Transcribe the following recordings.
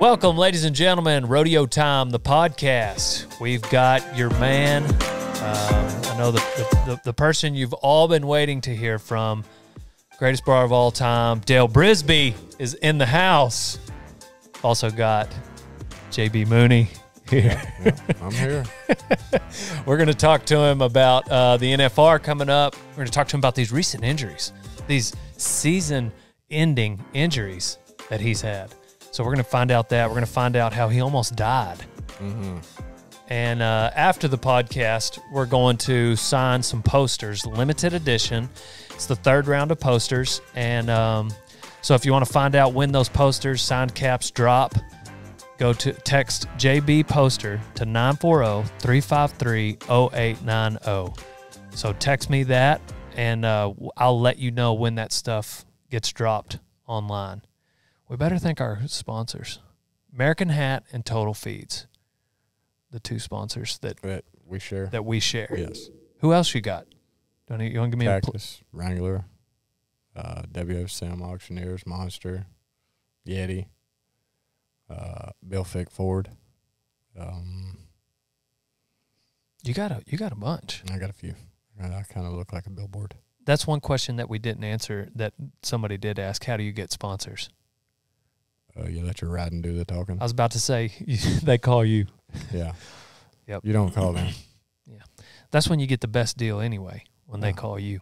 Welcome, ladies and gentlemen, Rodeo Time, the podcast. We've got your man. Um, I know the, the, the, the person you've all been waiting to hear from, greatest bar of all time, Dale Brisby, is in the house. Also got JB Mauney here. I'm here. We're going to talk to him about uh, the NFR coming up. We're going to talk to him about these recent injuries, these season ending injuries that he's had. So we're going to find out that. We're going to find out how he almost died. And uh, after the podcast, we're going to sign some posters, limited edition. It's the third round of posters. And um, so if you want to find out when those posters, signed caps drop, go to text JB poster to 940-353-0890. So text me that and uh, I'll let you know when that stuff gets dropped online. We better thank our sponsors. American Hat and Total Feeds. The two sponsors that we share. that we share. Yes. Who else you got? Don't you, you want to give me a pl- Cactus, Wrangler, uh, WFSM Auctioneers, Monster, Yeti, uh, Bill Fick Ford. Um, You got a you got a bunch. I got a few. And I kind of look like a billboard. That's one question that we didn't answer that somebody did ask. How do you get sponsors? Uh, you let your riding do the talking. I was about to say they call you. yeah. Yep. You don't call them. Yeah. That's when you get the best deal anyway. When they call you,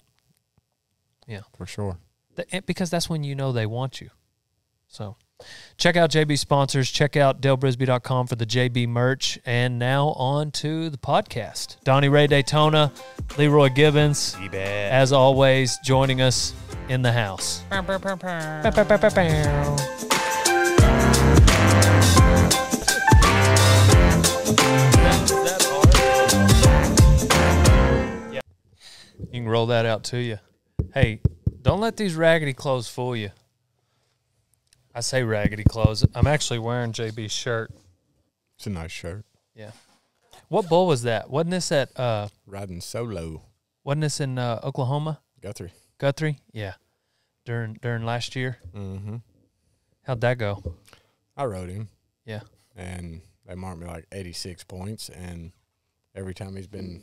Yeah. for sure. Th- eh, because that's when you know they want you. So, check out JB sponsors. Check out DaleBrisby.com for the JB merch. And now on to the podcast. Donnie Ray Daytona, Leroy Gibbons, as always, joining us in the house. You can roll that out to you. Hey, don't let these raggedy clothes fool you. I say raggedy clothes. I'm actually wearing JB's shirt. It's a nice shirt. Yeah. What bull was that? Wasn't this at uh Riding solo. wasn't this in uh, Oklahoma? Guthrie. Guthrie? Yeah. During during last year. Mm-hmm. How'd that go? I rode him. Yeah. and they marked me like 86 points. And every time he's been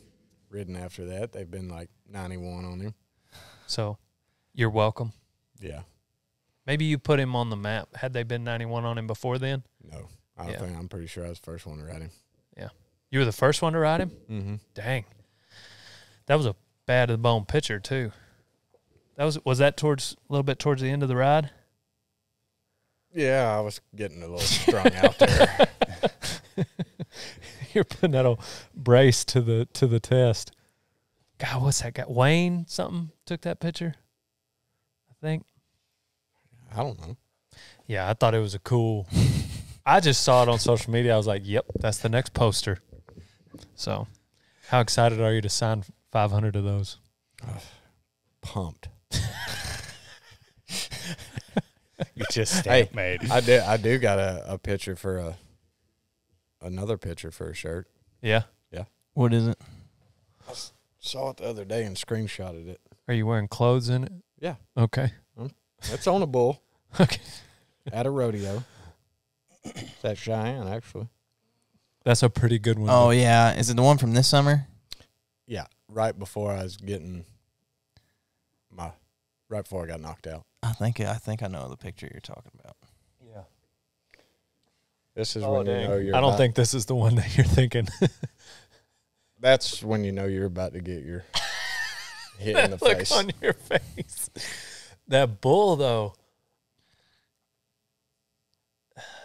ridden after that, they've been like 91 on him. So you're welcome. Yeah, Maybe you put him on the map. Had they been 91 on him before then? no, I don't Yeah. think I'm pretty sure I was the first one to ride him. Yeah. You were the first one to ride him? Mm-hmm. Dang. That was a bad to the bone pitcher too. That was was that towards a little bit towards the end of the ride? Yeah, I was getting a little strung out there. You're putting that brace to the to the test. God, what's that guy? Wayne something took that picture. I think. I don't know. Yeah, I thought it was a cool. I just saw it on social media. I was like, "Yep, that's the next poster." So, how excited are you to sign 500 of those? Pumped. You just Hey. stamp made. I do. I do got a, a picture for a another picture for a shirt. Yeah. Yeah. What is it? Saw it the other day and screenshotted it. Are you wearing clothes in it? Yeah. Okay. Mm-hmm. It's on a bull Okay. at a rodeo. It's at Cheyenne, actually. That's a pretty good one. Oh yeah, is it the one from this summer? Yeah, right before I was getting my, right before I got knocked out. I think I think I know the picture you're talking about. Yeah. This is Oh, when you know you're. I don't about- think this is the one that you're thinking. that's when you know you're about to get your hit in the Look face. on your face. That bull, though.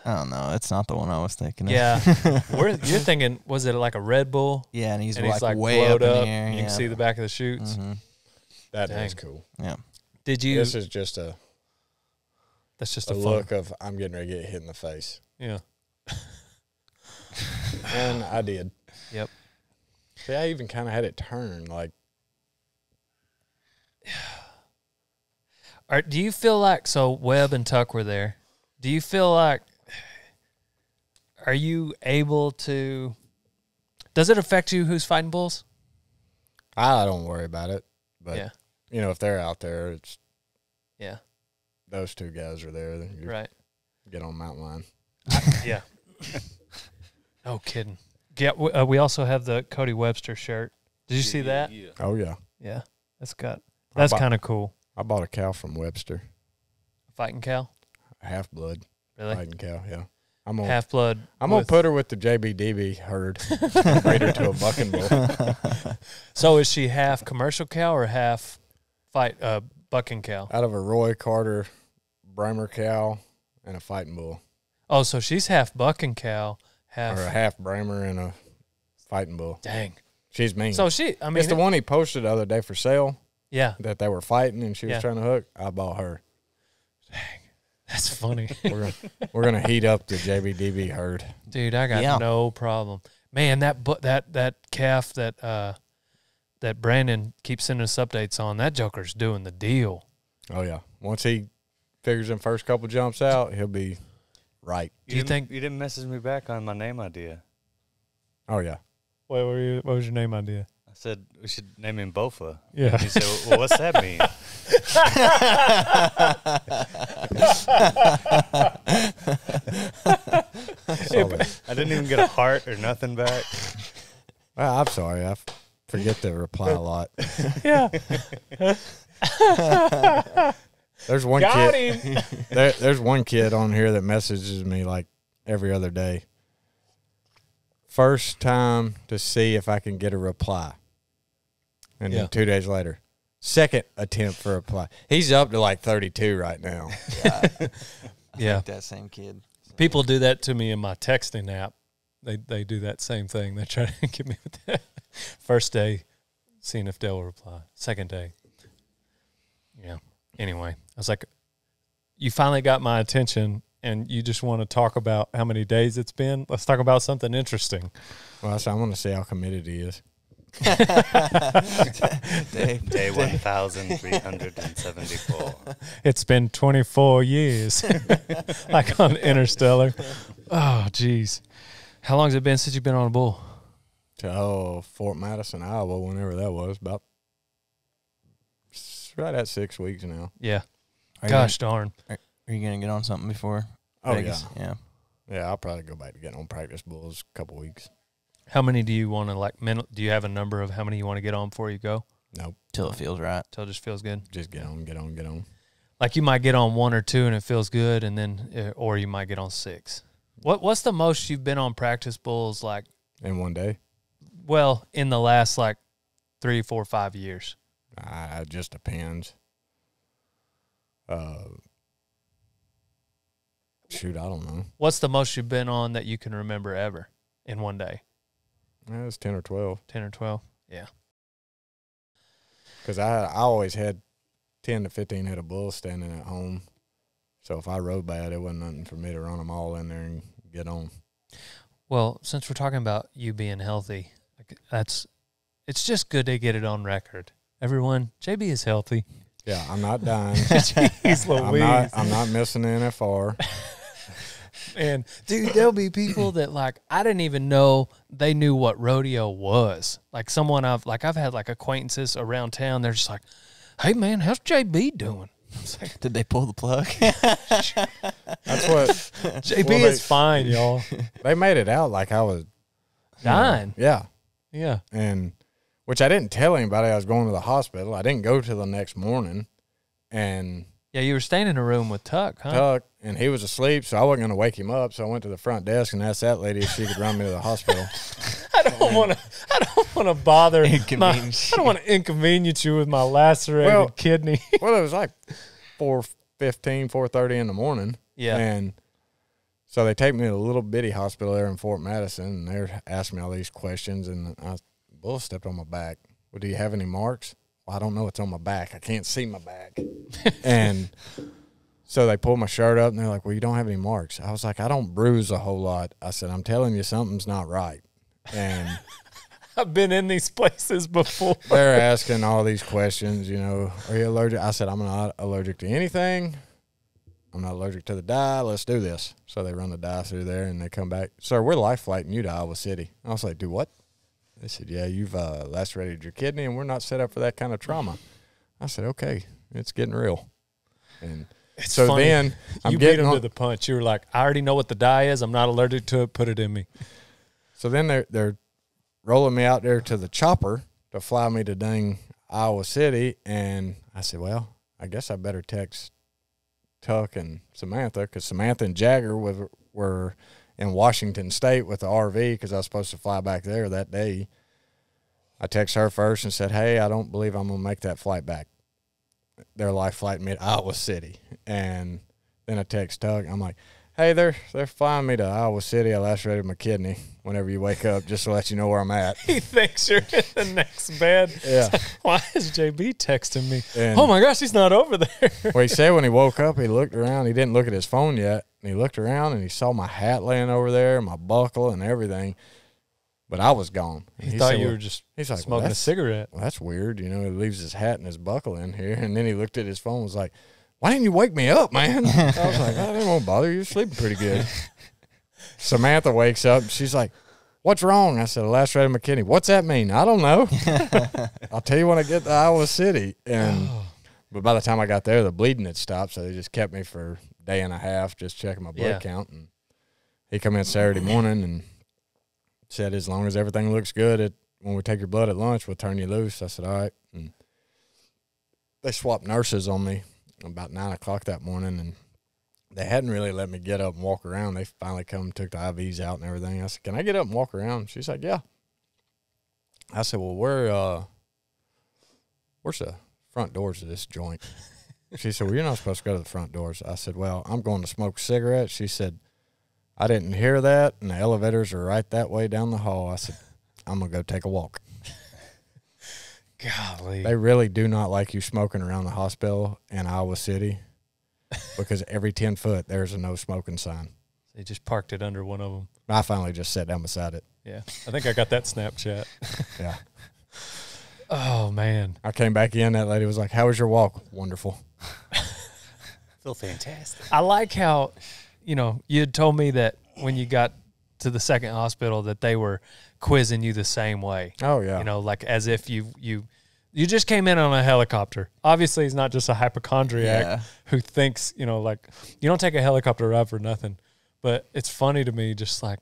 I don't know. It's not the one I was thinking. Of. Yeah. We're, you're thinking, was it like a Red Bull? yeah, and he's and like, he's like way up, up. in the air. You yeah. can see the back of the chutes. hmm That is Dang. cool. Yeah. Did you? This is just a, that's just a a, fun. look of I'm getting ready to get hit in the face, Yeah. And I did. Yep. See, I even kind of had it turned like Are, do you feel like so Webb and Tuck were there? Do you feel like are you able to? Does it affect you who's fighting bulls? I don't worry about it. But yeah. you know, if they're out there, it's Yeah. those two guys are there. Then you Right. get on mountain line. yeah. no kidding. Yeah, we, uh, we also have the Cody Webster shirt. Did you see that? Yeah. Oh yeah, Yeah, that's got that's kind of cool. I bought a cow from Webster, Fighting cow, a half blood really? fighting cow. Yeah, I'm gonna Half blood. I'm gonna put her with the JBDB herd, breed her to a bucking bull So is she half commercial cow or half fight uh bucking cow? out of a Roy Carter Bremer cow and a fighting bull, Oh, so she's half bucking cow, half. or a half Bremer and a fighting bull. Dang. She's mean. So she, I mean, it's the one he posted the other day for sale yeah, that they were fighting and she was Yeah. trying to hook. I bought her. Dang, that's funny, We're gonna, we're gonna heat up the JBDB herd. dude. I got Yeah. no problem, man. That bu- that that calf that uh that Brandon keeps sending us updates on. That Joker's doing the deal. Oh yeah. Once he figures them first couple jumps out, he'll be right. Do you think- you didn't message me back on my name idea? Oh yeah. What were you? What was your name idea? I said we should name him Bofa. Yeah. He said, "Well, what's that mean?" I didn't even get a heart or nothing back. Well, I'm sorry. I forget to reply a lot. Yeah, There's one got kid. him. There, there's one kid on here that messages me like every other day. First time to see if I can get a reply, and Yeah. then two days later, second attempt for a reply. He's up to like 32 right now. Yeah, that same kid. people do that to me in my texting app. They they do that same thing. They try to get me with that. First day, seeing if they'll reply. Second day, yeah. Anyway, I was like, you finally got my attention, and you just want to talk about how many days it's been. Let's talk about something interesting. Well, I said, I want to see how committed he is. Dave, Day one thousand three hundred and seventy-four. It's been 24 years, like on Interstellar. Oh, jeez. How long has it been since you've been on a bull? To oh, Fort Madison, Iowa, whenever that was, about s- right at six weeks now. Yeah. Are Gosh darn. gonna, are you gonna get on something before Oh Vegas? Yeah. yeah, yeah. I'll probably go back to getting on practice bulls a couple weeks. How many do you want to like? Men- do you have a number of how many you want to get on before you go? Nope, Till it feels right. Till it just feels good. just get on, get on, get on. Like you might get on one or two and it feels good, and then uh, or you might get on six. What What's the most you've been on practice bulls? Like, In one day, well, in the last like three, four, five years. uh, it just depends. Uh, shoot, I don't know. What's the most you've been on that you can remember ever in one day? Yeah, it's ten or twelve. Ten or twelve? Yeah. Because I I always had ten to fifteen head of bulls standing at home. So if I rode bad, it wasn't nothing for me to run them all in there and get on. Well, since we're talking about you being healthy, that's it's just good to get it on record. Everyone, JB is healthy. Yeah, I'm not dying. Jeez I'm not. I'm not missing the NFR. And dude, there'll be people that like I didn't even know they knew what rodeo was. Like someone I've like I've had like acquaintances around town. They're just like, "Hey man, how's JB doing?" I was like, Did they pull the plug? That's what "JB Well, is they- fine, y'all." they made it out like I was Dying. Yeah, Yeah. and which I didn't tell anybody I was going to the hospital. I didn't go till the next morning, and Yeah, you were staying in a room with Tuck, huh? Tuck and he was asleep, so I wasn't going to wake him up. So I went to the front desk and asked that lady if she could run me to the hospital. I don't want to. I don't want to bother. My, I don't want to inconvenience you with my lacerated Well- kidney. well, it was like 4.15, 4.30 in the morning. yeah. And so they take me to a little bitty hospital there in Fort Madison, and they're asking me all these questions. And I bull stepped on my back. Well, do you have any marks? Well, I don't know. It's on my back. I can't see my back. and so they pulled my shirt up, and they're like, "Well, you don't have any marks." I was like, "I don't bruise a whole lot." I said, "I'm telling you, something's not right." And I've been in these places before. they're asking all these questions. You know, are you allergic? I said, I'm not allergic to anything. I'm not allergic to the dye. Let's do this. So they run the dye through there, and they come back. Sir, we're life flighting you to Iowa City. I was like, do what? They said, yeah, you've uh, lacerated your kidney, and we're not set up for that kind of trauma. I said, okay, it's getting real. And It's so funny. then I'm you beat him to the punch. You were like, I already know what the dye is. I'm not allergic to it. Put it in me. So then they're they're rolling me out there to the chopper to fly me to dang Iowa City, and I said, well, I guess I better text Tuck and Samantha because Samantha and Jagger were were in Washington State with the RV because I was supposed to fly back there that day. I text her first and said, hey, I don't believe I'm gonna make that flight back. Their life flight me to Iowa City, and then I text Tuck. I'm like, hey, they're they're flying me to Iowa City. I lacerated my kidney. Whenever you wake up, just to let you know where I'm at. He thinks you're in the next bed. Yeah. Why is JB texting me? And- oh my gosh, he's not over there. Well, he said when he woke up, he looked around. He didn't look at his phone yet, and he looked around and he saw my hat laying over there, my buckle, and everything. But I was gone. He, And thought said, you well- were just He's like, well, smoking a cigarette. Well, that's weird. You know, he leaves his hat and his buckle in here, and then he looked at his phone. and Was like, "Why didn't you wake me up, man?" I was like, "I didn't want to bother you. You're sleeping pretty good." Samantha wakes up. She's like, "What's wrong?" I said, "I lacerated my kidney." What's that mean? I don't know. I'll tell you when I get to Iowa City. And oh. but by the time I got there, the bleeding had stopped, so they just kept me for a day and a half, just checking my blood Yeah. count. And he come in Saturday morning and said, as long as everything looks good, it, when we take your blood at lunch, we'll turn you loose. I said, all right. And they swapped nurses on me about nine o'clock that morning, and they hadn't really let me get up and walk around. They finally come and took the IVs out and everything. I said, can I get up and walk around? She's like, yeah. I said, well, where, uh, where's the front doors of this joint? She said, well, you're not supposed to go to the front doors. I said, well, I'm going to smoke cigarettes. She said, I didn't hear that, and the elevators are right that way down the hall. I said, I'm gonna go take a walk. Golly. They really do not like you smoking around the hospital in Iowa City because every ten foot there's a no smoking sign. They just parked it under one of them. I finally just sat down beside it. Yeah. I think I got that Snapchat. Yeah, Oh, man. I came back in. That lady was like, "How was your walk?" Wonderful. feel fantastic. I like how, you know, you had told me that when you got to the second hospital that they were quizzing you the same way. Oh yeah, You know, like as if you you you just came in on a helicopter. Obviously, he's not just a hypochondriac Yeah. who thinks, you know, like you don't take a helicopter ride for nothing. But it's funny to me, just like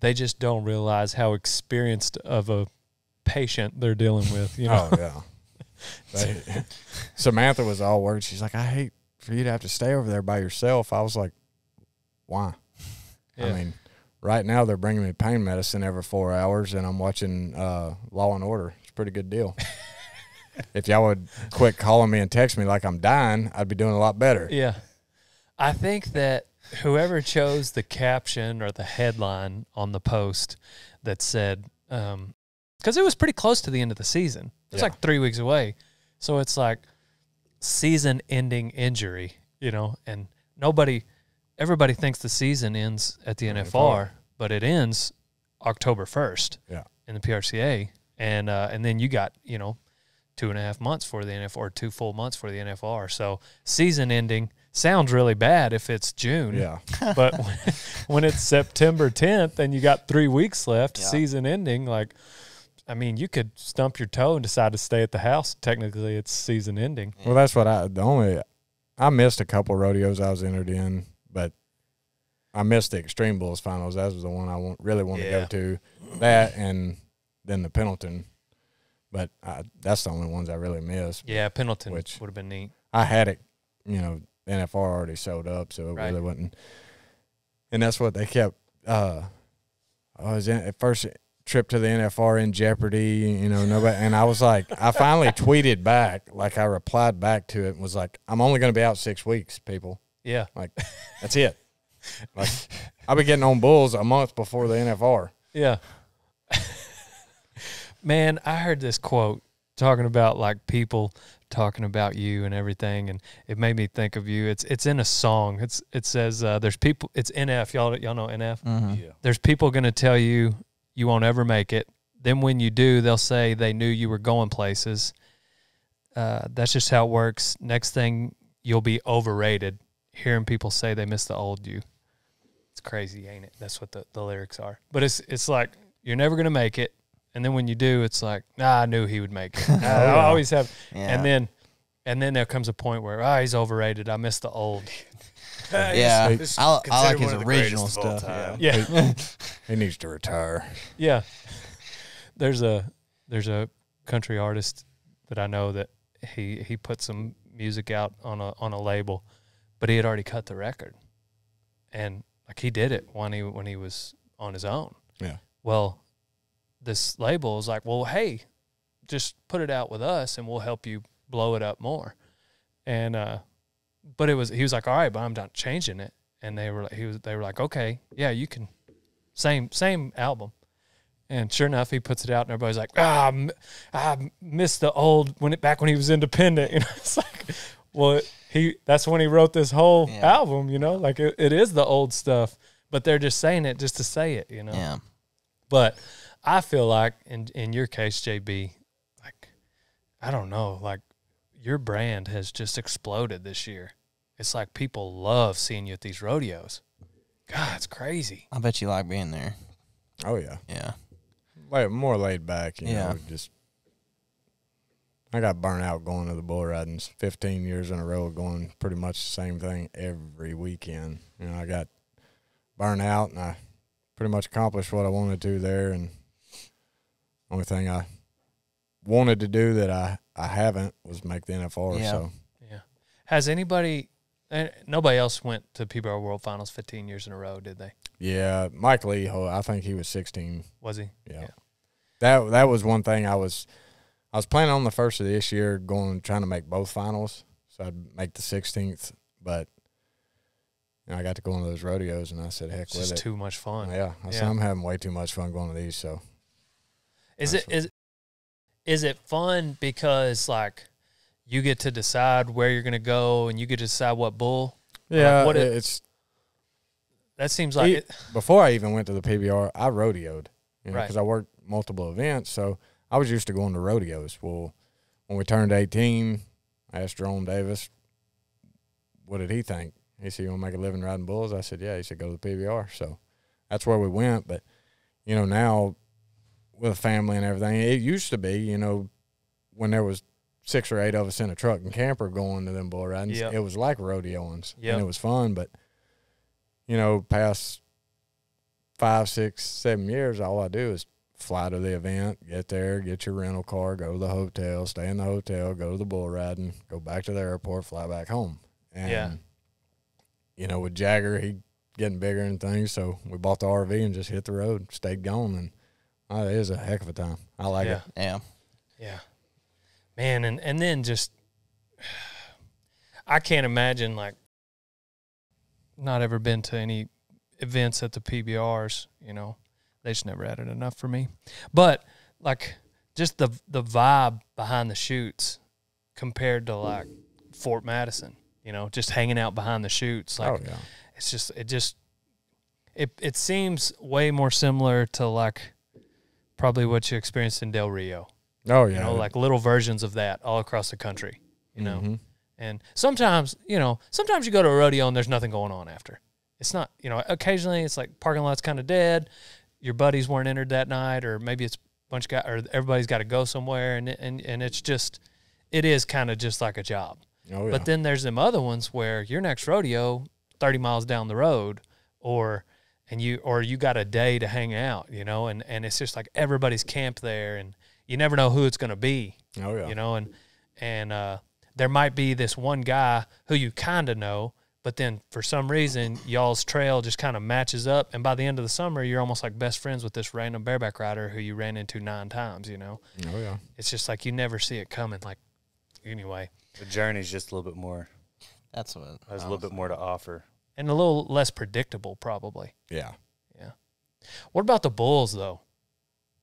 they just don't realize how experienced of a patient they're dealing with. You know, Oh yeah. They- Samantha was all worried. She's like, "I hate for you to have to stay over there by yourself." I was like, "Why?" Yeah. I mean, right now they're bringing me pain medicine every four hours, and I'm watching uh, Law and Order. It's a pretty good deal. if y'all would quit calling me and text me like I'm dying, I'd be doing a lot better. Yeah. I think that whoever chose the caption or the headline on the post that said, because it was pretty close to the end of the season, it's Yeah. like three weeks away. So it's like season ending injury, you know, and nobody, everybody thinks the season ends at the NFR, but it ends October 1st Yeah. in the PRCA. And, uh, and then you got, you know, two and a half months for the NFR, or two full months for the NFR. So season ending sounds really bad if it's June. Yeah. But when, when it's September 10th and you got three weeks left, Yeah. season ending, like, I mean, you could stump your toe and decide to stay at the house. Technically, it's season ending. Well, that's what I. The only I missed a couple rodeos I was entered in, but I missed the Extreme Bulls finals. That was the one I want, really wanted Yeah. to go to. That and then the Pendleton, but I, that's the only ones I really missed. Yeah, Pendleton Which- would have been neat. I had it, you know, NFR already showed up, so it Right. really wasn't. And that's what they kept. Uh, I was in at first trip to the NFR in jeopardy, you know, nobody. And I was like, I finally tweeted back, like I replied back to it, and was like, I'm only going to be out six weeks, people. Yeah. Like, that's it. Like, I'll be getting on bulls a month before the NFR. Yeah. Man, I heard this quote talking about like people talking about you and everything, and it made me think of you. It's it's in a song. It's it says uh, there's people. It's NF. Y'all y'all know NF. Mhm. Yeah. There's people gonna tell you you won't ever make it. Then when you do, they'll say they knew you were going places. Uh, that's just how it works. Next thing you'll be overrated. Hearing people say they miss the old you. It's crazy, ain't it? That's what the, the lyrics are. But it's it's like you're never gonna make it. And then when you do, it's like, nah, I knew he would make it. I, I always have Yeah. and then and then there comes a point where ah, he's overrated. I miss the old. yeah, I, I like his one of the original greatest of all stuff. Yeah. Yeah, He needs to retire. yeah. There's a there's a country artist that I know that he he put some music out on a on a label, but he had already cut the record, and like he did it when he when he was on his own. Yeah. Well, this label is like, well, hey, just put it out with us, and we'll help you blow it up more. And uh, but it was he was like, all right, but I'm not changing it. And they were like, he was they were like, okay, yeah, you can, same same album. And sure enough, he puts it out, and everybody's like, "Ah, I missed the old when it back when he was independent." You know, it's like, well, he that's when he wrote this whole Yeah. album. You know, like it, it is the old stuff, but they're just saying it just to say it. You know, Yeah. but I feel like in in your case, JB, like I don't know, like your brand has just exploded this year. It's like people love seeing you at these rodeos. God, it's crazy. I bet you like being there. Oh yeah, Yeah. like more laid back. You Yeah. know, just I got burnt out going to the bull ridings. Fifteen years in a row, going pretty much the same thing every weekend. You know, I got burnt out, and I pretty much accomplished what I wanted to there. And only thing I wanted to do that I I haven't was make the NFR. Yeah. So Yeah. Has anybody? eh, Nobody else went to PBR World Finals 15 years in a row, did they? yeah, Mike Lee, I think he was sixteen Was he? Yeah. Yeah. That that was one thing I was I was planning on the first of this year going trying to make both finals. So I'd make the sixteenth, but you know, I got to go on those rodeos and I said, heck It's with just it. too much fun. yeah. I said Yeah. I'm having way too much fun going to these, so Is That's it is is it fun because like you get to decide where you're gonna go and you get to decide what bull? yeah, what it, it- it's That seems like it, before I even went to the PBR, I rodeoed, you know, Right. because I worked multiple events, so I was used to going to rodeos. Well, when we turned 18, I asked Jerome Davis, what did he think? He said, "You want to make a living riding bulls?" I said, "Yeah." He said, "Go to the PBR." So that's where we went. But you know, now with a family and everything, it used to be, you know, when there was six or eight of us in a truck and camper going to them bull ridings, Yep. it was like rodeoings, Yep. and it was fun. But you know, past five, six, seven years, all I do is fly to the event, get there, get your rental car, go to the hotel, stay in the hotel, go to the bull riding, go back to the airport, fly back home. And Yeah. you know, with Jagger, he getting bigger and things, so we bought the RV and just hit the road, stayed gone, and uh, it is a heck of a time. I like yeah, it. Yeah. yeah, man, and and then just I can't imagine like not ever been to any events at the PBRs. You know, they just never had it enough for me. But like just the the vibe behind the chutes compared to like Fort Madison. You know, just hanging out behind the chutes. Like oh yeah, it's just it just it it seems way more similar to like probably what you experienced in Del Rio. oh yeah, You know, like little versions of that all across the country. You know, Mhm. and sometimes you know sometimes you go to a rodeo and there's nothing going on after. It's not you know occasionally it's like parking lot's kind of dead. Your buddies weren't entered that night, or maybe it's a bunch of guys, or everybody's got to go somewhere, and and and it's just it is kind of just like a job. oh yeah, But then there's them other ones where your next rodeo, thirty miles down the road, or and you or you got a day to hang out, you know, and and it's just like everybody's camped there, and you never know who it's gonna be, oh yeah, you know, and and uh, there might be this one guy who you kind of know, but then for some reason y'all's trail just kind of matches up, and by the end of the summer you're almost like best friends with this random bareback rider who you ran into nine times, you know. oh yeah. It's just like you never see it coming. Like anyway, The journey's just a little bit more. That's what. Has a I little bit more to offer. And a little less predictable probably. Yeah. Yeah. What about the Bulls though?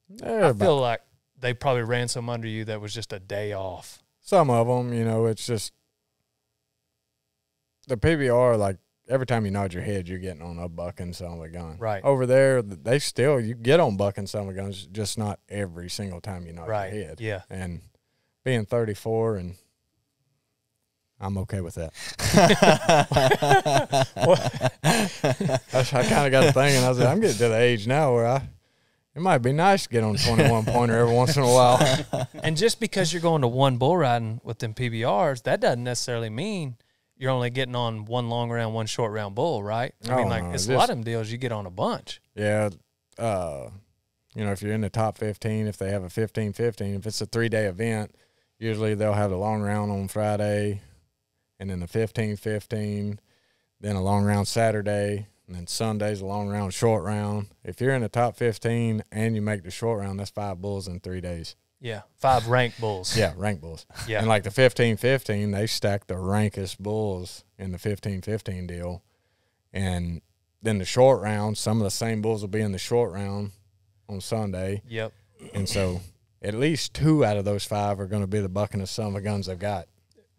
They're I feel like they probably ran some under you that was just a day off. Some of them, you know, it's just the PBR. Like every time you nod your head, you're getting on a buck and son of a gun. Right. over there, they still you get on buck and son of a guns, just not every single time you nod right. your head. Yeah. And being 34, and I'm okay with that. I, I kind of got a thing, and I was like, I'm getting to the age now where I, It might be nice to get on twenty one pointer every once in a while. and just because you're going to one bull riding with them PBRs, that doesn't necessarily mean you're only getting on one long round, one short round bull, right? I mean, Oh, like no, it's a lot of them deals you get on a bunch. Yeah. Uh, you know, if you're in the top 15, if they have a 15 15, if it's a three day event, usually they'll have the long round on Friday and then the 15 15, then a long round Saturday, and then Sunday's a long round short round. If you're in the top 15 and you make the short round, that's five bulls in three days. Yeah, five ranked bulls. Yeah, rank bulls. yeah, And like the 15 15, they stack the rankest bulls in the 15 15 deal. And then the short round, some of the same bulls will be in the short round on Sunday. yep. And so at least two out of those five are going to be the bucking of some of the guns they've got.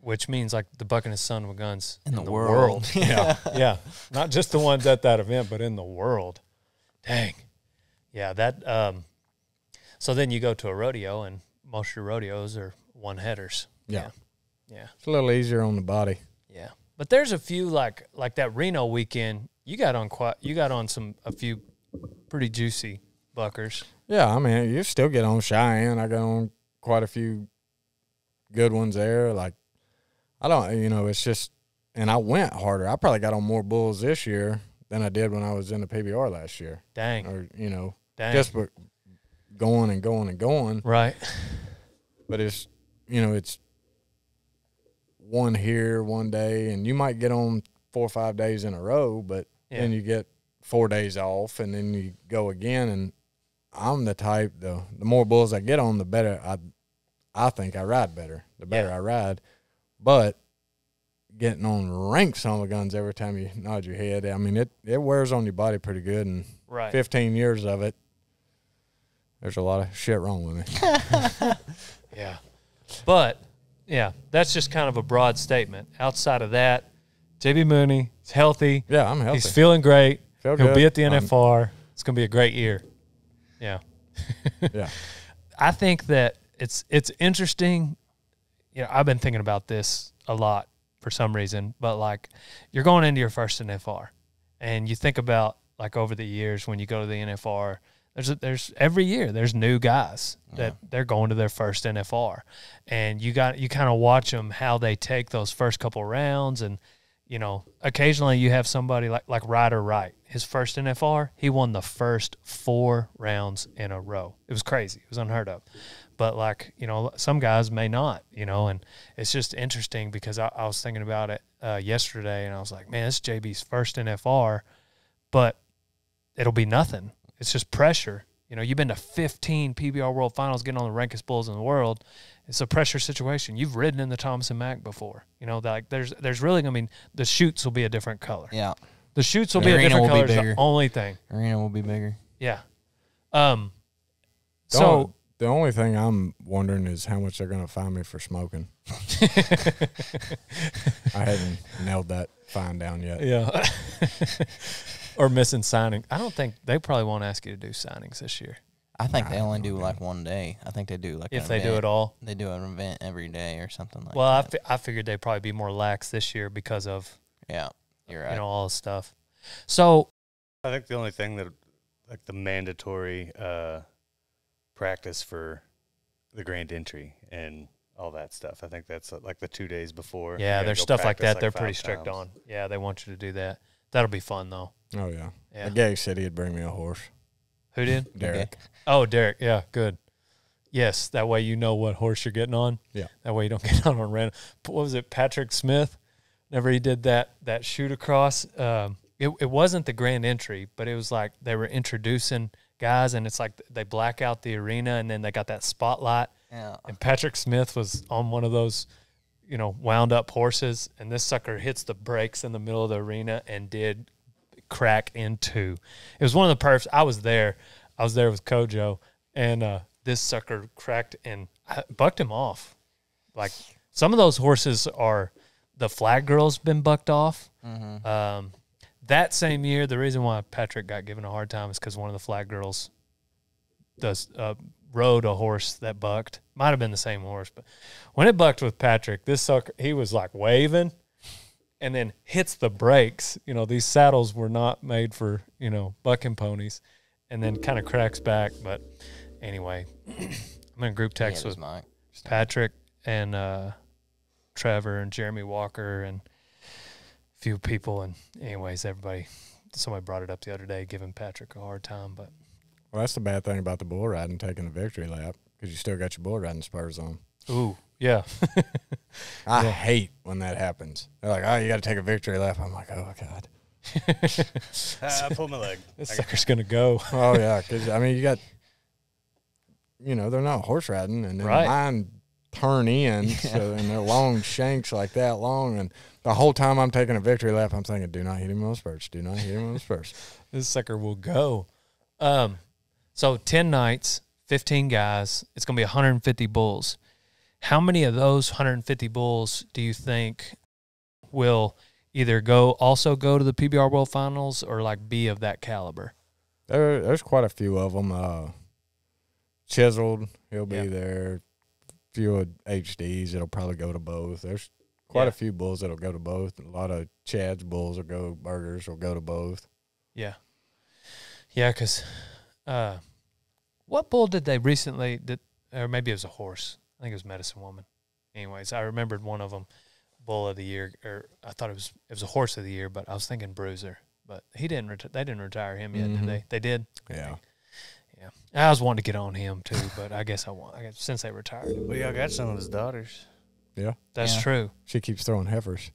Which means like the buck and his son with guns In the world. yeah, yeah, not just the ones at that event, but in the world. Dang. Yeah, that. Um, so then you go to a rodeo, and most of your rodeos are one headers. Yeah. Yeah. It's a little easier on the body. Yeah, but there's a few like like that Reno weekend. You got on quite. You got on some a few pretty juicy buckers. Yeah, I mean, you still get on Cheyenne. I got on quite a few good ones there. Like, I don't, you know, it's just, and I went harder. I probably got on more bulls this year than I did when I was in the PBR last year. Dang, Or, you know, dang. just but going and going and going. right. But it's, you know, it's one here, one day, and you might get on four or five days in a row, but Yeah. then you get four days off, and then you go again. And I'm the type the the more bulls I get on, the better I I think I ride better. The better Yeah. I ride, but getting on ranks on the guns every time you nod your head, I mean it it wears on your body pretty good. And Right. 15 years of it, there's a lot of shit wrong with me. Yeah. But yeah, that's just kind of a broad statement. Outside of that, JB Mauney is healthy. Yeah, I'm healthy. He's feeling great. Feel He'll good. be at the I'm- NFR. It's going to be a great year. Yeah. yeah. I think that it's it's interesting. You know, I've been thinking about this a lot for some reason, but like you're going into your first NFR, and you think about like over the years when you go to the NFR, there's a, there's every year there's new guys that they're going to their first NFR, and you got you kind of watch them how they take those first couple rounds, and you know occasionally you have somebody like like Ryder Wright, his first NFR, he won the first four rounds in a row. It was crazy, it was unheard of, but like you know some guys may not, you know, and it's just interesting because I, I was thinking about it uh, yesterday, and I was like, man, this is JB's first NFR, but it'll be nothing. It's just pressure. You know, you've been to 15 PBR World Finals, getting on the rankest bulls in the world. It's a pressure situation. You've ridden in the Thomas & Mack before. You know, like there's there's really. I mean, the chutes will be a different color. Yeah. The chutes will The be a different color. The only thing. Arena will be bigger. Yeah. Um. So the only thing I'm wondering is how much they're going to fine me for smoking. I hadn't nailed that fine down yet. yeah. or missing signing. I don't think they probably won't ask you to do signings this year I think they only don't know, like one day. I think they do like if an they do it all. They do an event every day or something like Well, I, that. fi- I figured they'd probably be more lax this year because of yeah, you're right. you know all the stuff. So I think the only thing that, like the mandatory uh, practice for the grand entry and all that stuff. I think that's uh, like the two days before. yeah, there's stuff like practice, that. They're pretty strict times. on. Yeah, they want you to do that. That'll be fun though. Oh yeah. Yeah. The gay said he'd bring me a horse. Who did? Derek. Oh, Derek. Yeah, good. Yes, that way you know what horse you're getting on. Yeah. That way you don't get on a random. What was it? Patrick Smith. Never he did that that shoot across, um, it it wasn't the grand entry, but it was like they were introducing guys, and it's like they black out the arena, and then they got that spotlight, Yeah. and Patrick Smith was on one of those, you know, wound up horses, and this sucker hits the brakes in the middle of the arena and did crack in two. It was one of the perfs. I was there. I was there with Kojo, and uh, this sucker cracked and I bucked him off. Like some of those horses are the flag girl's been bucked off. Mm-hmm. Um, that same year, the reason why Patrick got given a hard time is because one of the flag girls does uh, rode a horse that bucked. Might have been the same horse, but when it bucked with Patrick, this sucker he was like waving, and then hits the brakes. You know these saddles were not made for you know bucking ponies, and then kind of cracks back. But anyway, I'm in group text Yeah, with Patrick and uh, Trevor and Jeremy Walker and few people. And anyways, everybody, somebody brought it up the other day, giving Patrick a hard time. But Well, that's the bad thing about the bull riding, taking the victory lap, because you still got your bull riding spurs on. ooh, yeah, I Yeah. hate when that happens. They're like, "Oh, you got to take a victory lap." I'm like, "Oh God." Ah, I pulled my leg. this I sucker's gonna go. Oh yeah, because I mean, you got, you know, they're not horse riding, and then Right. mine turn in, so and they're long shanks like that long, and the whole time I'm taking a victory lap, I'm thinking, "Do not hit him on the spurs. Do not hit him on the spurs." this sucker will go. Um, so ten nights, fifteen guys. It's gonna be 150 bulls. How many of those 150 bulls do you think will either go also go to the PBR World Finals or like be of that caliber? There, there's quite a few of them. Uh, Chiseled, he'll be Yeah. there. Few of HDs, it'll probably go to both. There's quite Yeah. a few bulls that'll go to both. A lot of Chad's bulls will go. Bergers will go to both. Yeah, yeah. Because uh, what bull did they recently? Did or maybe it was a horse. I think it was Medicine Woman. Anyways, I remembered one of them, bull of the year, or I thought it was it was a horse of the year, but I was thinking Bruiser. But he didn't. Reti- they didn't retire him yet, Mhm. did they? They did. Yeah. Yeah. I was wanting to get on him too, but I guess I want. I guess since they retired. him. Well, y'all got some of his daughters. Yeah, that's Yeah. true. She keeps throwing heifers.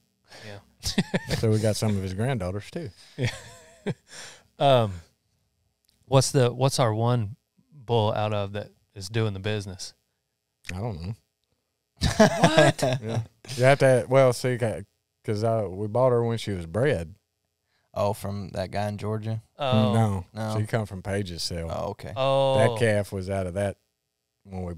Yeah. so we got some of his granddaughters too. Yeah. Um, what's the what's our one bull out of that is doing the business? I don't know. What? Yeah. you have to. Well, see, because uh, we bought her when she was bred. Oh, from that guy in Georgia. Oh no, No. she come from Page's sale. Oh, okay. Oh, That calf was out of that when we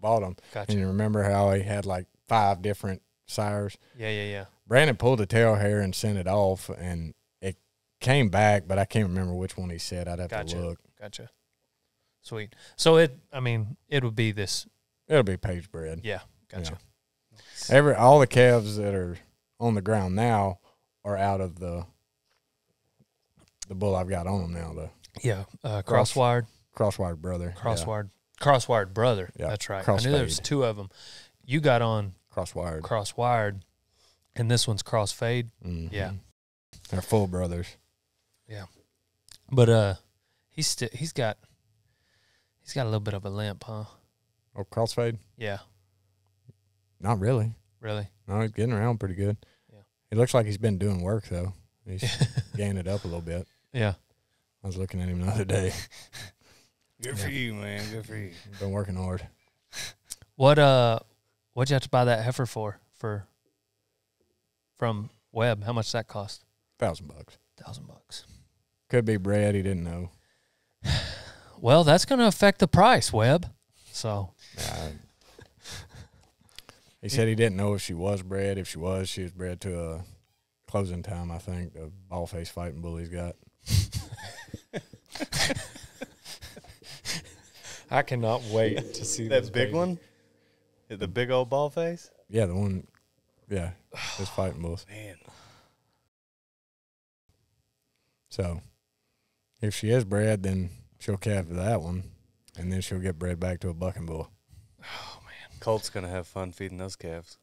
bought him. Gotcha. And you remember how he had like five different sires? Yeah, yeah, yeah. Brandon pulled the tail hair and sent it off, and it came back, but I can't remember which one he said. I'd have Gotcha. to look. Gotcha. Sweet. So it, I mean, it would be this. It'll be page bred. Yeah. Gotcha. Every all the calves that are on the ground now are out of the the bull I've got on him now. though. Yeah. Uh, crosswired, crosswired brother. Yeah, crosswired, crosswired brother. Yeah, That's right. I knew there was two of them. You got on crosswired. crosswired, and this one's crossfade. Mhm. Yeah. they're full brothers. Yeah, but uh, he's still he's got he's got a little bit of a limp, huh? Oh, crossfade? Yeah. Not really. Really. No, he's getting around pretty good. Yeah. He looks like he's been doing work though. He's gained it up a little bit. Yeah. I was looking at him the other day. Good for you, man. Good for you. Been working hard. What uh, what'd you have to buy that heifer for? For from Webb, how much that cost? Thousand bucks. Thousand bucks. Could be bread. He didn't know. Well, that's going to affect the price, Webb. So Yeah. he said he didn't know if she was bred. If she was, she was bred to a closing time. I think the ball face fighting bull he's got. I cannot wait to see That big one? The big old ball face? Yeah, the one. Yeah, his fighting bulls. Man. So, if she is bred, then she'll calve that one, and then she'll get bred back to a bucking bull. Oh man, Colt's going to have fun feeding those calves.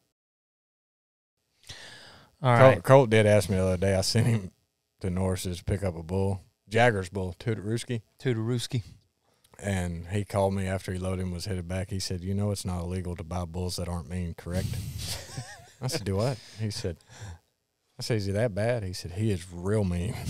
All Colt, right. Colt did ask me the other day. I sent him to Norris's pick up a bull, Jagger's bull, Tootarooski, Tudaruski. and he called me after he loaded him was headed back. He said, "You know, it's not illegal to buy bulls that aren't mean, correct?" I said, "Do what?" He said, "I said, is he that bad?" He said, "He is real mean."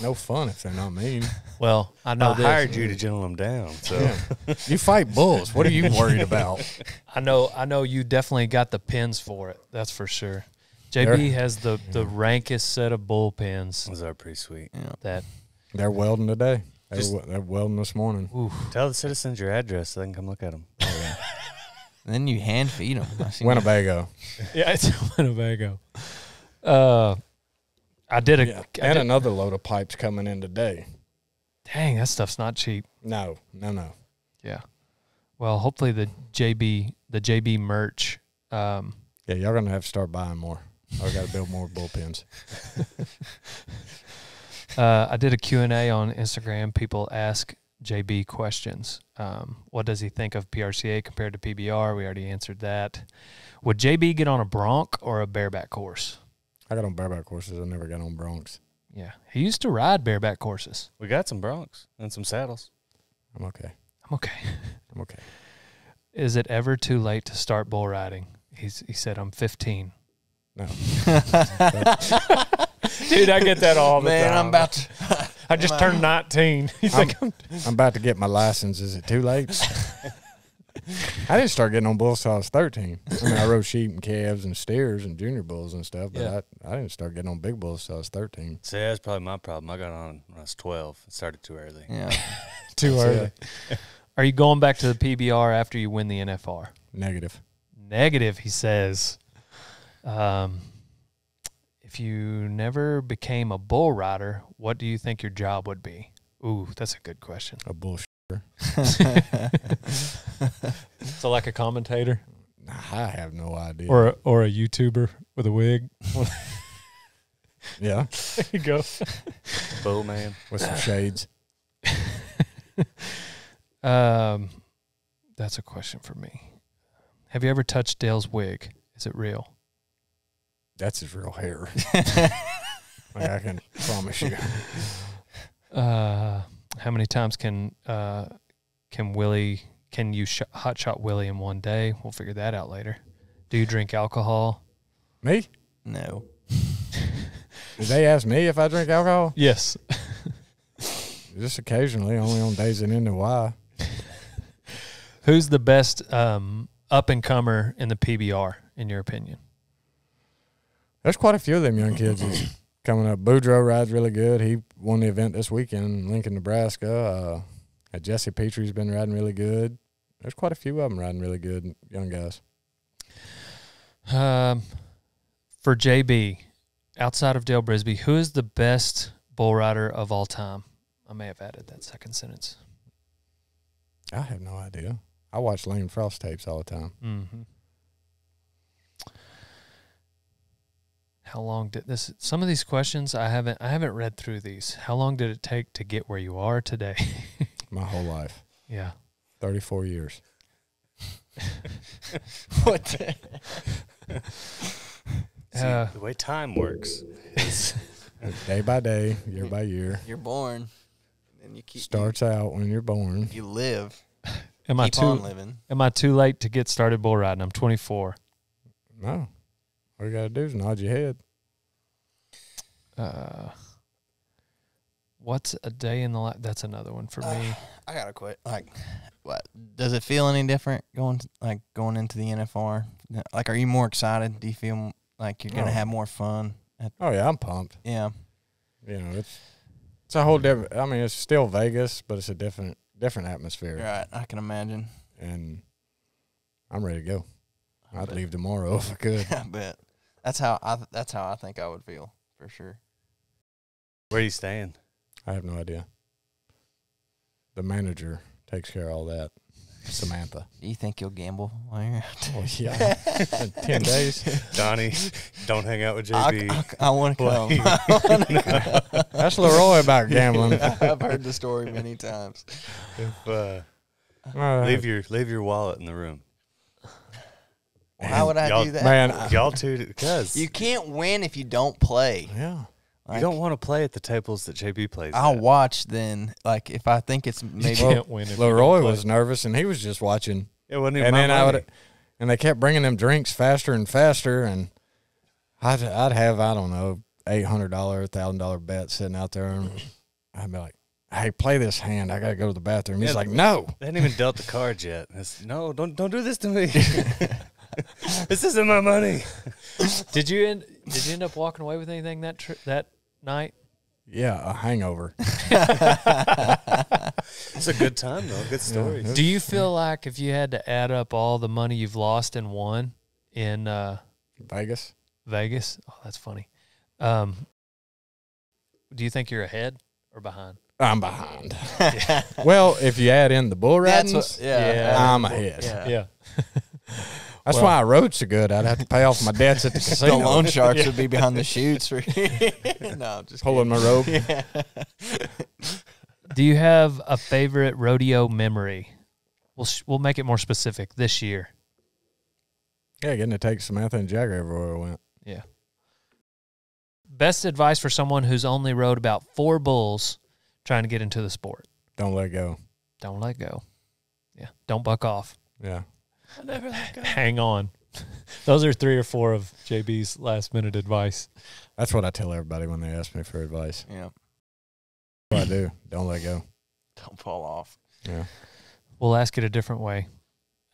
no fun if they're not mean. Well, I know I this. hired you to gentle them down. So Yeah. You fight bulls. What are you worried about? I know. I know you definitely got the pins for it. That's for sure. JB They're- has the the rankest set of bullpens. those are pretty sweet. Yeah. that. They're welding today. They Just- were, they're welding this morning. Ooh, Tell the citizens your address so they can come look at them. And then you hand feed them. Winnebago. yeah, it's Winnebago. Uh, I did a. Yeah. I And did- another load of pipes coming in today. dang, that stuff's not cheap. No, no, no. Yeah. Well, hopefully the JB the JB merch. Um, Yeah, y'all gonna have to start buying more. I got to build more bullpens. Uh, I did a Q&A on Instagram. People ask JB questions. Um, what does he think of PRCA compared to PBR? We already answered that. Would JB get on a bronc or a bareback horse? I got on bareback horses. I never got on broncs. Yeah, he used to ride bareback horses. We got some broncs and some saddles. I'm okay. I'm okay. I'm okay. Is it ever too late to start bull riding? He's, he said, I'm 15. No. Dude, I get that all the Man, time. I'm about to. I just turned 19. He's I'm, like, I'm, I'm about to get my license. Is it too late? I didn't start getting on bulls till I was 13. I mean, I rode sheep and calves and steers and junior bulls and stuff, but Yeah. I, I didn't start getting on big bulls till I was 13. See, that's probably my problem. I got on when I was 12. It started too early. Yeah. too That's early. it. Are you going back to the PBR after you win the NFR? Negative. Negative, he says. Um, if you never became a bull rider, what do you think your job would be? Ooh, that's a good question. A bull. So, like a commentator I have no idea. or a, or a YouTuber with a wig. yeah, there you go. Bull man. with some shades. Um, that's a question for me. Have you ever touched Dale's wig? Is it real? That's his real hair. like I can promise you. Uh, how many times can uh, can Willie can you sh- hot shot Willie in one day? We'll figure that out later. Do you drink alcohol? Me? no. Did they ask me if I drink alcohol? Yes. Just occasionally, only on days that end in Y. Who's the best um, up and comer in the PBR in your opinion? There's quite a few of them young kids coming up. Boudreaux rides really good. He won the event this weekend in Lincoln, Nebraska. Uh, Jesse Petrie's been riding really good. There's quite a few of them riding really good, young guys. Um, for JB, outside of Dale Brisby, who is the best bull rider of all time? I may have added that second sentence. I have no idea. I watch Lane Frost tapes all the time. Mm-hmm. How long did this? Some of these questions I haven't I haven't read through these. How long did it take to get where you are today? My whole life, yeah. 34 years. what? the- See, Uh, the way time works is Day by day, year by year. You're born, and you keep Starts out when you're born. You, you live. am I keep on too living. am I too late to get started bull riding? I'm 24. No. All you got to do is nod your head. Uh, what's a day in the life? That's another one for me. I gotta quit. Like, what does it feel any different going like going into the NFR? Like, are you more excited? Do you feel like you're gonna Oh. have more fun? At, Oh, yeah, I'm pumped. yeah, You know, it's it's a whole different. I mean, it's still Vegas, but it's a different different atmosphere. right. I can imagine. And I'm ready to go. I I'd leave tomorrow if I could. I bet. That's how I. That's how I think I would feel for sure. where are you staying? I have no idea. The manager takes care of all that. Samantha. Do you think you'll gamble while you're out? Well, yeah. Ten days. Donnie, don't hang out with I, JB. I, want to come. I wanna come. That's Leroy about gambling. I've heard the story many times. If, uh, Uh, leave your leave your wallet in the room. How would I do that? Man, Y'all two, because you you, can't win if you don't play. Yeah. Like, don't want to play at the tables that JB plays. I'll at. watch then. Like if I think it's You maybe can't win. If you Leroy don't play. was nervous and he was just watching. It wasn't even And my then I would, and they kept bringing them drinks faster and faster, and I'd I'd have I don't know eight hundred dollar, thousand dollar bet sitting out there, and I'd be like, "Hey, play this hand. I gotta go to the bathroom." He's like, "No." They hadn't even dealt the cards yet. It's, no, don't don't do this to me. this isn't my money. Did you end? Did you end up walking away with anything that tr- that night? Yeah, a hangover. It's a good time though. Good story. Yeah. Do you feel like if you had to add up all the money you've lost and won in uh, Vegas. Vegas? Oh, that's funny. Um, do you think you're ahead or behind? I'm behind. well, if you add in the bull That's ridings, what, yeah, Yeah. I'm ahead. Yeah. Yeah. That's Well- why I rode so good. I'd have to pay off my debts at the casino. The casino. loan sharks would be behind the chutes for no, just Pulling my rope. Do you have a favorite rodeo memory? We'll sh- we'll make it more specific this year. Yeah, getting to take Samantha and Jagger everywhere we went. Yeah. Best advice for someone who's only rode about four bulls trying to get into the sport. Don't let go. Don't let go. Yeah. Don't buck off. Yeah. Hang on. Those are three or four of JB's last minute advice. That's what I tell everybody when they ask me for advice. Yeah. What I do. Don't let go. Don't fall off. Yeah. We'll ask it a different way.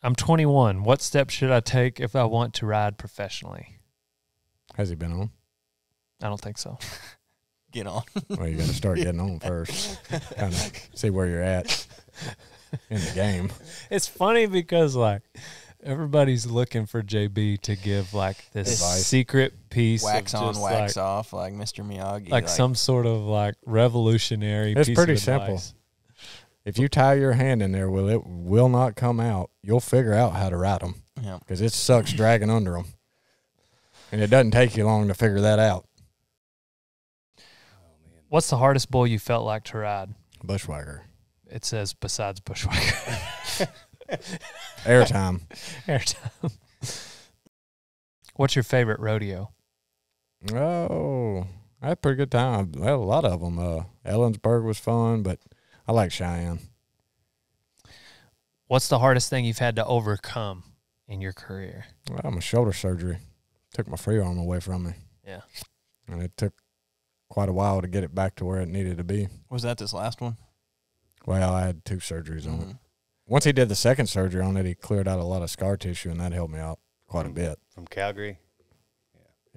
I'm 21. What steps should I take if I want to ride professionally? Has he been on? I don't think so. Get on. Well, you got to start getting on first. Kind of see where you're at in the game. It's funny because like everybody's looking for JB to give like this Advice. secret piece wax of on, just, wax like, off, like Mr. Miyagi. like some sort of like revolutionary. It's piece pretty of simple. If you tie your hand in there, will it will not come out. You'll figure out how to ride them Yeah. because it sucks dragging under them, and it doesn't take you long to figure that out. What's the hardest bull you felt like to ride? Bushwhacker, It says besides bushwhacker. airtime. Airtime. What's your favorite rodeo? Oh, I had a pretty good time. I had a lot of them. Uh, Ellensburg was fun, but I like Cheyenne. What's the hardest thing you've had to overcome in your career? Well, my shoulder surgery took my free arm away from me. Yeah. and it took quite a while to get it back to where it needed to be. Was that this last one? Well, I had two surgeries on it. Mhm. Once he did the second surgery on it, he cleared out a lot of scar tissue, and that helped me out quite a bit. From Calgary.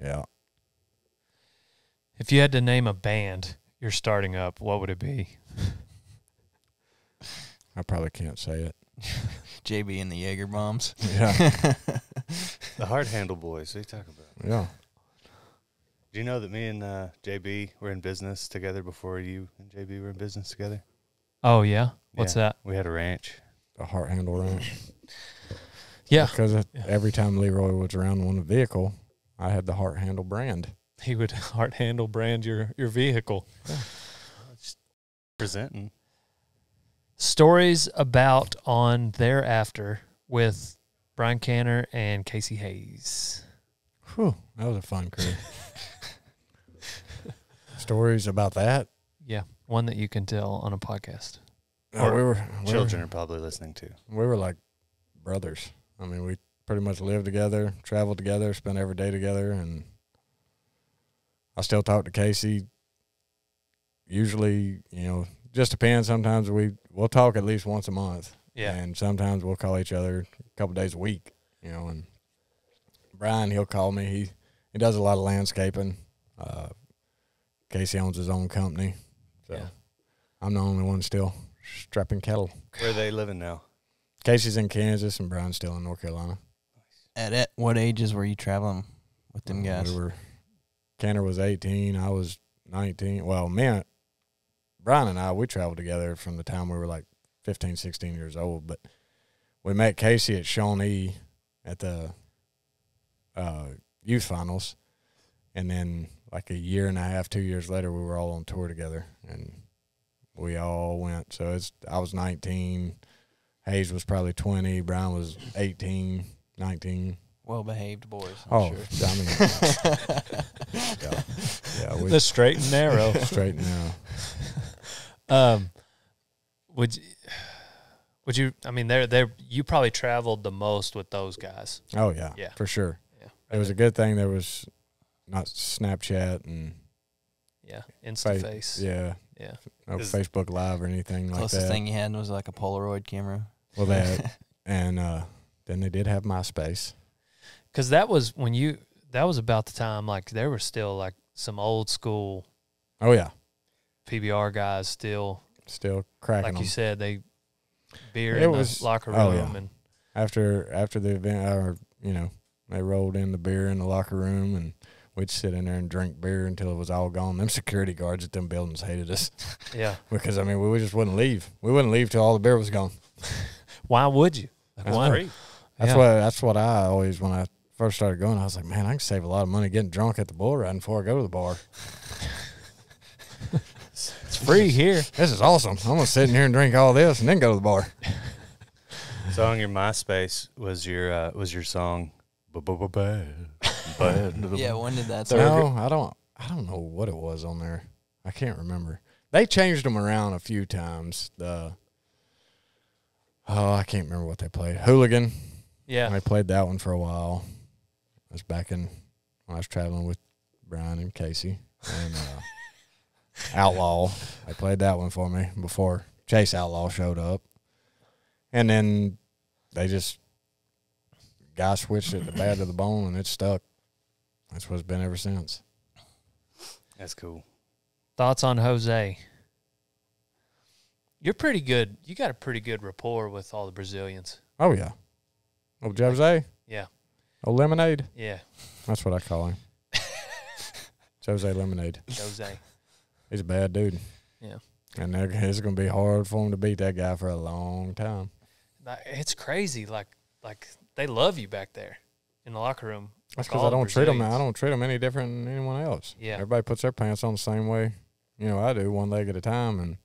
Yeah. If you had to name a band you're starting up, what would it be? I probably can't say it. JB and the Jaeger bombs. Yeah. The Hard Handle Boys. What are you talking about? yeah. Do you know that me and uh, JB were in business together before you and JB were in business together? Oh yeah, what's Yeah. that? We had a ranch. a heart handle ranch. Yeah, Because Yeah. every time Leroy was around on a vehicle, I had the heart handle brand. he would heart handle brand your your vehicle. Presenting. Stories about on thereafter with Brian Canter and Kasey Hayes. Whew, that was a fun crew. Stories about that? Yeah, one that you can tell on a podcast. Uh, we were we Children Were, are probably listening too. we were like brothers. I mean, we pretty much lived together, traveled together, spent every day together, and I still talk to Kasey. Usually, you know, just depends. Sometimes we we'll talk at least once a month. Yeah, And sometimes we'll call each other a couple days a week, you know. And Brian, he'll call me. He he does a lot of landscaping. Uh, Kasey owns his own company, so Yeah. I'm the only one still strapping cattle. Where are they living now? Kasey's in Kansas and Brian's still in North Carolina. At, at what ages were you traveling with them guys? We were Canter was 18. I was 19. Well, man, Brian and I we traveled together from the time we were like 15, 16 years old. But we met Casey at Shawnee at the uh, youth finals, and then like a year and a half, two years later, we were all on tour together, and we all went. So it's I was 19. Hayes was probably 20. Brian was 18, 19. Well behaved boys. I'm Oh, sure. I mean, yeah, yeah, we the straight and narrow. straight now. um, would you, would you? I mean, they're they are you probably traveled the most with those guys. Oh yeah, Yeah. for sure. Yeah, It was a good thing there was not Snapchat and yeah, insta face. yeah, yeah. no Is- Facebook Live or anything like that. Closest thing you had was like a Polaroid camera. Well, that and uh, then they did have MySpace. Because that was when you. That was about the time like there were still like some old school Oh yeah, PBR guys still still cracking like them. you said they beer It in was- the locker room oh, yeah. and after after the event, or you know, they rolled in the beer in the locker room and. We'd sit in there and drink beer until it was all gone. Them security guards at them buildings hated us yeah. because I mean we just wouldn't leave. We wouldn't leave till all the beer was gone. Why would you? That's why? Free. That's Yeah. what that's what I always when I first started going. I was like, man, I can save a lot of money getting drunk at the bull riding before I go to the bar. It's free here. This is awesome. I'm gonna sit in here and drink all this and then go to the bar. So on your MySpace was your uh, was your song "Bad." Bad. Yeah, when did that Third- start? No, I don't. I don't know what it was on there. I can't remember. They changed them around a few times. The oh, I can't remember what they played. Hooligan. Yeah. I played that one for a while. I was back in when I was traveling with Brian and Kasey and uh, Outlaw. They played that one for me before Chase Outlaw showed up, and then they just guy switched it to the bad to the bone and it stuck. That's what it's been ever since. That's cool. Thoughts on Jose? You're pretty good. You got a pretty good rapport with all the Brazilians. Oh yeah, oh Jose, Yeah. oh lemonade. Yeah. That's what I call him. Jose Lemonade. Jose. He's a bad dude. Yeah. And it's going to be hard for him to beat that guy for a long time. It's crazy. Like like they love you back there in the locker room. That's because I don't treat them. I don't treat them any different than anyone else. Yeah. Everybody puts their pants on the same way, you know. I do one leg at a time, and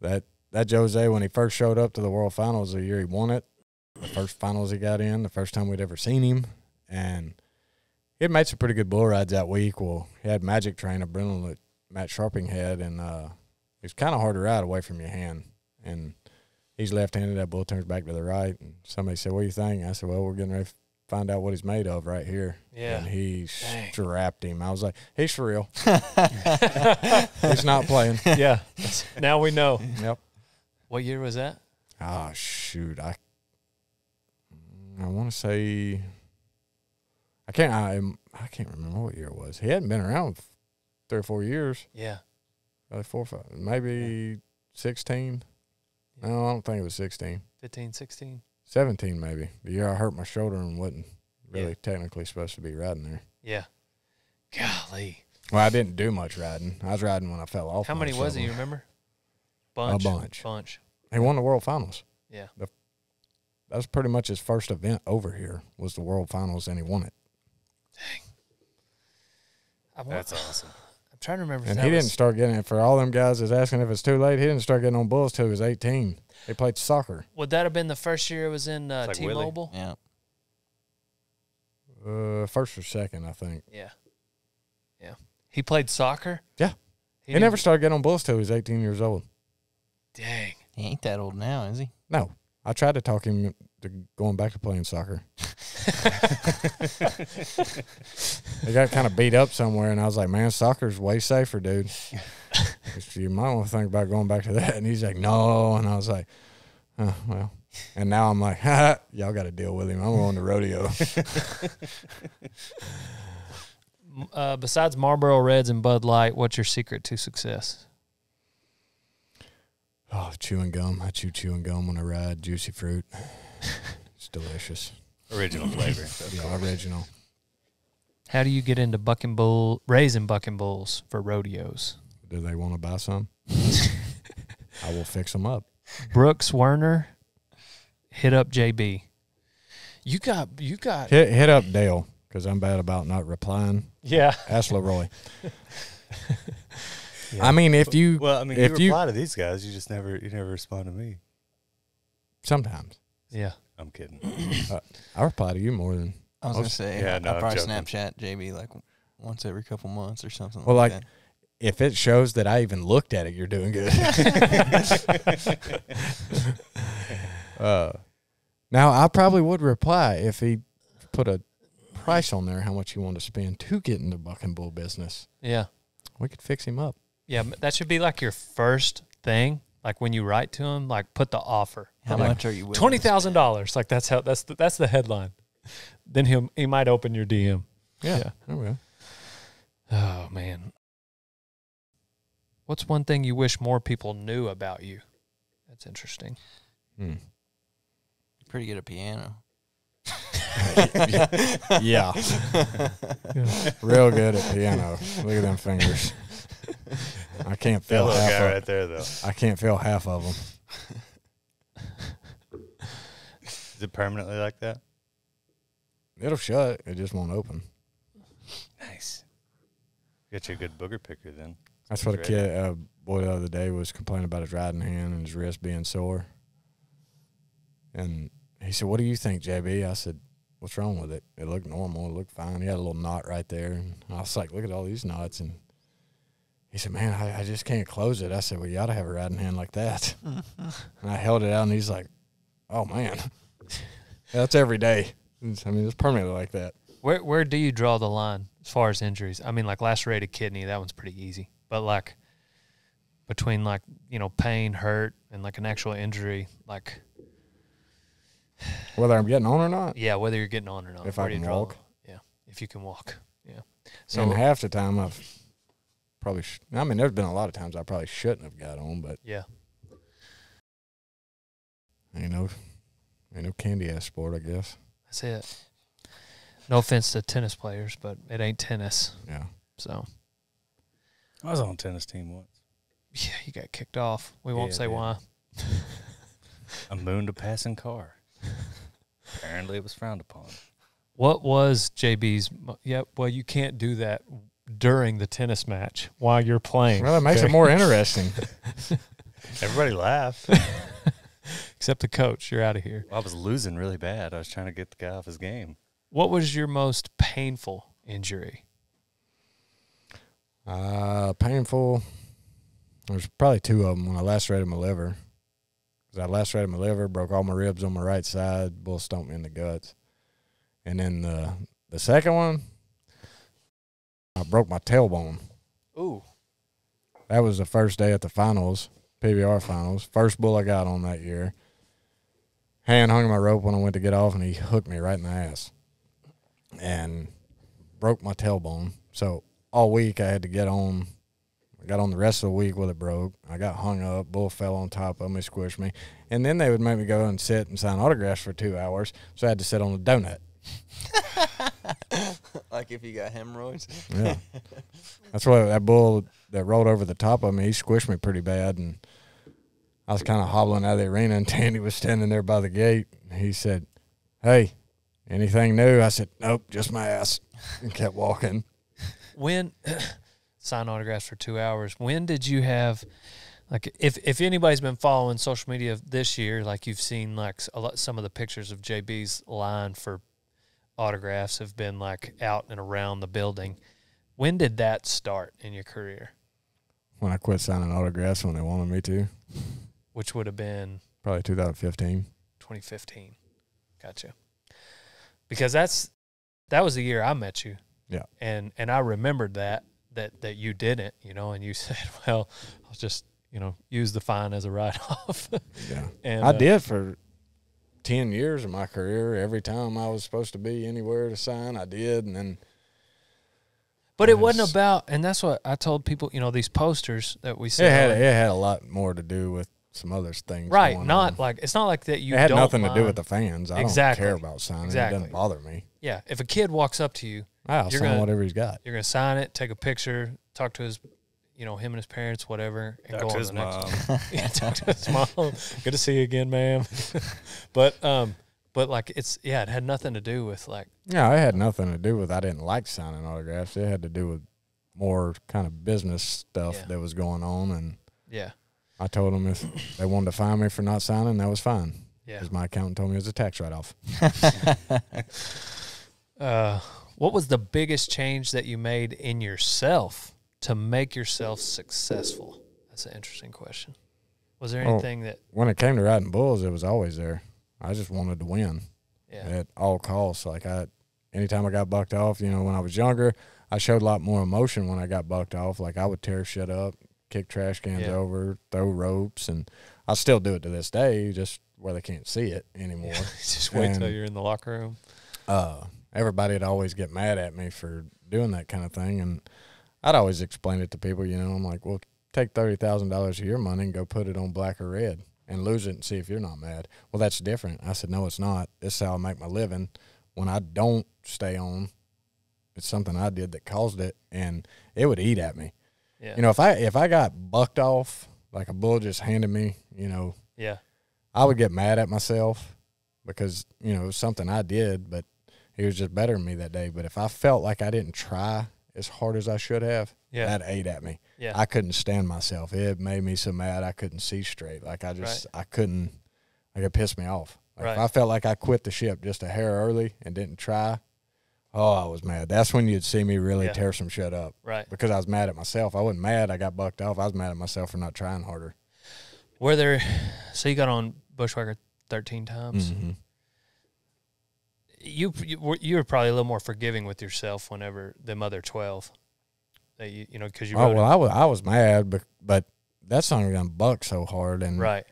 that that Jose when he first showed up to the World Finals the year he won it, the first finals he got in, the first time we'd ever seen him, and he had made some pretty good bull rides that week. Well, he had Magic Train, a Brennan that Matt Scharping had, and uh, it's kind of hard to ride away from your hand, and. He's left-handed. That bull turns back to the right, and somebody said, "What do you think?" I said, "Well, we're getting ready find out what he's made of right here." Yeah. And he Dang. strapped him. I was like, he's for real. he's not playing. yeah. now we know. Yep. What year was that? Oh shoot. I mm, I want to say I can't I I can't remember what year it was. He hadn't been around three or four years. Yeah. Probably four or five, maybe sixteen. No, I don't think it was sixteen. 15, 16. 17 maybe. The year I hurt my shoulder and wasn't really Yeah. technically supposed to be riding there. Yeah. Golly. Well, I didn't do much riding. I was riding when I fell off. How many was it? You remember? Bunch. bunch. Bunch. He won the World Finals. Yeah. The, that was pretty much his first event over here was the World Finals, and he won it. I want, That's awesome. I'm trying to remember. And he was- didn't start getting it for all them guys that's asking if it's too late. He didn't start getting on bulls till he was 18. He played soccer. Would that have been the first year it was in uh, like T-Mobile? Yeah. Uh, first or second, I think. Yeah. Yeah. He played soccer. Yeah. He, He, never started getting on bulls till he was 18 years old. Dang. He ain't that old now, is he? No, I tried to talk him to going back to playing soccer. He got kind of beat up somewhere, and I was like, "Man, soccer's way safer, dude. you might want to think about going back to that." And he's like, "No," and I was like, oh, "Well." And now I'm like, "Ha, "Y'all got to deal with him. I'm going to rodeo." Uh, besides Marlboro Reds and Bud Light, what's your secret to success? oh, chewing gum. I chew chewing gum when I ride. Juicy fruit. It's delicious. Original flavor. Yeah, original. How do you get into bucking bull, raising bucking bulls for rodeos? Do they want to buy some? I will fix them up. Brooks Werner, hit up JB. You got, you got, Hit, hit up Dale because I'm bad about not replying. yeah. Ask Leroy. I mean, if you Well, I mean, If you you- reply to these guys, you just never you never respond to me. sometimes Yeah. I'm kidding. I reply to you more than I was gonna say, yeah, I, no, I probably joking. Snapchat JB like once every couple months or something. Well, like, like- that. if it shows that I even looked at it, you're doing good. uh, now I probably would reply if he put a price on there, how much you want to spend to get in the buck and bull business. Yeah. We could fix him up. Yeah. That should be like your first thing. Like when you write to him, like put the offer. how like, much are you? willing Twenty to spend? thousand dollars. Like that's how that's the, that's the headline. Then he'll he might open your DM. Yeah, Yeah. there we go. Oh man. What's one thing you wish more people knew about you? That's interesting. Hmm. Pretty good at piano. Yeah, real good at piano. Look at them fingers. I can't That feel little half. guy Of, right there, though. I can't feel half of them. Is it permanently like that? It'll shut. It just won't open. Nice. Get you a good booger picker then. That's what a Right. kid, uh, boy, the other day was complaining about his riding hand and his wrist being sore. And he said, "What do you think, JB?" I said, "What's wrong with it? It looked normal. It looked fine. He had a little knot right there." And I was like, "Look at all these knots." And he said, "Man, I, I just can't close it." I said, "Well, you ought to have a riding hand like that." and I held it out, and he's like, "Oh man, that's every day." It's- I mean, it's permanently like that. Where where do you draw the line as far as injuries? I mean, like lacerated kidney, that one's pretty easy. But like between like you know pain, hurt, and like an actual injury, like Whether I'm getting on or not. yeah, whether you're getting on or not. If I you can walk. Yeah, if you can walk. Yeah. So So and half the time I've probably. Sh- I mean, there's been a lot of times I probably shouldn't have got on, but yeah, Ain't no, ain't no candy ass sport, I guess. that's it. No offense to tennis players, but it ain't tennis. Yeah. So I was on a tennis team once. yeah, you got kicked off. We won't Yeah, say I did. why. I mooned a passing car. Apparently, it was frowned upon. What was JB's? mo- Yeah, well, you can't do that during the tennis match while you're playing. Well, that makes okay? it more interesting. Everybody laughed. Except the coach, you're out of here. I was losing really bad. I was trying to get the guy off his game. What was your most painful injury? uh, painful. There's probably two of them when I lacerated my liver. 'Cause I lacerated my liver, broke all my ribs on my right side, bull stomped me in the guts. And then the the second one, I broke my tailbone. Ooh, That was the first day at the finals, PBR finals. First bull I got on that year. Hand hung my rope when I went to get off, and he hooked me right in the ass and broke my tailbone. So all week I had to get on. I got on the rest of the week with it broke. I got hung up. Bull fell on top of me, squished me, and then they would make me go and sit and sign autographs for two hours. So I had to sit on a donut. like if you got hemorrhoids. Yeah. That's why that bull that rolled over the top of me, he squished me pretty bad. And I was kind of hobbling out of the arena, and Tandy was standing there by the gate. He said, Hey, anything new? I said, Nope, just my ass. And kept walking. when sign autographs for two hours. When did you have like if if anybody's been following social media this year, like you've seen like a lot, some of the pictures of JB's line for autographs have been like out and around the building. When did that start in your career? When I quit signing autographs when they wanted me to, Which would have been probably 2015. 2015. Gotcha. Because that's that was the year I met you. Yeah. And and I remembered that that that you didn't, you know, and you said, "Well, I'll just, you know, use the fine as a write off." Yeah. and I uh, did for 10 years of my career. Every time I was supposed to be anywhere to sign, I did. And then, But it wasn't about and that's what I told people, you know, these posters that we it sell. had, it had a lot more to do with some other things. right, not on. like it's not like that you it had nothing to do with the fans. I Exactly. don't care about signing. It doesn't bother me. Yeah, if a kid walks up to you, I'll You're sign gonna- whatever he's got. you're going to sign it, take a picture, talk to his you know, him and his parents, whatever, and go on to the next yeah, talk to his mom. Good to see you again, ma'am. but um, but like it's yeah, it had nothing to do with like Yeah, it had nothing to do with I didn't like signing autographs. It had to do with more kind of business stuff Yeah. that was going on, and yeah, I told them if they wanted to fine me for not signing, that was fine. yeah. Because my accountant told me it was a tax write-off. Uh, what was the biggest change that you made in yourself to make yourself successful? That's an interesting question. Was there Oh. anything that When it came to riding bulls, it was always there. I just wanted to win yeah at all costs. Like I, anytime I got bucked off, you know, when I was younger, I showed a lot more emotion when I got bucked off. Like I would tear shit up, kick trash cans Yeah. over, throw ropes, and I still do it to this day, just where they can't see it anymore. just wait till you're in the locker room? uh, everybody'd always get mad at me for doing that kind of thing, and I'd always explain it to people. You know, I'm like, well, take thirty thousand dollars of your money and go put it on black or red and lose it and see if you're not mad. Well, that's different. I said, no, it's not. This is how I make my living. When I don't stay on, it's something I did that caused it, and it would eat at me. Yeah, You know, if I if I got bucked off, like a bull just handed me, you know, yeah, I would get mad at myself, because you know it was something I did, but he was just better than me that day. But if I felt like I didn't try as hard as I should have, Yeah. that ate at me. Yeah. I couldn't stand myself. It made me so mad I couldn't see straight. Like I just I couldn't. Like it pissed me off. Like If I felt like I quit the ship just a hair early and didn't try, oh, I was mad. That's when you'd see me really Yeah. tear some shit up right. because I was mad at myself. I wasn't mad. I got bucked off. I was mad at myself for not trying harder. Were there? So you got on Bushwhacker thirteen times. Mm-hmm. You you were, you were probably a little more forgiving with yourself whenever the mother twelve. That you you know because you Oh wrote well, I was I was mad, but but that song got bucked so hard, and right.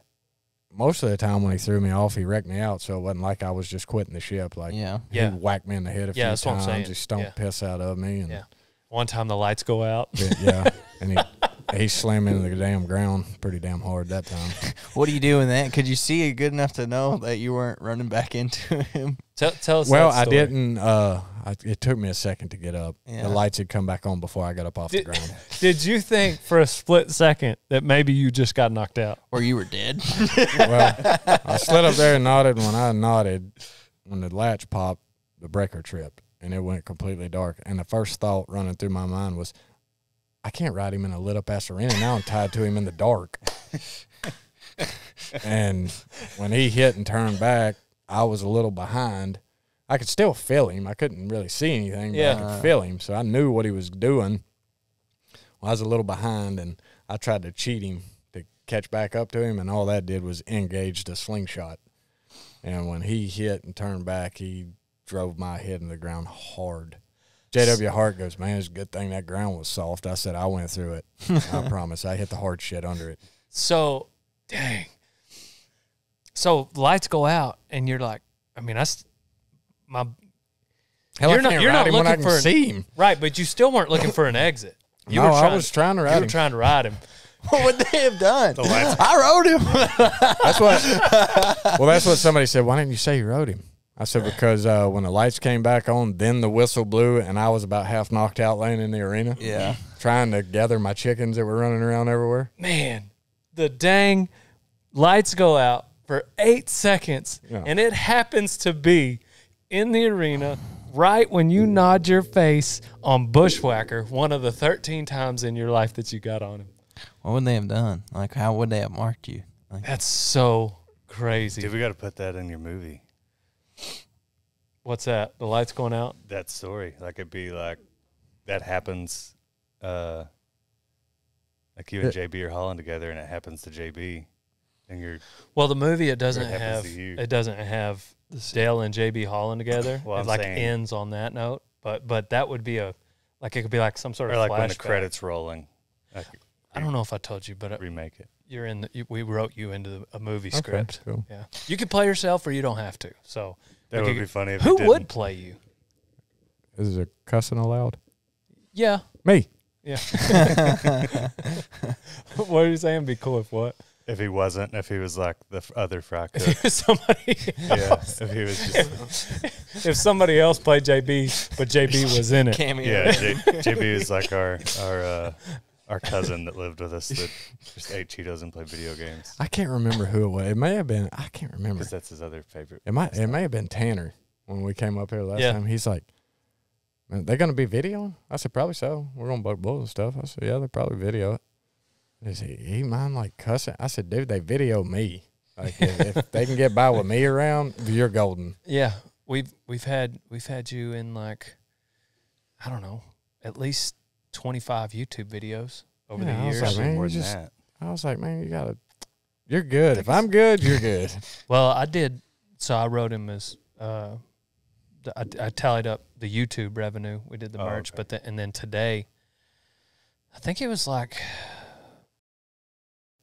most of the time when he threw me off, he wrecked me out. So it wasn't like I was just quitting the ship. Like Yeah. Yeah. he whacked me in the head a Yeah, few that's what I'm times. saying. He stomped Yeah. piss out of me, and Yeah. One time the lights go out. yeah, yeah. and he he slammed into the damn ground pretty damn hard that time. What do you do in that? Could you see it good enough to know that you weren't running back into him? Tell, tell us. well, that I didn't. Uh, I, it took me a second to get up. Yeah. The lights had come back on before I got up off Did- the ground. Did you think for a split second that maybe you just got knocked out? Or you were dead? well, I slid up there and nodded. When I nodded, when the latch popped, the breaker tripped and it went completely dark. And the first thought running through my mind was, I can't ride him in a lit up ass arena. Now I'm tied to him in the dark. and when he hit and turned back, I was a little behind. I could still feel him. I couldn't really see anything, but I could feel him. So I knew what he was doing. Well, I was a little behind, and I tried to cheat him to catch back up to him, and all that did was engage the slingshot. And when he hit and turned back, he drove my head in the ground hard. JW Hart goes, Man, it's a good thing that ground was soft. I said, I went through it. I promise. I hit the hard shit under it. So, dang. So lights go out, and you're like, I mean, I, s- my Hell, You're I not- can't you're ride not him when I looking can for an- see him. right, but you still weren't looking for an exit. You no, were trying, I was trying to you ride were him. trying to ride him. what would they have done? lights- I rode him. That's what. well, that's what somebody said. Why didn't you say you rode him? I said because uh, when the lights came back on, then the whistle blew, and I was about half knocked out laying in the arena, yeah. trying to gather my chickens that were running around everywhere. Man, the dang lights go out for eight seconds, Yeah. and it happens to be in the arena right when you nod your face on Bushwhacker, one of the 13 times in your life that you got on him. What would they have done? Like, how would they have marked you? Like, That's so crazy. Dude, we got to put that in your movie. What's that? The lights going out? That story, like it'd be like that happens. uh Like you and JB are hauling together, and it happens to JB, and you're Well, the movie it doesn't it have to you. it doesn't have Dale and JB hauling together. Well, it I'm like saying- ends on that note, but but that would be a like it could be like some sort or of like when the credits rolling. Like I don't know if I told you, but uh, remake it. you're in. The, you, we wrote you into the, a movie Okay, script. cool. Yeah, you can play yourself or you don't have to. So That Like, would you- be funny. If who would play you? Is there cussing allowed? Yeah, Me. yeah. what are you saying? Be cool if what? if he wasn't? If he was like the f- other fry cook? somebody, yeah. If he was just if somebody else played JB, but JB was in it. cameo. yeah. J- JB is like our our uh, our cousin that lived with us that just ate Cheetos and played video games I can't remember who it was. It may have been. I can't remember. because that's his other favorite. It might. It may have been Tanner when we came up here last Yeah. time. He's like, "Man, they're gonna be videoing." I said, "Probably so. We're gonna book bulls and stuff." I said, "Yeah, they're probably video it." He said, "He mind like cussing?" I said, "Dude, they video me. Like if, if they can get by with me around, you're golden." Yeah, we've we've had we've had you in like I don't know, at least twenty five YouTube videos over Yeah, I the was years. like, man, more you than just- that. I was like, "Man, you gotta. You're good. If I'm good, you're good." well, I did. So I wrote him as uh, I, I tallied up the YouTube revenue. We did the Oh, merch, okay. but the, and then today, I think it was like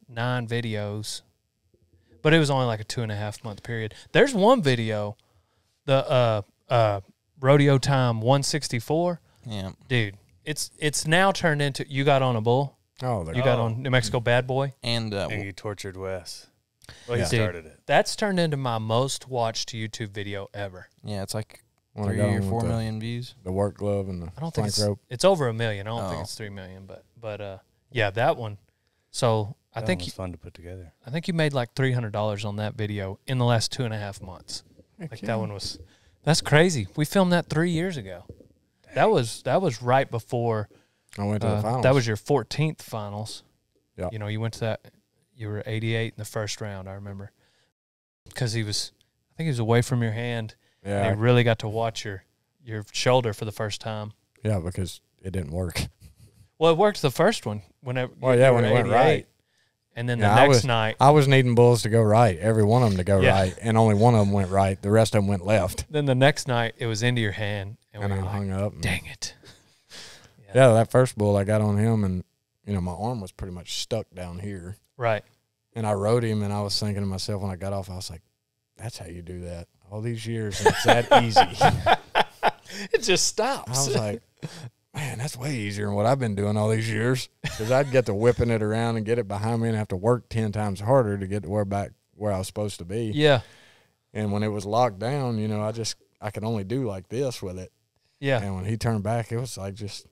nine videos, but it was only like a two and a half month period. There's one video, the uh uh rodeo time one sixty four. Yeah. dude it's it's now turned into you got on a bull Oh, they're you got Oh. on new mexico bad boy And uh, And you tortured Wes. Well, he Yeah. Started it. that's turned into my most watched youtube video ever yeah, it's like when three or on with four the, views. the work glove and the i don't think it's, rope. it's over a million i don't think Oh. it's three million but but uh yeah that one so i think one you, was fun to put together. i think you made like $300 on that video in the last two and a half months Like that one was. That's crazy. We filmed that three years ago. That was that was right before. I went to uh, the finals. that was your 14th finals. Yeah. You know, you went to that. You were 88 in the first round. I remember because he was. I think he was away from your hand. yeah, And you really got to watch your your shoulder for the first time. yeah, because it didn't work. Well, it worked the first one. Whenever. Well, yeah, when it went right. And then Yeah, the I next was- night, I was needing bulls to go right, every one of them to go Yeah. right, and only one of them went right. The rest of them went left, then the next night, it was into your hand, and, and we I like, hung up. and- "Dang it!" Yeah, that first bull I got on him, and you know my arm was pretty much stuck down here, Right. and I rode him, and I was thinking to myself when I got off, I was like, "That's how you do that." All these years, and it's that easy. It just I stops. was like, man, that's way easier than what I've been doing all these years. Because I'd get to whipping it around and get it behind me and have to work 10 times harder to get to where back where I was supposed to be. yeah. And when it was locked down, you know, I just, I could only do like this with it. Yeah. And when he turned back, it was like just,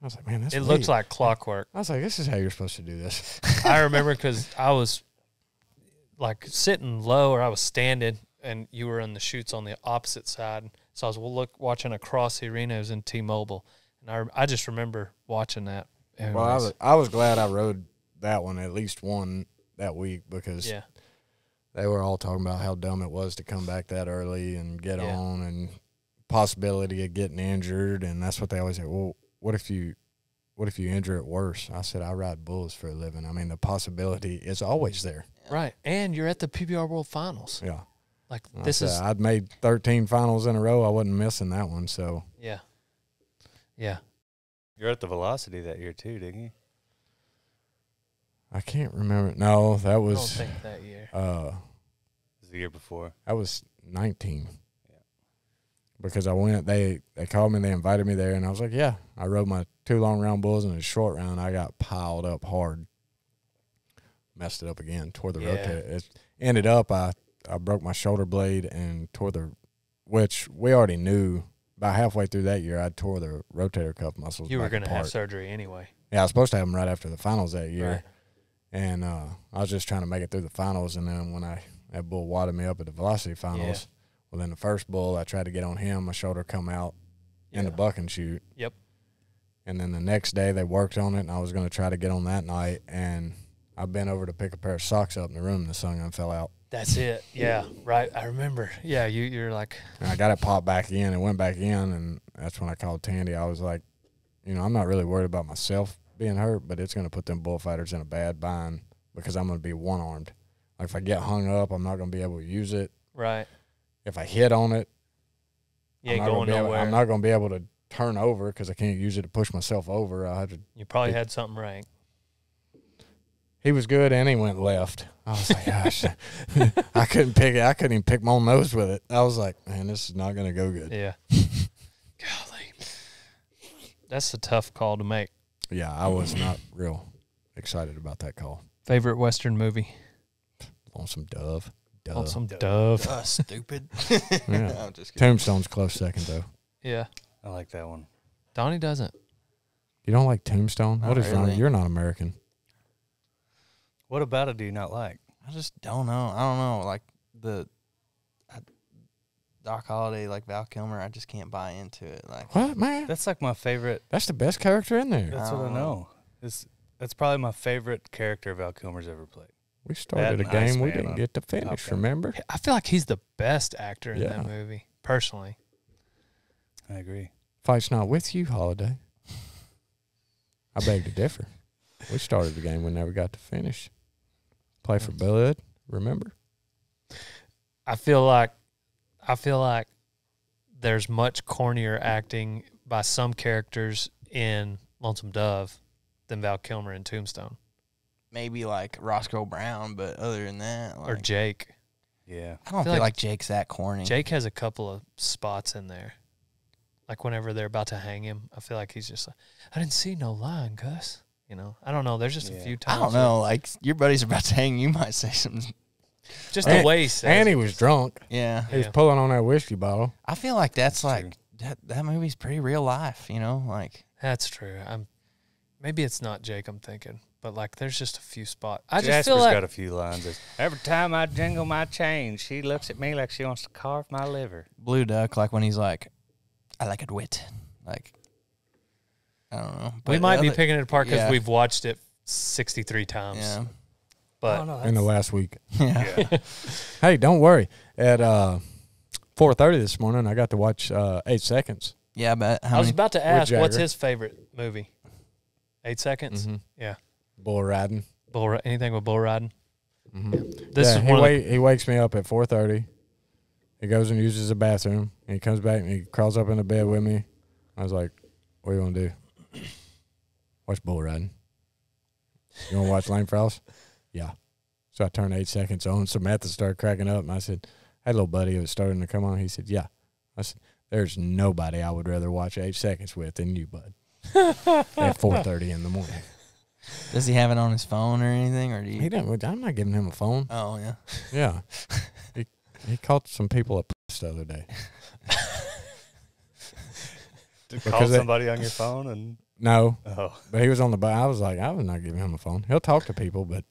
I was like, man, that's It looks like clockwork. I was like, this is how you're supposed to do this. I remember because I was like sitting low, or I was standing, and you were in the chutes on the opposite side. So I was look watching across the arena. It was in T-Mobile, and I I just remember watching that. And it well, I was- was, I was glad I rode that one at least one that week because yeah, they were all talking about how dumb it was to come back that early and get Yeah. on and possibility of getting injured. And that's what they always say well what if you what if you injure it worse? I said i ride bulls for a living. I mean the possibility is always there. Right. And you're at the PBR World Finals. yeah. Like I this said, is i'd made 13 finals in a row. I wasn't missing that one. So yeah, yeah. You're at the Velocity that year too, didn't you? i can't remember no that I don't was think that year. uh It was the year before. I was 19. Yeah. Because I went, they they called me, they invited me there, and I was like, yeah. I rode my two long round bulls and a short round. I got piled up hard, messed it up again, tore the Yeah. rotator. It ended up I I broke my shoulder blade and tore the, which we already knew. About halfway through that year, I tore the rotator cuff muscles. You were going to have surgery anyway. Yeah, I was supposed to have them right after the finals that year Right. and uh, I was just trying to make it through the finals. And then when I that bull wadded me up at the velocity finals, well, then the first bull I tried to get on him, my shoulder come out in the Yeah. bucking chute. Yep. And then the next day they worked on it, and I was going to try to get on that night, and I bent over to pick a pair of socks up in the room, and the sun gun fell out. That's it. Yeah, right. I remember. Yeah, you you're like, And I got it popped back in and went back in, and that's when I called Tandy. I was like, you know, I'm not really worried about myself being hurt, but it's going to put them bullfighters in a bad bind because I'm going to be one armed. Like if I get hung up, I'm not going to be able to use it. right. If I hit on it, You I'm ain't not gonna going be able- I'm not going to be able to turn over because I can't use it to push myself over. I had to. you probably had something right. He was good, and he went left. I was like, gosh, I couldn't pick it. I couldn't even pick my own nose with it. I was like, man, this is not going to go good. Yeah. Golly. That's a tough call to make. Yeah, I was not real excited about that call. Favorite Western movie? Lonesome Dove. Dove. Lonesome Dove. Uh, stupid. Yeah. I'm just. Tombstone's close second though. Yeah. I like that one. Donnie doesn't. You don't like Tombstone? Not what is wrong? You're not American. What about it do you not like? I just don't know. I don't know. Like the I, Doc Holliday, like Val Kilmer, I just can't buy into it. Like What man? That's like my favorite. That's the best character in there. That's I what I know. know. It's that's probably my favorite character Val Kilmer's ever played. We started a That nice game we didn't get to finish. Gun. Remember? I feel like he's the best actor in Yeah. that movie, personally. I agree. Fight's not with you, Holiday. I beg to differ. We started the game we never got to finish. Play for blood. Remember? I feel like I feel like there's much cornier acting by some characters in Lonesome Dove than Val Kilmer in Tombstone maybe like Roscoe Brown, but other than that, or Jake. Yeah. I don't feel feel, like like, Jake's that corny. Jake has a couple of spots in there. Like whenever they're about to hang him, I feel like he's just like, I didn't see no line, Gus. You know, I don't know. There's just a few times. I don't know. Like your buddy's about to hang, you might say something. Just And- the way he says And he was drunk. Yeah, He was Yeah. pulling on that whiskey bottle. I feel like that's, That's like true. that. That movie's pretty real life. You know, like That's true. I'm. Maybe it's not Jake. I'm thinking. but like there's just a few spots. I just feel like got a few lines. That's, Every time I jingle my chain, she looks at me like she wants to carve my liver. Blue Duck, like when he's like, I like it wit, Like, I don't know. we might be other- picking it apart because yeah. we've watched it 63 times. Yeah. But in the last week. Yeah. Yeah. Hey, don't worry. At uh, four thirty this morning, I got to watch uh, Eight Seconds. Yeah, but how I was many? about to ask, what's his favorite movie? Eight seconds. Mhm. Yeah. Bull riding. Bull. ri- Anything with bull riding. Mhm. This yeah, is he, one. wait, he wakes me up at four thirty. He goes and uses the bathroom. And he comes back and he crawls up in the bed with me. I was like, "What are you gonna do? Watch bull riding? You want to watch Lane Frost? Yeah." So I turned eight seconds on. So Samantha started cracking up, and I said, "Hey, little buddy, it was starting to come on." He said, "Yeah." I said, "There's nobody I would rather watch eight seconds with than you, bud." at four thirty in the morning. Does he have it on his phone or anything, or do you? He you? didn't. I'm not giving him a phone. Oh yeah. Yeah. he he caught some people up the other day. To Because call they- somebody on your phone and No, oh, but he was on the bus. I was like, I was not giving him a phone. He'll talk to people, but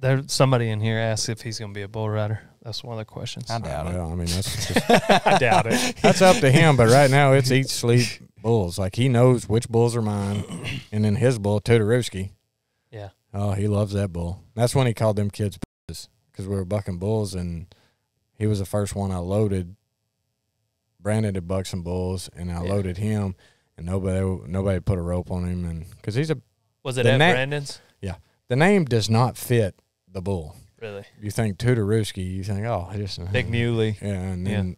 There, somebody in here asked if he's going to be a bull rider. That's one of the questions. I doubt it. well, I mean that's just, I doubt it. that's up to him. But right now, it's eat, sleep, bulls. Like he knows which bulls are mine, and then his bull, Tudaruski. Yeah. Oh, he loves that bull. That's when he called them kids because we were bucking bulls, and he was the first one I loaded. Brandon had bucked some bulls, and I Yeah. loaded him, and nobody nobody put a rope on him, and because he's a Was it at na- Brandon's? Yeah, the name does not fit the bull. Really? You think Tudaruski, you think oh, just Big muley. yeah, and then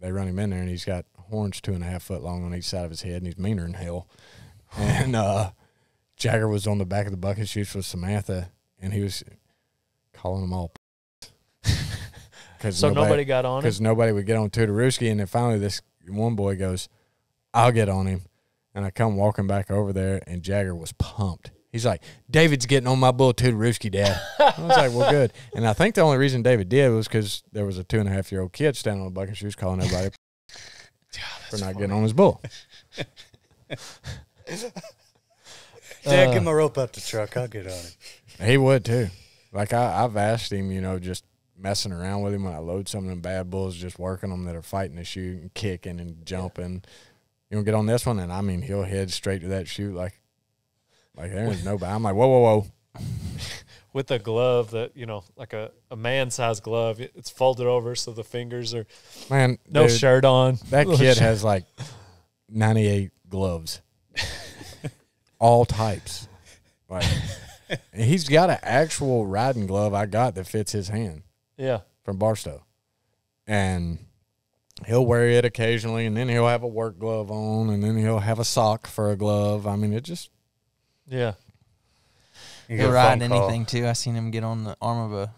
they run him in there, and he's got horns two and a half foot long on each side of his head, and he's meaner than hell. and uh, Jagger was on the back of the bucking chutes with Samantha, and he was calling them all. Cause So nobody, got on it? because nobody would get on Tudaruski, and then finally this one boy goes, "I'll get on him," and I come walking back over there, and Jagger was pumped. He's like, "David's getting on my bull Tudaruski, Dad." I was like, "Well, good." And I think the only reason David did was because there was a two and a half year old kid standing on the bucking chutes calling everybody for not getting on his bull. Dad, Uh, get my rope out the truck. I'll get on it. He would too. Like I, I've asked him, you know, just messing around with him when I load some of them bad bulls, just working them that are fighting the chute and kicking and jumping. You know, get on this one, and I mean, he'll head straight to that chute like, like there is nobody. I'm like, whoa, whoa, whoa. With a glove that, you know, like a, a man sized glove, it- it's folded over so the fingers are Man, no dude, shirt on. That kid has like 98 gloves, all types. Like, and he's got an actual riding glove I got that fits his hand. Yeah. from Barstow. And he'll wear it occasionally, and then he'll have a work glove on, and then he'll have a sock for a glove. I mean, it just Yeah. You He'll ride phone call. anything too. I seen him get on the arm of a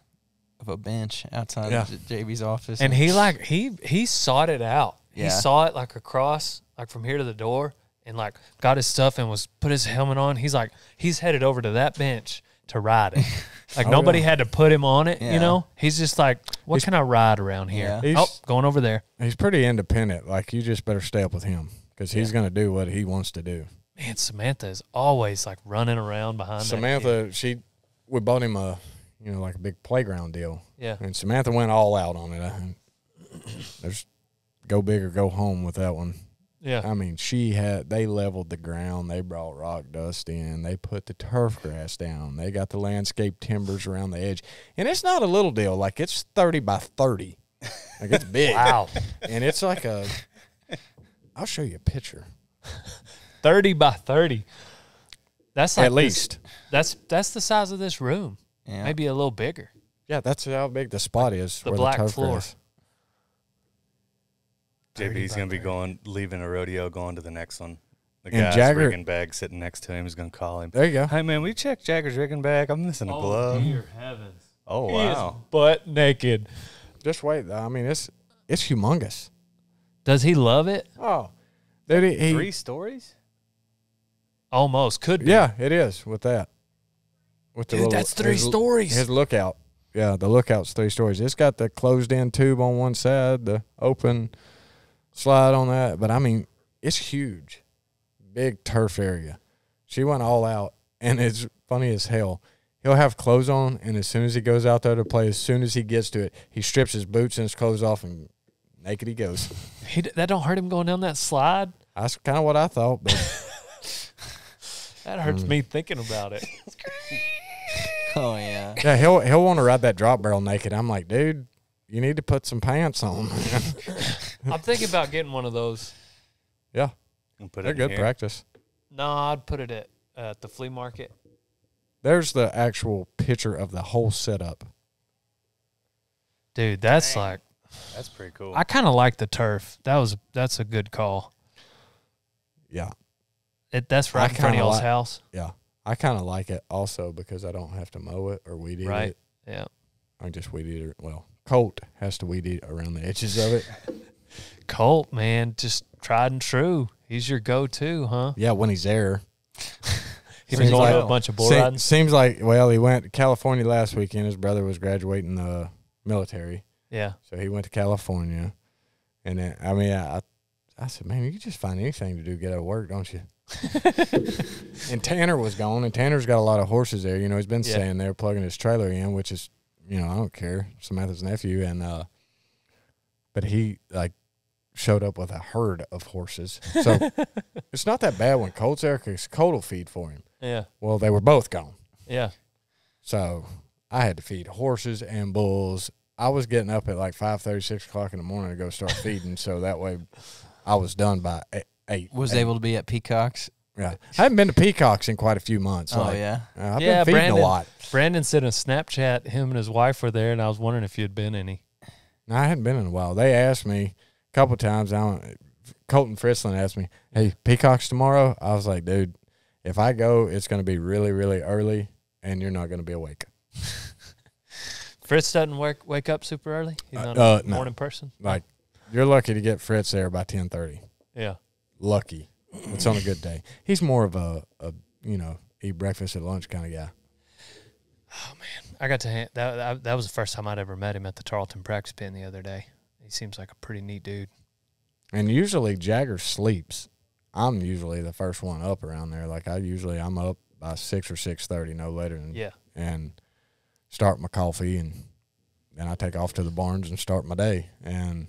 of a bench outside Yeah. of J- JB's office. And he like he he sought it out. Yeah. He saw it like across, like from here to the door, and like got his stuff and was put his helmet on. He's like he's headed over to that bench to ride it. Like Oh, nobody yeah. had to put him on it. You know, he's just like, what He's- can I ride around here? Yeah. Oh, He's- going over there. he's pretty independent. Like you just better stay up with him because he's Yeah. going to do what he wants to do. Man, Samantha is always like running around behind. Samantha, she we bought him a you know like a big playground deal, Yeah. and Samantha went all out on it. I- There's go big or go home with that one. Yeah. I mean, she had they leveled the ground, they brought rock dust in, they put the turf grass down, they got the landscape timbers around the edge, and it's not a little deal. Like it's thirty by thirty, like it's big. Wow. and it's like a. I'll show you a picture. 30 by 30. That's like At this- least, that's that's the size of this room. yeah. Maybe a little bigger. yeah, that's how big the spot is. The where black turf floor. grass- JB's gonna be by going, leaving a rodeo, going to the next one. The And guy's Jagger- rigging bag sitting next to him is gonna call him. There you go. Hey man, we checked Jagger's rigging bag. I'm missing a oh, glove. Oh, dear heavens. Oh He is wow. butt naked. Just wait. Though. I mean, it's it's humongous. Does he love it? Oh, dude, he, he- Three stories? Almost. Could be. yeah, it is with that. With the Dude, that's three his- stories. His lookout, yeah, the lookout's three stories. It's got the closed-in tube on one side, the open slide on that. But I mean, it's huge, big turf area. She went all out, and it's funny as hell. He'll have clothes on, and as soon as he goes out there to play, as soon as he gets to it, he strips his boots and his clothes off, and naked he goes. He, that don't hurt him going down that slide. That's kind of what I thought, but That hurts Mm. me thinking about it. Oh yeah. yeah, he'll he'll want to ride that drop barrel naked. I'm like, dude, you need to put some pants on. I'm thinking about getting one of those. yeah, And put they're it in good here. practice. No, I'd put it at at the flea market. There's the actual picture of the whole setup. Dude, that's Dang. like That's pretty cool. I kind of like the turf. That was that's a good call. Yeah, It that's I right in front of kinda y'all's like- house. yeah. I kind of like it also because I don't have to mow it or weed eat Right. it. Yeah. I just weed eat it. Well, Colt has to weed eat around the edges of it. Colt, man, just tried and true. He's your go-to, huh? Yeah, when he's there. He's been going to a bunch of bull Se- riding. seems like well, he went to California last weekend. His brother was graduating the military, Yeah. so he went to California. And then, I mean, I, I said, man, you can just find anything to do, get out of work, don't you? and Tanner was gone, and Tanner's got a lot of horses there. You know, he's been Yeah. staying there, plugging his trailer in, which is, you know, I don't care. Samantha's nephew, and uh, but he like showed up with a herd of horses, so it's not that bad when Colt's there because Colt will feed for him. Yeah. Well, they were both gone. Yeah. So I had to feed horses and bulls. I was getting up at like 5 6 o'clock in the morning to go start feeding. So that way I was done by eight. eight Was eight. able to be at Peacocks. Yeah. I haven't been to Peacocks in quite a few months. Oh Like, yeah. uh, I've Yeah, been feeding Brandon. a lot. Brandon sent a Snapchat. Him and his wife were there, and I was wondering if you'd been any. No, I hadn't been in a while. They asked me a couple times. I don't, Colton Fritzland asked me, "Hey, Peacocks tomorrow?" I was like, "Dude, if I go, it's going to be really, really early, and you're not going to be awake." Fritz doesn't wake wake up super early. He's Uh, not uh, a no. morning person. Like, you're lucky to get Fritz there by ten thirty. Yeah. lucky. It's on a good day. He's more of a, a you know, eat breakfast at lunch kind of guy. Oh man, I got to hand, that, that. That was the first time I'd ever met him at the Tarleton practice pen the other day. Seems like a pretty neat dude. And usually Jagger sleeps. I'm usually the first one up around there. Like I usually I'm up by six or six thirty, no later than Yeah. and start my coffee and then I take off to the barns and start my day. And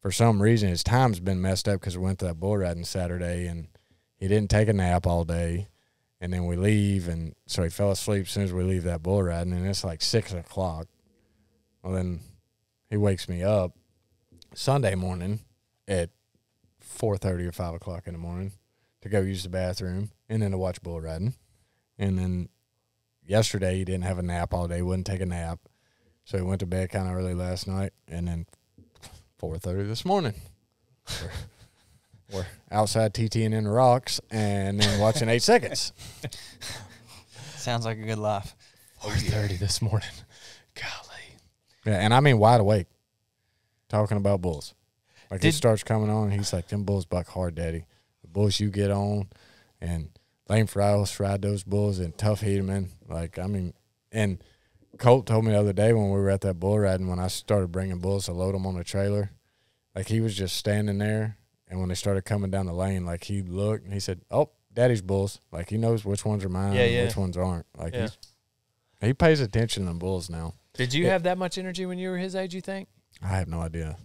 for some reason his time's been messed up because we went to that bull riding Saturday and he didn't take a nap all day. And then we leave and so he fell asleep as soon as we leave that bull riding and it's like six o'clock. Well then he wakes me up Sunday morning at four thirty or five o'clock in the morning to go use the bathroom and then to watch bull riding. And then yesterday he didn't have a nap all day, wouldn't take a nap. So he went to bed kind of early last night and then four thirty this morning. We're, we're outside TTing in the rocks and then watching eight seconds. Sounds like a good life. Four thirty this morning. Golly. Yeah, and I mean wide awake, talking about bulls. Like he Did- starts coming on, he's like, "Them bulls buck hard, daddy. The bulls you get on, and Lane Frost ride those bulls and Tuff Hedeman. Like I mean, and Colt told me the other day when we were at that bull riding when I started bringing bulls to load them on the trailer, like he was just standing there, and when they started coming down the lane, like he looked and he said, "Oh, daddy's bulls." Like he knows which ones are mine Yeah, and yeah. which ones aren't. Like Yeah. he's, he pays attention to bulls now. Did you Yeah. have that much energy when you were his age? You think? I have no idea.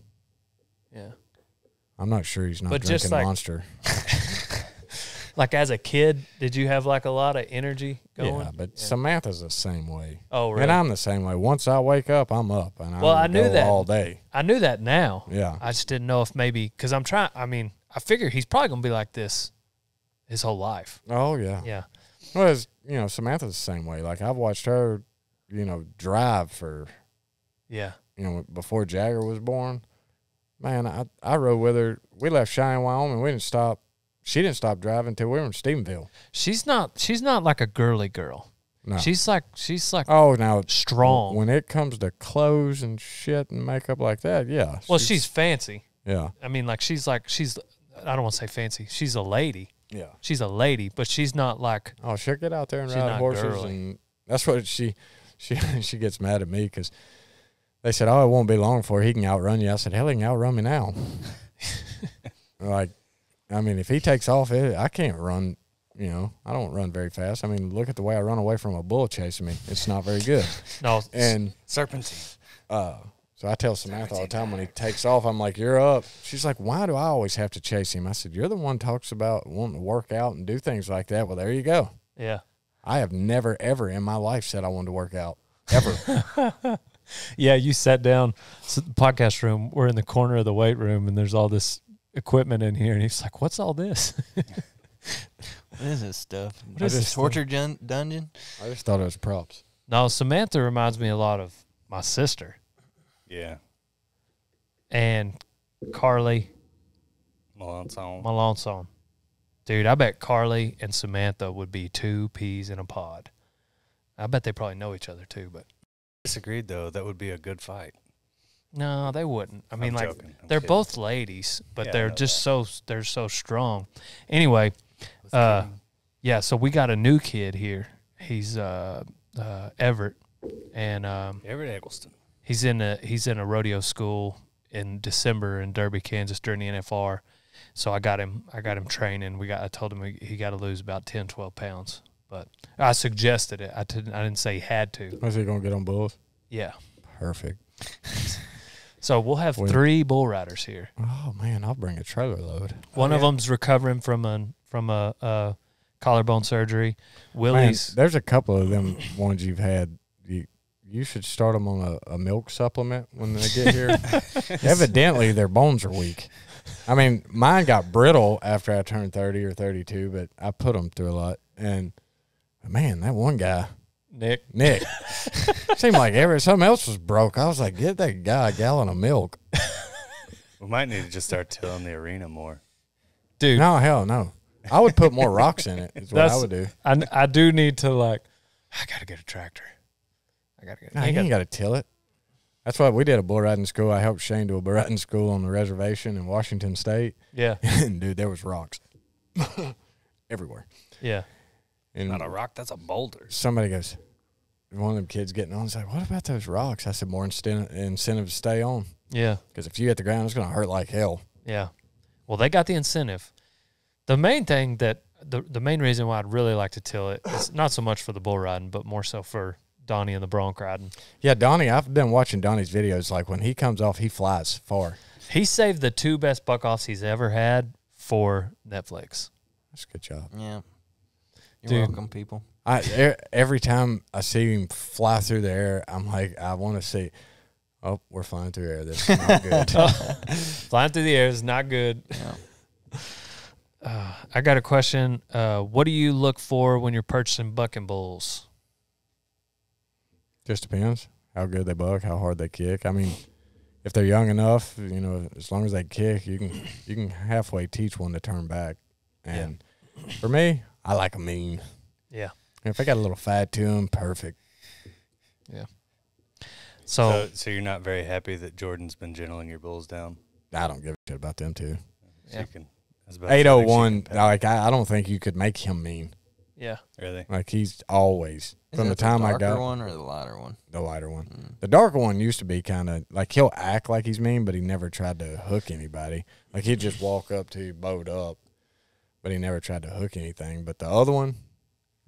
Yeah. I'm not sure he's not But drinking just like- Monster. Like as a kid, did you have like a lot of energy going? Yeah, but Yeah. Samantha's the same way, Oh, really? and I'm the same way. Once I wake up, I'm up, and I Well, I knew that. all day. I knew that now. Yeah, I just didn't know if maybe because I'm trying. I mean, I figure he's probably gonna be like this his whole life. oh yeah. Yeah. Well, it's, you know, Samantha's the same way. Like I've watched her, you know, drive for Yeah. You know before Jagger was born. Man, I I rode with her. We left Cheyenne, Wyoming. We didn't stop. She didn't stop driving until we were in Stephenville. She's not. She's not like a girly girl. No. She's like. She's like oh, now strong. when it comes to clothes and shit and makeup like that, yeah. well, she's fancy. yeah, I mean, like she's like she's. I don't want to say fancy. She's a lady. yeah. She's a lady, but she's not like. Oh, she'll get out there and She's ride horses, girly. and that's what she she she gets mad at me because they said, "Oh, it won't be long before he can outrun you." I said, "Hell, he can outrun me now." like, I mean, if he takes off, it, I can't run. You know, I don't run very fast. I mean, look at the way I run away from a bull chasing me. It's not very good. No, And Serpentine. uh, so I tell Samantha all the time when he takes off, I'm like, "You're up." She's like, "Why do I always have to chase him?" I said, "You're the one talks about wanting to work out and do things like that." Well, there you go. yeah. I have never ever in my life said I wanted to work out ever. Yeah, you sat down so the podcast room. We're in the corner of the weight room, and there's all this equipment in here. And he's like, "What's all this?" What is this stuff? is What is this this torture jun- dungeon? I just thought it was props. no, Samantha reminds me a lot of my sister Yeah. and Carly Melanson. Malonson. Dude, I bet Carly and Samantha would be two peas in a pod. I bet they probably know each other too, but Disagreed though. That would be a good fight. no, they wouldn't. I mean, I'm like joking. They're both ladies, but Yeah, I they're know just so they're so strong. Anyway, uh, yeah. So we got a new kid here. He's uh, uh, Everett, and um, Everett Eggleston. he's in a he's in a rodeo school in December in Derby, Kansas during the NFR. So I got him I got him training. We got I told him he, he got to lose about 10, 12 pounds, but I suggested it. I didn't I didn't say he had to. Was he gonna get on both. Yeah. Perfect. So we'll have When- three bull riders here. Oh man, I'll bring a trailer load. One Oh, of yeah. them's recovering from a from a, uh collarbone surgery. Man, Willie's there's a couple of them ones you've had. You you should start them on a, a milk supplement when they get here. Evidently, their bones are weak. I mean, mine got brittle after I turned thirty or thirty-two, but I put them through a lot. And man, that one guy, Nick. Nick, seemed like every something else was broke. I was like, get that guy a gallon of milk. We might need to just start tilling the arena more. Dude, No, hell no. I would put more rocks in it. Is what I would do. I, I do need to like I gotta get a tractor. I gotta get No, I you ain't ain't got to till it. That's why we did a bull riding school. I helped Shane do a bull riding school on the reservation in Washington State. Yeah. And dude, there was rocks everywhere. Yeah. And Not a rock, that's a boulder. somebody goes, one of them kids getting on, is like, "What about those rocks?" I said, "More incentive, incentive to stay on, Yeah. because if you hit the ground, it's gonna hurt like hell." Yeah. Well, they got the incentive. The main thing that the the main reason why I'd really like to till it is not so much for the bull riding, but more so for Donnie and the bronc riding. Yeah, Donnie, I've been watching Donnie's videos. Like when he comes off, he flies far. He saved the two best buck offs he's ever had for Netflix. That's a good job. Yeah. You're Dude. welcome, people. I e- every time I see him fly through the air, I'm like, I want to see. Oh, we're flying through air. This is not good. Flying through the air is not good. Yeah. Uh, I got a question. Uh, what do you look for when you're purchasing bucking bulls? Just depends how good they buck, how hard they kick. I mean, if they're young enough, you know, as long as they kick, you can you can halfway teach one to turn back. And for me, I like a mean. Yeah. If I got a little fat to them, perfect. So, So, so you're not very happy that Jordan's been gentling your bulls down. I don't give a shit about them too. So Yeah. you can. I was about to say, Eight I oh think she one, can pat- like I, I don't think you could make him mean. yeah. Really? Like he's always Is from the it time I darker got one or the lighter one? the lighter one. Mm. The darker one used to be kind of like he'll act like he's mean, but he never tried to hook anybody. Like he'd just walk up to you, bowed up, but he never tried to hook anything. But the other one,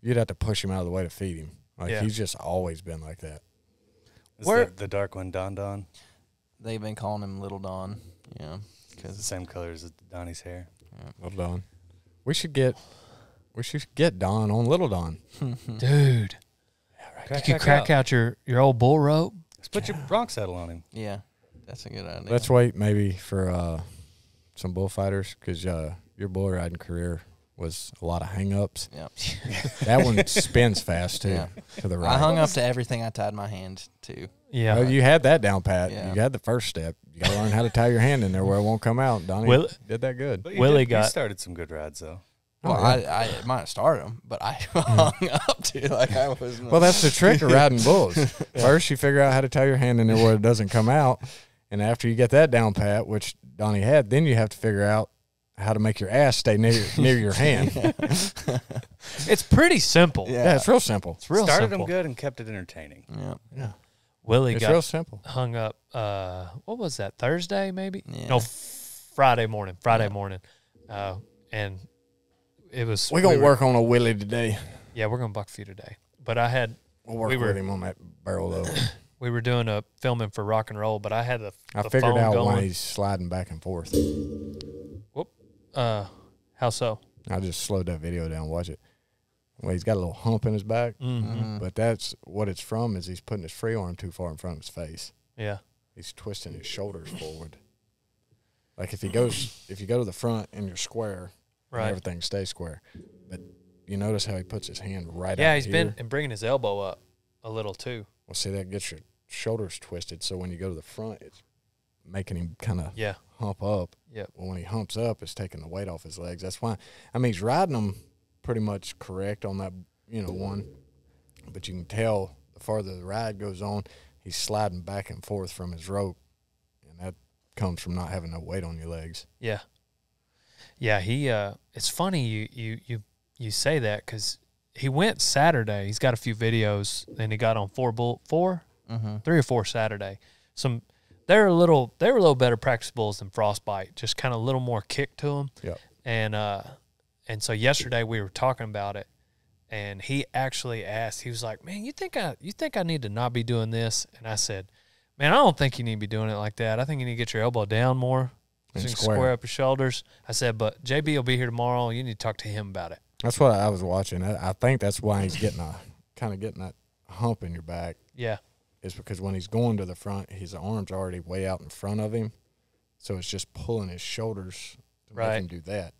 you'd have to push him out of the way to feed him. Like Yeah. he's just always been like that. Is Where- the, the dark one Don Don? They've been calling him Little Don. Yeah. It's the Because same color as Donnie's hair. Little Don. We should get, we should get Don on Little Don. Dude, you could crack out. your, your old bull rope. Let's put your bronc saddle on him. yeah, that's a good idea. Let's wait maybe for uh, some bullfighters because uh, your bull riding career was a lot of hang-ups. Yeah. That one spins fast too Yeah. to the right. I hung up to everything I tied my hand to. Yeah. Well, you had that down pat. Yeah. You had the first step. You got to learn how to tie your hand in there where it won't come out. Donnie Will- did that good. But you Willie did- you got- started some good rides though. Oh, well, Oh, yeah. I, I might have started them, but I hung up to like I was. Well, that's the trick of riding bulls. First, you figure out how to tie your hand in there where it doesn't come out, and after you get that down pat, which Donnie had, then you have to figure out how to make your ass stay near near your hand. It's pretty simple. Yeah. it's real simple. It's real started simple. them good and kept it entertaining. yeah. Yeah, Willie it's got real simple. hung up. Uh, what was that? Thursday, maybe? Yeah. No, Friday morning. Friday Yeah. morning, uh, and it was. We're gonna we were- work on a Willie today. Yeah, we're gonna buck a few today. But I had We'll work We were- with him on that barrel though. we were doing a filming for rock and roll, but I had the I the figured phone out going. why he's sliding back and forth. Uh, how so? I just slowed that video down. Watch it. Well, he's got a little hump in his back, Mm-hmm. but that's what it's from. Is he's putting his free arm too far in front of his face. Yeah, He's twisting his shoulders forward. Like if he goes, if you go to the front and you're square, and right. everything stays square. But you notice how he puts his hand right Yeah, he's here? been and bringing his elbow up a little too. Well, see, that gets your shoulders twisted. So when you go to the front, it's making him kind of Yeah, hump up. Yep. Well, when he humps up, it's taking the weight off his legs. That's why. I mean, he's riding them pretty much correct on that, you know, one. But you can tell the farther the ride goes on, he's sliding back and forth from his rope, and that comes from not having no weight on your legs. yeah, yeah. He. Uh, it's funny you you you you say that because he went Saturday. He's got a few videos, and he got on four bull four Mm-hmm. three or four Saturday. Some they're a little they were a little better practice bulls than frostbite, just kind of a little more kick to them. Yeah. And uh, and so yesterday we were talking about it, and he actually asked. He was like, "Man, you think I you think I need to not be doing this?" And I said, "Man, I don't think you need to be doing it like that. I think you need to get your elbow down more." So And you can square. square up your shoulders. I said, but JB will be here tomorrow. You need to talk to him about it. That's what I was watching. I, I think that's why he's getting a kind of getting that hump in your back. Yeah, is because when he's going to the front, his arms are already way out in front of him, so it's just pulling his shoulders to Right. make him do that.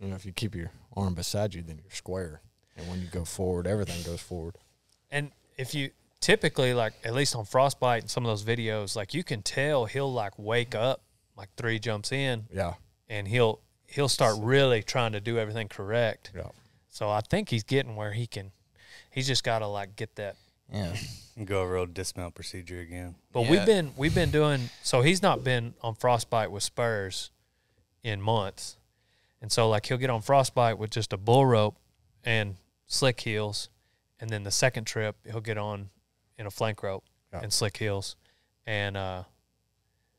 You know, if you keep your arm beside you, then you're square, and when you go forward, everything goes forward. And if you typically like at least on frostbite and some of those videos, like you can tell he'll like wake up like three jumps in Yeah, and he'll he'll start really trying to do everything correct. yeah. So I think he's getting where he can he's just gotta like get that Yeah. And go over old dismount procedure again. but Yeah. we've been we've been doing so he's not been on frostbite with spurs in months. And so like he'll get on frostbite with just a bull rope and slick heels and then the second trip he'll get on in a flank rope Yeah. and slick heels. And uh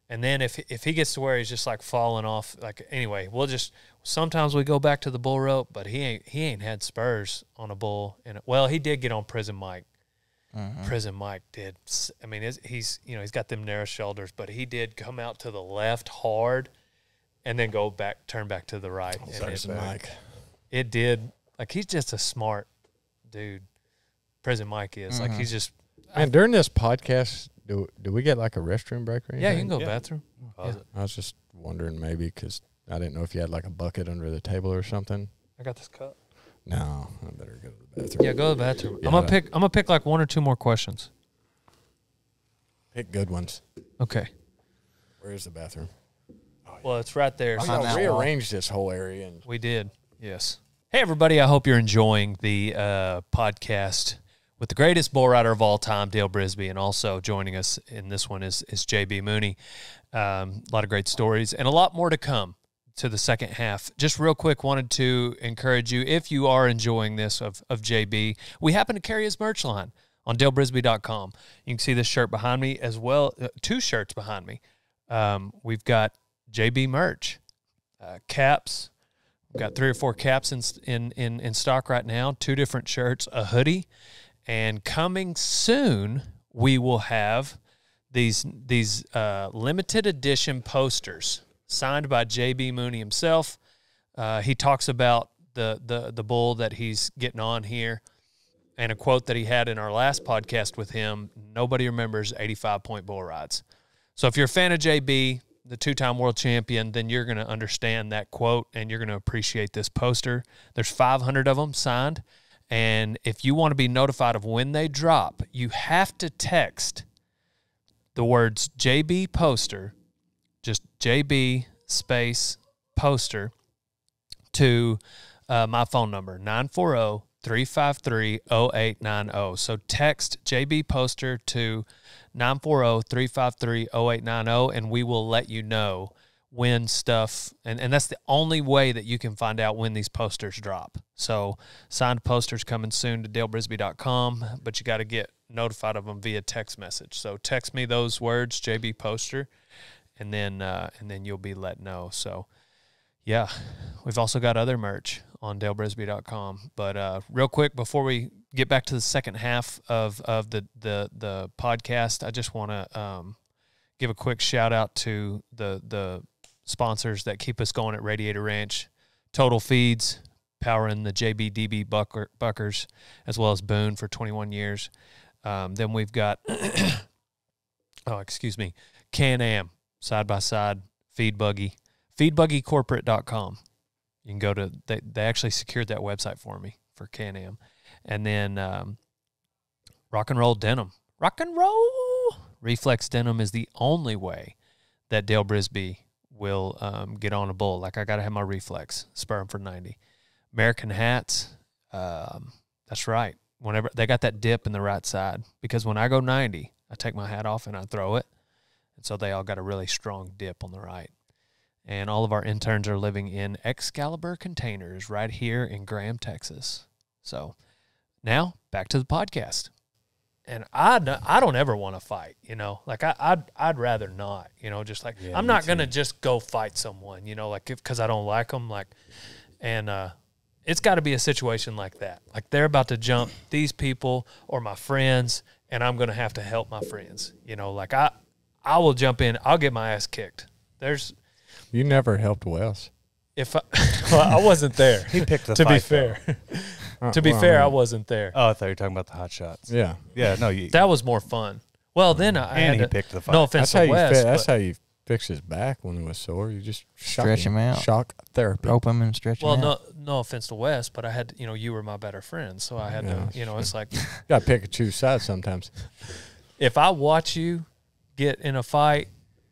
and then if if he gets to where he's just like falling off like anyway, we'll just sometimes we go back to the bull rope, but he ain't he ain't had spurs on a bull and well, he did get on prison Mike. Mhm. Prison Mike did. I mean, he's you know he's got them narrow shoulders, but he did come out to the left hard, and then go back, turn back to the right. and There's it, Mike. it did. Like he's just a smart dude. Prison Mike is like Mhm. he's just And during this podcast, do do we get like a restroom break or anything? yeah. You can go Yeah. bathroom. Yeah. I was just wondering maybe because I didn't know if you had like a bucket under the table or something. I got this cup. No, I better go to the bathroom. Yeah, go to the bathroom. Yeah, I'm gonna pick. I'm gonna pick like one or two more questions. Pick good ones. Okay. Where's the bathroom? Well, it's right there. Oh, On y'all that wall. rearranged this whole area and We did. Yes. Hey, everybody. I hope you're enjoying the uh, podcast with the greatest bull rider of all time, Dale Brisby. And also joining us in this one is, is JB Mauney. Um, a lot of great stories and a lot more to come to the second half. Just real quick, wanted to encourage you if you are enjoying this of, of JB, we happen to carry his merch line on dalebrisby.com. You can see this shirt behind me as well, uh, two shirts behind me. Um, we've got JB merch, uh, caps, We've got three or four caps in, in in in stock right now. Two different shirts, a hoodie, and coming soon we will have these these uh, limited edition posters signed by JB Mauney himself. Uh, he talks about the the the bull that he's getting on here, and a quote that he had in our last podcast with him. Nobody remembers 85 point bull rides. So if you're a fan of JB, the two-time world champion, then you're going to understand that quote and you're going to appreciate this poster. There's 500 of them signed, and if you want to be notified of when they drop, you have to text the words JB poster, just JB space poster to uh, my phone number 940 353 0890. So text JB poster to 940 353 0890 and we will let you know when stuff and, and that's the only way that you can find out when these posters drop. So signed posters coming soon to dalebrisby.com, but you got to get notified of them via text message. So text me those words, JB poster, and then uh, and then you'll be let know. So yeah, we've also got other merch on dalebrisby.com. But uh, real quick, before we get back to the second half of, of the, the, the podcast, I just want to um, give a quick shout out to the, the sponsors that keep us going at Radiator Ranch Total Feeds, powering the JBDB Bucker, Buckers, as well as Boone for 21 years. Um, then we've got, oh, excuse me, Can Am, side by side, Feed Buggy, feedbuggycorporate.com. You can go to, they, they actually secured that website for me for Can Am. And then um, Rock and Roll Denim. Rock and Roll! Reflex Denim is the only way that Dale Brisby will um, get on a bull. Like I got to have my reflex, spur 'em for 90. American hats, um, that's right. Whenever they got that dip in the right side, because when I go 90, I take my hat off and I throw it. And so they all got a really strong dip on the right. And all of our interns are living in Excalibur containers right here in Graham, Texas. So now back to the podcast. And I, I don't ever want to fight, you know, like I, I'd, I'd rather not, you know, just like Yeah, I'm not going to just go fight someone, you know, like if, cause I don't like them, like, and, uh, it's got to be a situation like that. Like they're about to jump these people or my friends, and I'm going to have to help my friends. You know, like I, I will jump in. I'll get my ass kicked. There's You never helped Wes. if I, well, I wasn't there. He picked the to be fight, though. fair, Uh, to be well, fair, I mean, wasn't there. Oh, I thought you were talking about the hot shots. Yeah, Yeah, no, you, That was more fun. Well, then I, I and had he to, picked the fight. no offense that's how to you. Wes, Fi- that's how you fix his back when it was sore. You just shock Stretch him out. Shock therapy. Rope him and stretch well, him out. no, no offense to Wes, but I had, you know, you were my better friend, so I had Yeah. to, you know, it's like Got to pick and choose sides sometimes. if I watch you get in a fight,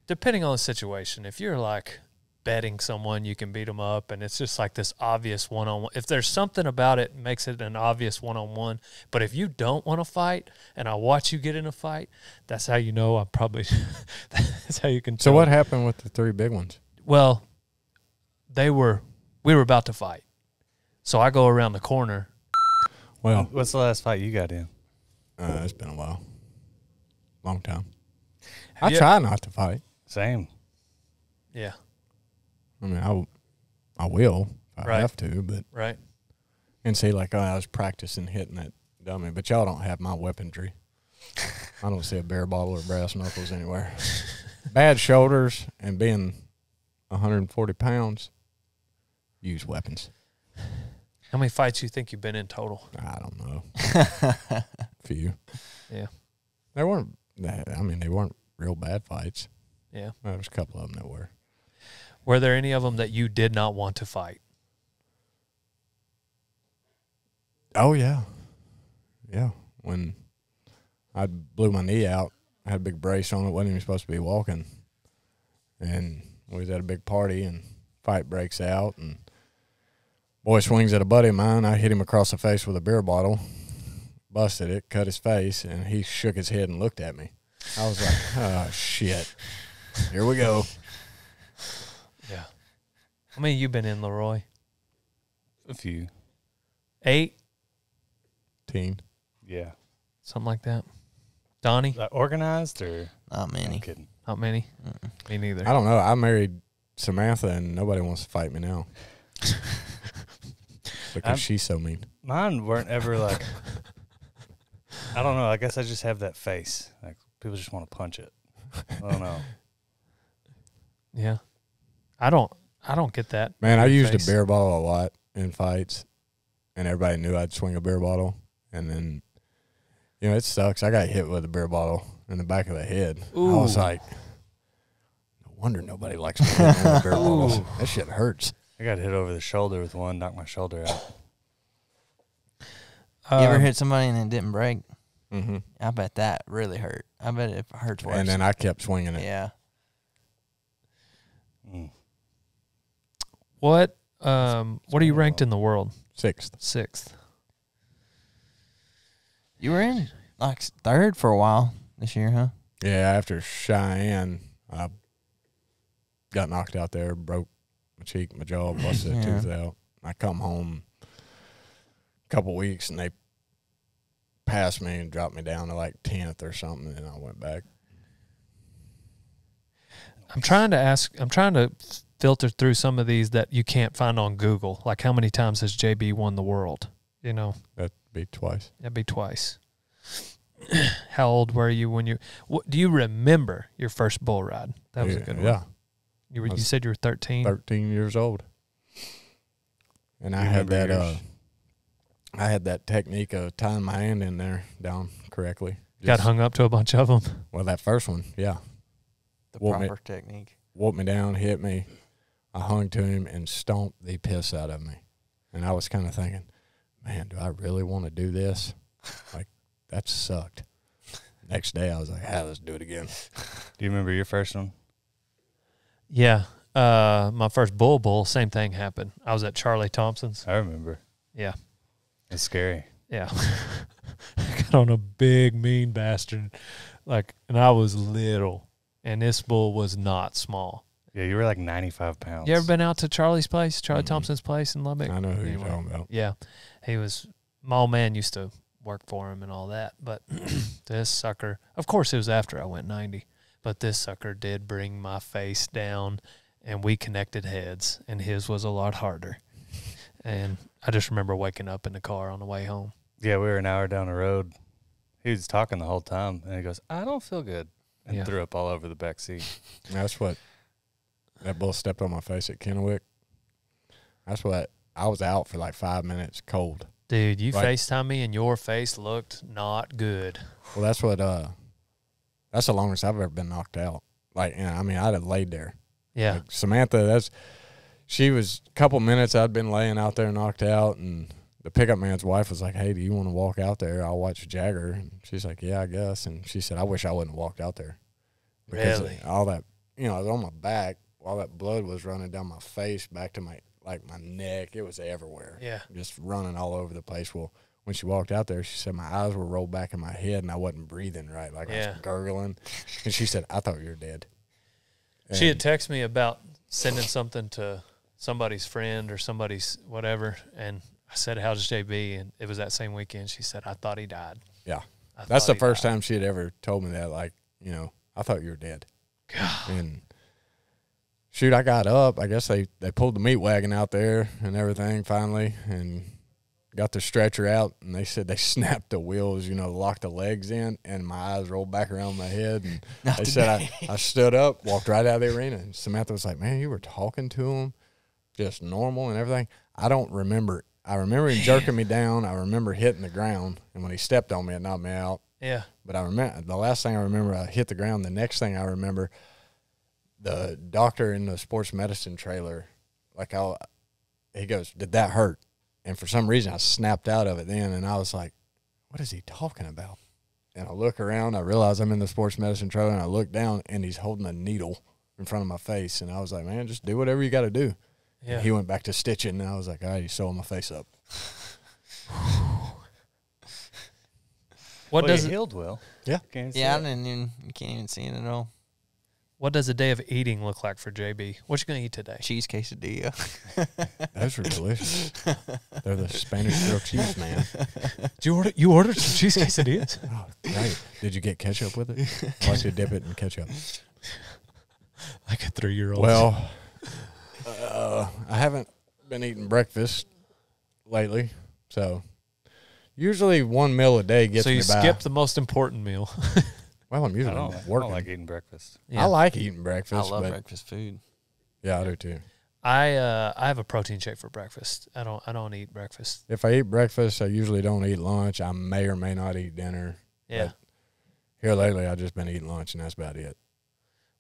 depending on the situation, if you're like betting someone, you can beat them up, and it's just like this obvious one on one. If there's something about it makes it an obvious one on one, but if you don't want to fight and I watch you get in a fight, that's how you know I'm probably. that's how you can. So tell. what happened with the three big ones? Well, they were we were about to fight, so I go around the corner. Well, What's the last fight you got in? uh, it's been a while, long time. Have I you- try not to fight. Same. Yeah, I mean, I, I will if I Right. have to, but right. and see like oh, I was practicing hitting that dummy, but y'all don't have my weaponry. I don't see a beer bottle or brass knuckles anywhere. Bad shoulders and being 140 pounds. Use weapons. How many fights you think you've been in total? I don't know. Few. Yeah. They weren't. I mean, they weren't real bad fights. Yeah. There was a couple of them that were. Were there any of them that you did not want to fight? Oh yeah, yeah. When I blew my knee out, I had a big brace on it. wasn't even supposed to be walking, and we was at a big party, and fight breaks out, and boy swings at a buddy of mine. I hit him across the face with a beer bottle, busted it, cut his face, and he shook his head and looked at me. I was like, oh shit, here we go. Yeah. How many you been in, Leroy? A few. Eight, Teen. Yeah. something like that. Donnie, organized or? Not many? I'm many. kidding. not many. Mm-mm. Me neither. I don't know. I married Samantha, and nobody wants to fight me now because I'm- she's so mean. Mine weren't ever like. I don't know. I guess I just have that face. Like people just want to punch it. I don't know. Yeah. I don't. I don't get that. Man, I used face. a beer bottle a lot in fights, and everybody knew I'd swing a beer bottle. And then, you know, it sucks. I got hit with a beer bottle in the back of the head. I was like, no wonder nobody likes me beer bottles. That shit hurts. I got hit over the shoulder with one, knocked my shoulder out. You ever Um, hit somebody and it didn't break? Mm-hmm. I bet that really hurt. I bet it hurts worse. And then I kept swinging it. yeah. Mm. What? Um. What are you ranked in the world? Sixth. Sixth. You were in like third for a while this year, huh? Yeah, after Cheyenne, I got knocked out there, broke my cheek, my jaw, busted a Yeah. tooth out. I come home a couple weeks and they passed me and dropped me down to like tenth or something, and I went back. I'm trying to ask. I'm trying to filter through some of these that you can't find on Google. Like how many times has JB won the world? You know, That'd be twice. that'd be twice. how old were you when you? What, do you remember your first bull ride? That was a yeah, good Yeah, one. You, were, you said you were thirteen. 13 years old. And I You had remember that uh yours? I had that technique of tying my hand in there down correctly. Got hung up to a bunch of them. Well, that first one, yeah. The Well, ma- proper technique. Whooped me down, hit me. I hung to him and stomped the piss out of me. And I was kind of thinking, man, do I really want to do this? Like, that sucked. Next day, I was like, ah, let's do it again. Do you remember your first one? Yeah. Uh, my first bull bull, same thing happened. I was at Charlie Thompson's. I remember. Yeah. It's scary. Yeah. I got on a big mean bastard. Like and I was little. And this bull was not small. Yeah, you were like 95 pounds. You ever been out to Charlie's place, Charlie Mhm. Thompson's place in Lubbock? I know who Anyway. you're talking about. Yeah. He was my old man used to work for him and all that. But this sucker of course it was after I went ninety. But this sucker did bring my face down and we connected heads and his was a lot harder. And I just remember waking up in the car on the way home. Yeah, we were an hour down the road. He was talking the whole time, and he goes, "I don't feel good," and Yeah. threw up all over the back seat. That's what that bull stepped on my face at Kennewick. That's what I was out for like five minutes cold. Dude, you Right. FaceTime me and your face looked not good. Well, that's what uh, that's the longest I've ever been knocked out. Like, you know, I mean, I'd have laid there. Yeah. Like Samantha, that's she was a couple minutes I'd been laying out there knocked out, and the pickup man's wife was like, "Hey, do you want to walk out there? I'll watch Jagger." And she's like, "Yeah, I guess." And she said, "I wish I wouldn't have walked out there." Really? All that, you know, I was on my back. All that blood was running down my face, back to my like my neck. It was everywhere Yeah. just running all over the place. Well, when she walked out there, she said my eyes were rolled back in my head and I wasn't breathing right. Like I Yeah. was gurgling. And she said, I thought you were dead. She had texted me about sending something to somebody's friend or somebody's whatever, and I said, "How's JB?" And it was that same weekend. She said, "I thought he died." Yeah. I That's the first died." time she had ever told me that. Like, you know, I thought you were dead. God. And shoot, I got up. I guess they, they pulled the meat wagon out there and everything finally and got the stretcher out. And they said they snapped the wheels, you know, locked the legs in, and my eyes rolled back around my head. And they today. said I, I stood up, walked right out of the arena. And Samantha was like, Man, you were talking to him just normal and everything. I don't remember. I remember him jerking me down. I remember hitting the ground. And when he stepped on me, it knocked me out. Yeah. But I remember the last thing I remember, I hit the ground. The next thing I remember, the doctor in the sports medicine trailer, like I, he goes, "Did that hurt?" And for some reason, I snapped out of it then, and I was like, "What is he talking about?" And I look around, I realize I'm in the sports medicine trailer, and I look down, and he's holding a needle in front of my face, and I was like, "Man, just do whatever you got to do." Yeah. And he went back to stitching, and I was like, "All right, he's sewing my face up." What well, does you it, healed well. Yeah. Can't Yeah, I it. didn't even. You can't even see it at all. what does a day of eating look like for JB? What you gonna eat today? Cheese quesadilla. Those were delicious. They're the Spanish grilled cheese, man. Did you order you ordered some cheese quesadillas? Oh, great. Did you get ketchup with it? I like to dip it in ketchup. like a three year old. Well, uh, I haven't been eating breakfast lately, so usually one meal a day gets so you me by. the most important meal. well, I'm I usually don't, I working. don't like eating breakfast. I like eating breakfast. I love but breakfast food. yeah, I do too. I uh I have a protein shake for breakfast. I don't I don't eat breakfast. If I eat breakfast, I usually don't eat lunch. I may or may not eat dinner. Yeah. But here lately, I've just been eating lunch, and that's about it.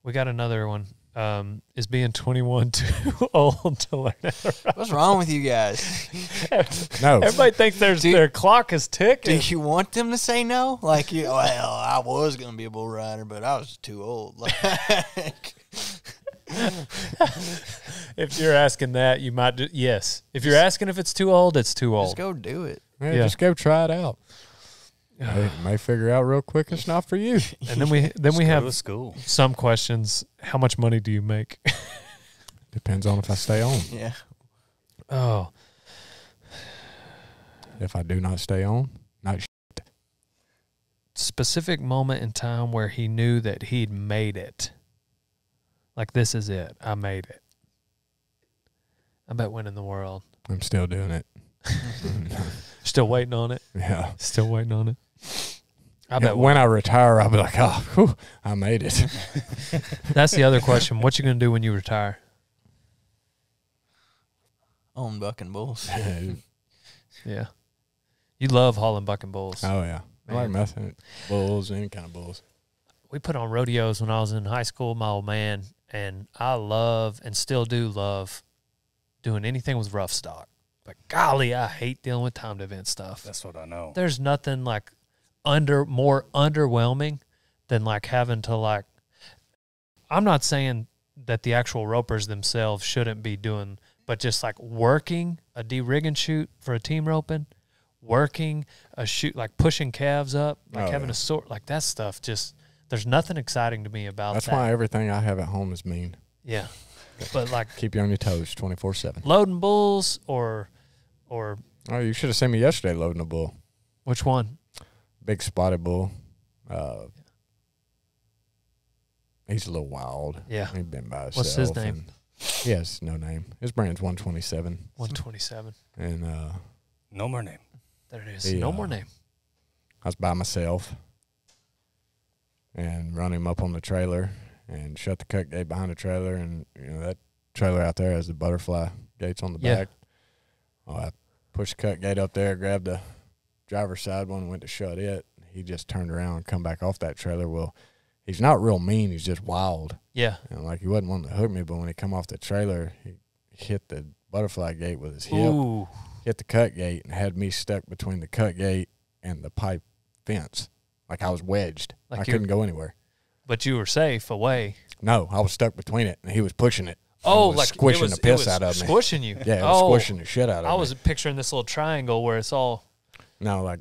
We got another one. Um, is being 21 too old to learn how to ride? What's wrong with you guys? No, Everybody thinks their Do- their clock is Do ticking. you want them to say no? Like, you, well, I was gonna be a bull rider, but I was too old. Like, If you're asking that, you might. Do, yes. If you're asking if it's too old, it's too old. just go do it. Man, Yeah. just go try it out. May, may figure out real quick it's not for you. And then we then we have to school. some questions. How much money do you make? Depends on if I stay on. Yeah. oh, If I do not stay on, not sh- specific moment in time where he knew that he'd made it. Like this is it. I made it. I bet winning the world. I'm still doing it. Still waiting on it. yeah. Still waiting on it. I bet when I retire, I'll be like, oh, whew, I made it. that's the other question. What you gonna do when you retire? On bucking bulls. Yeah. You love hauling bucking bulls. Oh yeah, I like Man. messing bulls, any kind of bulls. we put on rodeos when I was in high school, my old man, and I love and still do love doing anything with rough stock. But golly, I hate dealing with timed event stuff. That's what I know. There's nothing like under more underwhelming than like having to like I'm not saying that the actual ropers themselves shouldn't be doing, but just like working a de-rig and chute for a team roping, working a chute like pushing calves up, like Oh, having yeah. a sort like that stuff. Just there's nothing exciting to me about That's that. why everything I have at home is mean. yeah, but like Keep you on your toes 24 7. loading bulls or or Oh, you should have seen me yesterday loading a bull. which one? Big spotted bull. Uh, he's a little wild. Yeah, He's been by himself. What's his name? and He has no name. His brand's 127. one twenty seven. And uh, No more name. There it is. Yeah. No more name. I was by myself and run him up on the trailer and shut the cut gate behind the trailer. And, you know, that trailer out there has the butterfly gates on the Yeah. back. Oh, I pushed the cut gate up there, grabbed the driver's side one, went to shut it. He just turned around and come back off that trailer. Well, he's not real mean. He's just wild. Yeah. And like he wasn't wanting to hook me, but when he come off the trailer, he hit the butterfly gate with his hip, Ooh. hit the cut gate, and had me stuck between the cut gate and the pipe fence. Like I was wedged. Like I couldn't go anywhere. But you were safe away. No, I was stuck between it, and he was pushing it. Oh, like squishing was, the piss out of me. Squishing you. Yeah, it was oh, squishing the shit out of I me. I was picturing this little triangle where it's all. No, like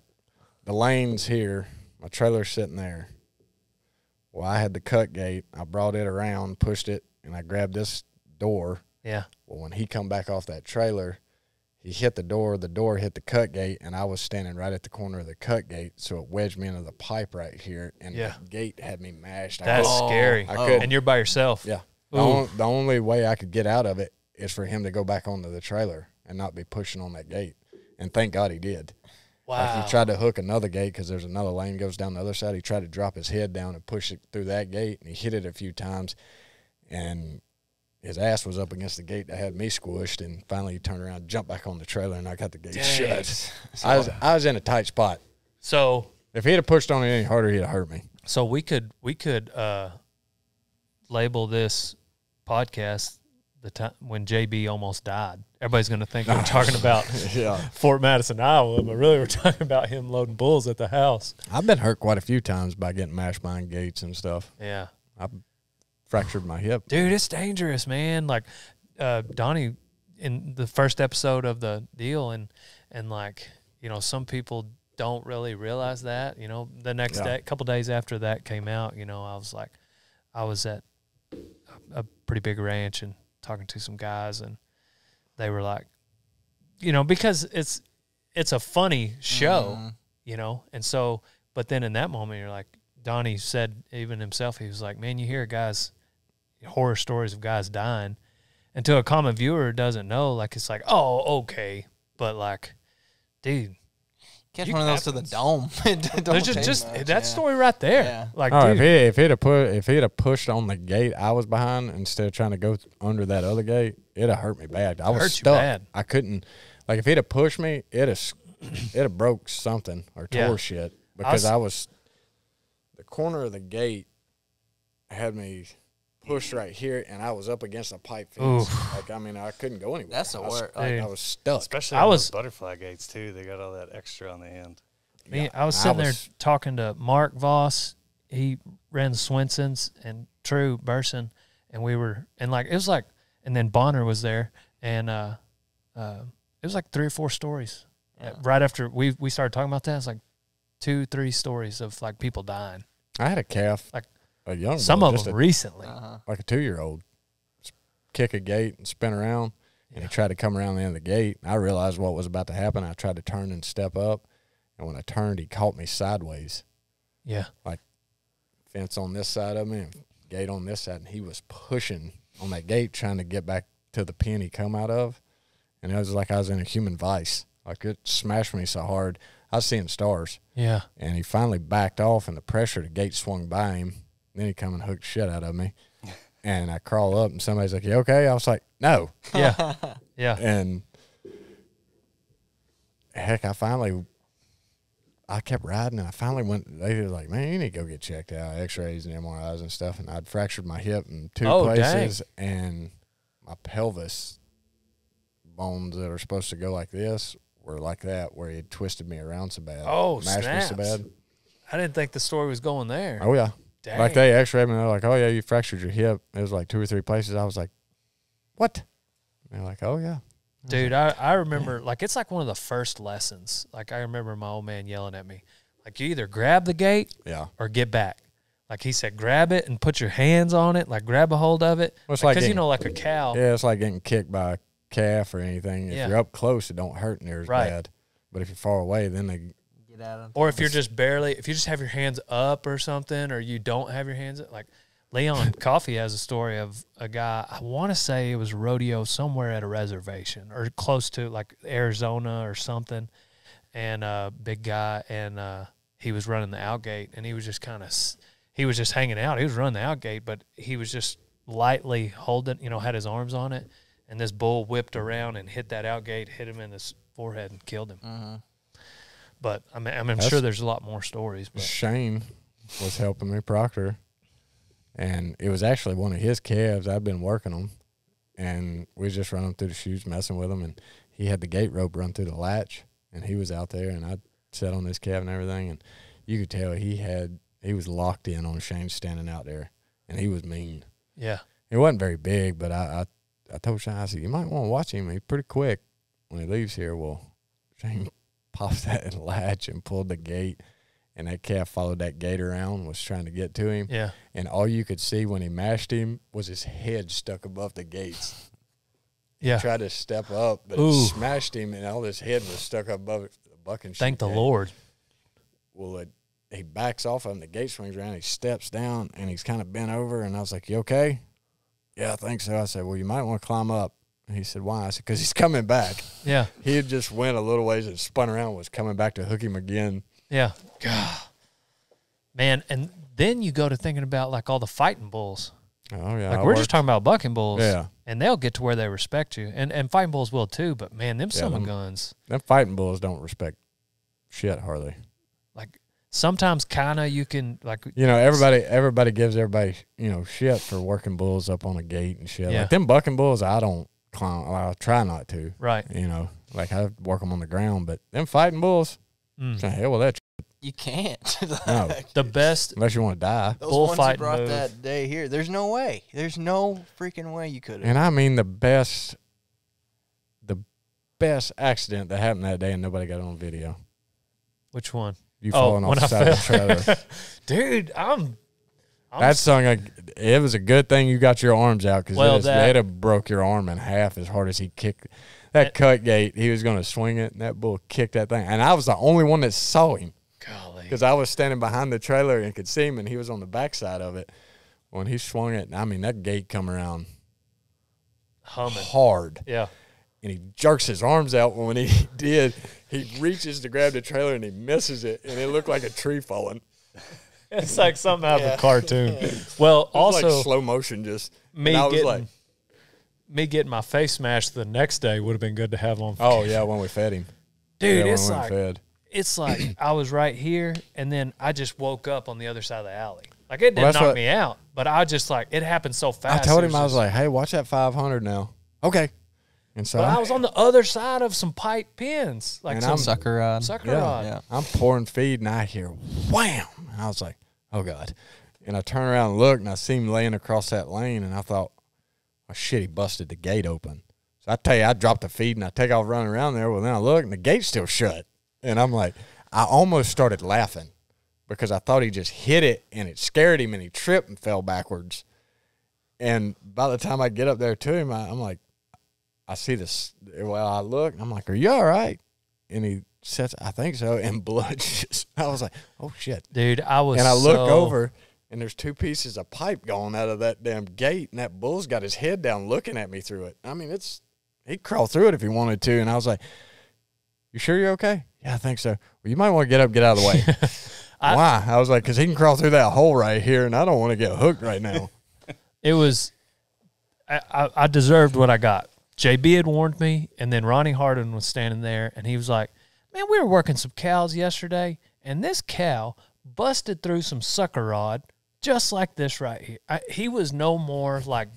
the lanes here, my trailer's sitting there. Well, I had the cut gate. I brought it around, pushed it, and I grabbed this door. Yeah. Well, when he come back off that trailer, he hit the door. The door hit the cut gate, and I was standing right at the corner of the cut gate, so it wedged me into the pipe right here, and Yeah. the gate had me mashed. That's couldn't- scary. I couldn't- And you're by yourself. Yeah. The, on, the only way I could get out of it is for him to go back onto the trailer and not be pushing on that gate. And thank God he did. Wow. Like he tried to hook another gate because there's another lane goes down the other side. He tried to drop his head down and push it through that gate, and he hit it a few times, and his ass was up against the gate that had me squished. And finally, he turned around, jumped back on the trailer, and I got the gate Dang. shut. I was I was in a tight spot. So If he'd have pushed on it any harder, he'd have hurt me. so we could we could uh label this podcast the time when JB almost died. Everybody's going to think we're talking about yeah, Fort Madison, Iowa, but really we're talking about him loading bulls at the house. I've been hurt quite a few times by getting mashed behind gates and stuff. Yeah. I fractured my hip. Dude, it's dangerous, man. Like uh Donnie in the first episode of the deal and and like, you know, some people don't really realize that, you know, the next Yeah. day, a couple days after that came out, you know, I was like I was at a, a pretty big ranch and talking to some guys and they were like you know, because it's it's a funny show, Mhm. you know. And so, but then in that moment, you're like, Donnie said, even himself, he was like, man, you hear guys, horror stories of guys dying. And to a common viewer doesn't know, like, it's like, oh, okay. But like, dude, Catch You one of those to the dome. There's just, just much, that yeah. story right there. Yeah. Like, Oh, if he if he'd have put if he'd have pushed on the gate I was behind instead of trying to go under that other gate, it'd have hurt me bad. I was Hurt you stuck. bad. I couldn't like if he'd have pushed me, it'd have it'd have broke something or tore Yeah. shit because was- I was the corner of the gate had me pushed right here and I was up against a pipe fence. Like I mean I couldn't go anywhere. That's the I was, worst. like, Dude. I was stuck. Especially I was- those butterfly gates too. They got all that extra on the end. me, Yeah, I was I sitting was- there talking to Mark Voss. He ran Swenson's and True Burson, and we were, and like, it was like, and then Bonner was there, and uh, uh, it was like three or four stories. Uh, Right after we we started talking about that, it's like two, three stories of like people dying. I had a calf, Like, a young Some one, of just them a recently. Uh-huh. like a two year old kick a gate and spin around and Yeah. he tried to come around the end of the gate. I realized what was about to happen. I tried to turn and step up and when I turned he caught me sideways. Yeah. Like fence on this side of me and gate on this side and he was pushing on that gate trying to get back to the pin he come out of. and it was like I was in a human vice. Like it smashed me so hard, I was seeing stars. Yeah. And he finally backed off, and the pressure of the gate swung by him. Then he come and hooked shit out of me. And I crawl up, and somebody's like, "You okay?" I was like, "No." Yeah. Yeah. And heck, I finally, I kept riding, and I finally went. They were like, "Man, you need to go get checked out, X-rays and MRIs and stuff." And I'd fractured my hip in two Oh, dang. places, and my pelvis bones that are supposed to go like this were like that, where he twisted me around so bad. Oh, mashed me so bad. I didn't think the story was going there. Oh yeah. Dang. Like they X-rayed me, and they're like, "Oh yeah, you fractured your hip." It was like two or three places. I was like, "What?" And they're like, "Oh yeah." Dude, I, I remember like it's like one of the first lessons. Like I remember my old man yelling at me. Like you either grab the gate Yeah. or get back. Like he said, grab it and put your hands on it, like grab a hold of it. Well, it's Because like you know, like a cow. Yeah, it's like getting kicked by a calf or anything. If Yeah. you're up close, it don't hurt near as Right. bad. But if you're far away, then they Get out of Or if you're just barely, if you just have your hands up or something, or you don't have your hands up, like Leon Coffee has a story of a guy. I want to say it was rodeo somewhere at a reservation or close to like Arizona or something, and uh, big guy, and uh, he was running the outgate, and he was just kind of, he was just hanging out. He was running the outgate, but he was just lightly holding, you know, had his arms on it, and this bull whipped around and hit that outgate, hit him in the forehead, and killed him. hmm But I mean, I That's- sure there's a lot more stories. But Shane was helping me, Proctor, and it was actually one of his calves. I'd been working them, and we was just running through the chutes, messing with him, and he had the gate rope run through the latch, and he was out there, and I sat on this calf and everything, and you could tell he had he was locked in on Shane standing out there, and he was mean. yeah, He wasn't very big, but I I, I told Shane, I said, you might want to watch him. He's pretty quick when he leaves here. Well, Shane popped that latch and pulled the gate, and that calf followed that gate around, was trying to get to him. yeah. And all you could see when he mashed him was his head stuck above the gates. Yeah. Tried to step up, but Ooh. it smashed him, and all his head was stuck above it, the bucking Thank the gate. Lord. Well, it, he backs off of him. The gate swings around. He steps down, and he's kind of bent over. And I was like, "You okay?" Yeah, I think so. I said, "Well, you might want to climb up." And he said, "Why?" I said, "Because he's coming back." Yeah. He had just went a little ways and spun around, was coming back to hook him again. Yeah. God. Man, and then you go to thinking about like all the fighting bulls. Oh yeah, Like I we're just talking about bucking bulls. Yeah, And they'll get to where they respect you. And and fighting bulls will too, but man, them Yeah, summer guns. them fighting bulls don't respect shit hardly. Like sometimes kinda you can like You know, everybody everybody gives everybody you know shit for working bulls up on a gate and shit. Yeah. Like them bucking bulls, I don't climb. I try not to. right. You know, like I work them on the ground, but them fighting bulls, Mm. hell with that. You can't. No. The best Unless you want to die. Those ones Bullfighting you brought move. that day here. There's no way. There's no freaking way you could have. And I mean the best, the best accident that happened that day, and nobody got it on video. which one? You Oh, falling off when the I side of the trailer. Dude, I'm, I'm that song, it was a good thing you got your arms out because Well, would have broke your arm in half as hard as he kicked. That That- cut gate, he was going to swing it, and that bull kicked that thing. And I was the only one that saw him golly. because I was standing behind the trailer and could see him, and he was on the backside of it. When he swung it, I mean, that gate come around Humming. hard. Yeah. and he jerks his arms out. When he did, he reaches to grab the trailer and he misses it, and it looked like a tree falling. It's like something out of Yeah. a cartoon. Well, It also like slow motion, just me I was getting like, me getting my face smashed the next day would have been good to have on. oh yeah, when we fed him, dude, yeah, it's like fed. it's like I was right here, and then I just woke up on the other side of the alley. Like it didn't that's knock what- me out, but I just like it happened so fast. I told it him I was just- like, hey, watch that five hundred now. Okay, and so but I'm, I was on the other side of some pipe pins, like And some I'm- Sucker rod. sucker yeah, rod. Yeah. I'm pouring feed, and I hear wham, and I was like, oh god, and I turn around and look, and I see him laying across that lane, and I thought, oh shit, he busted the gate open. So I tell you, I dropped the feed and I take off running around there. Well, then I look and the gate's still shut. And I'm like, I almost started laughing because I thought he just hit it and it scared him and he tripped and fell backwards. And by the time I get up there to him, I, I'm like, I see this. Well, I look I'm like, Are you all right? And he says, I think so. And blood just, I was like, Oh shit. Dude, I was And I look so- over and there's two pieces of pipe going out of that damn gate, and that bull's got his head down looking at me through it. I mean, it's he'd crawl through it if he wanted to. And I was like, "You sure you're okay?" Yeah, I think so. Well, you might want to get up, get out of the way. I- Why? I was like, "Cause he can crawl through that hole right here, and I don't want to get hooked right now." It was, I, I, I deserved what I got. JB had warned me, and then Ronnie Harden was standing there, and he was like, "Man, we were working some cows yesterday, and this cow busted through some sucker rod just like this right here." I, he was no more like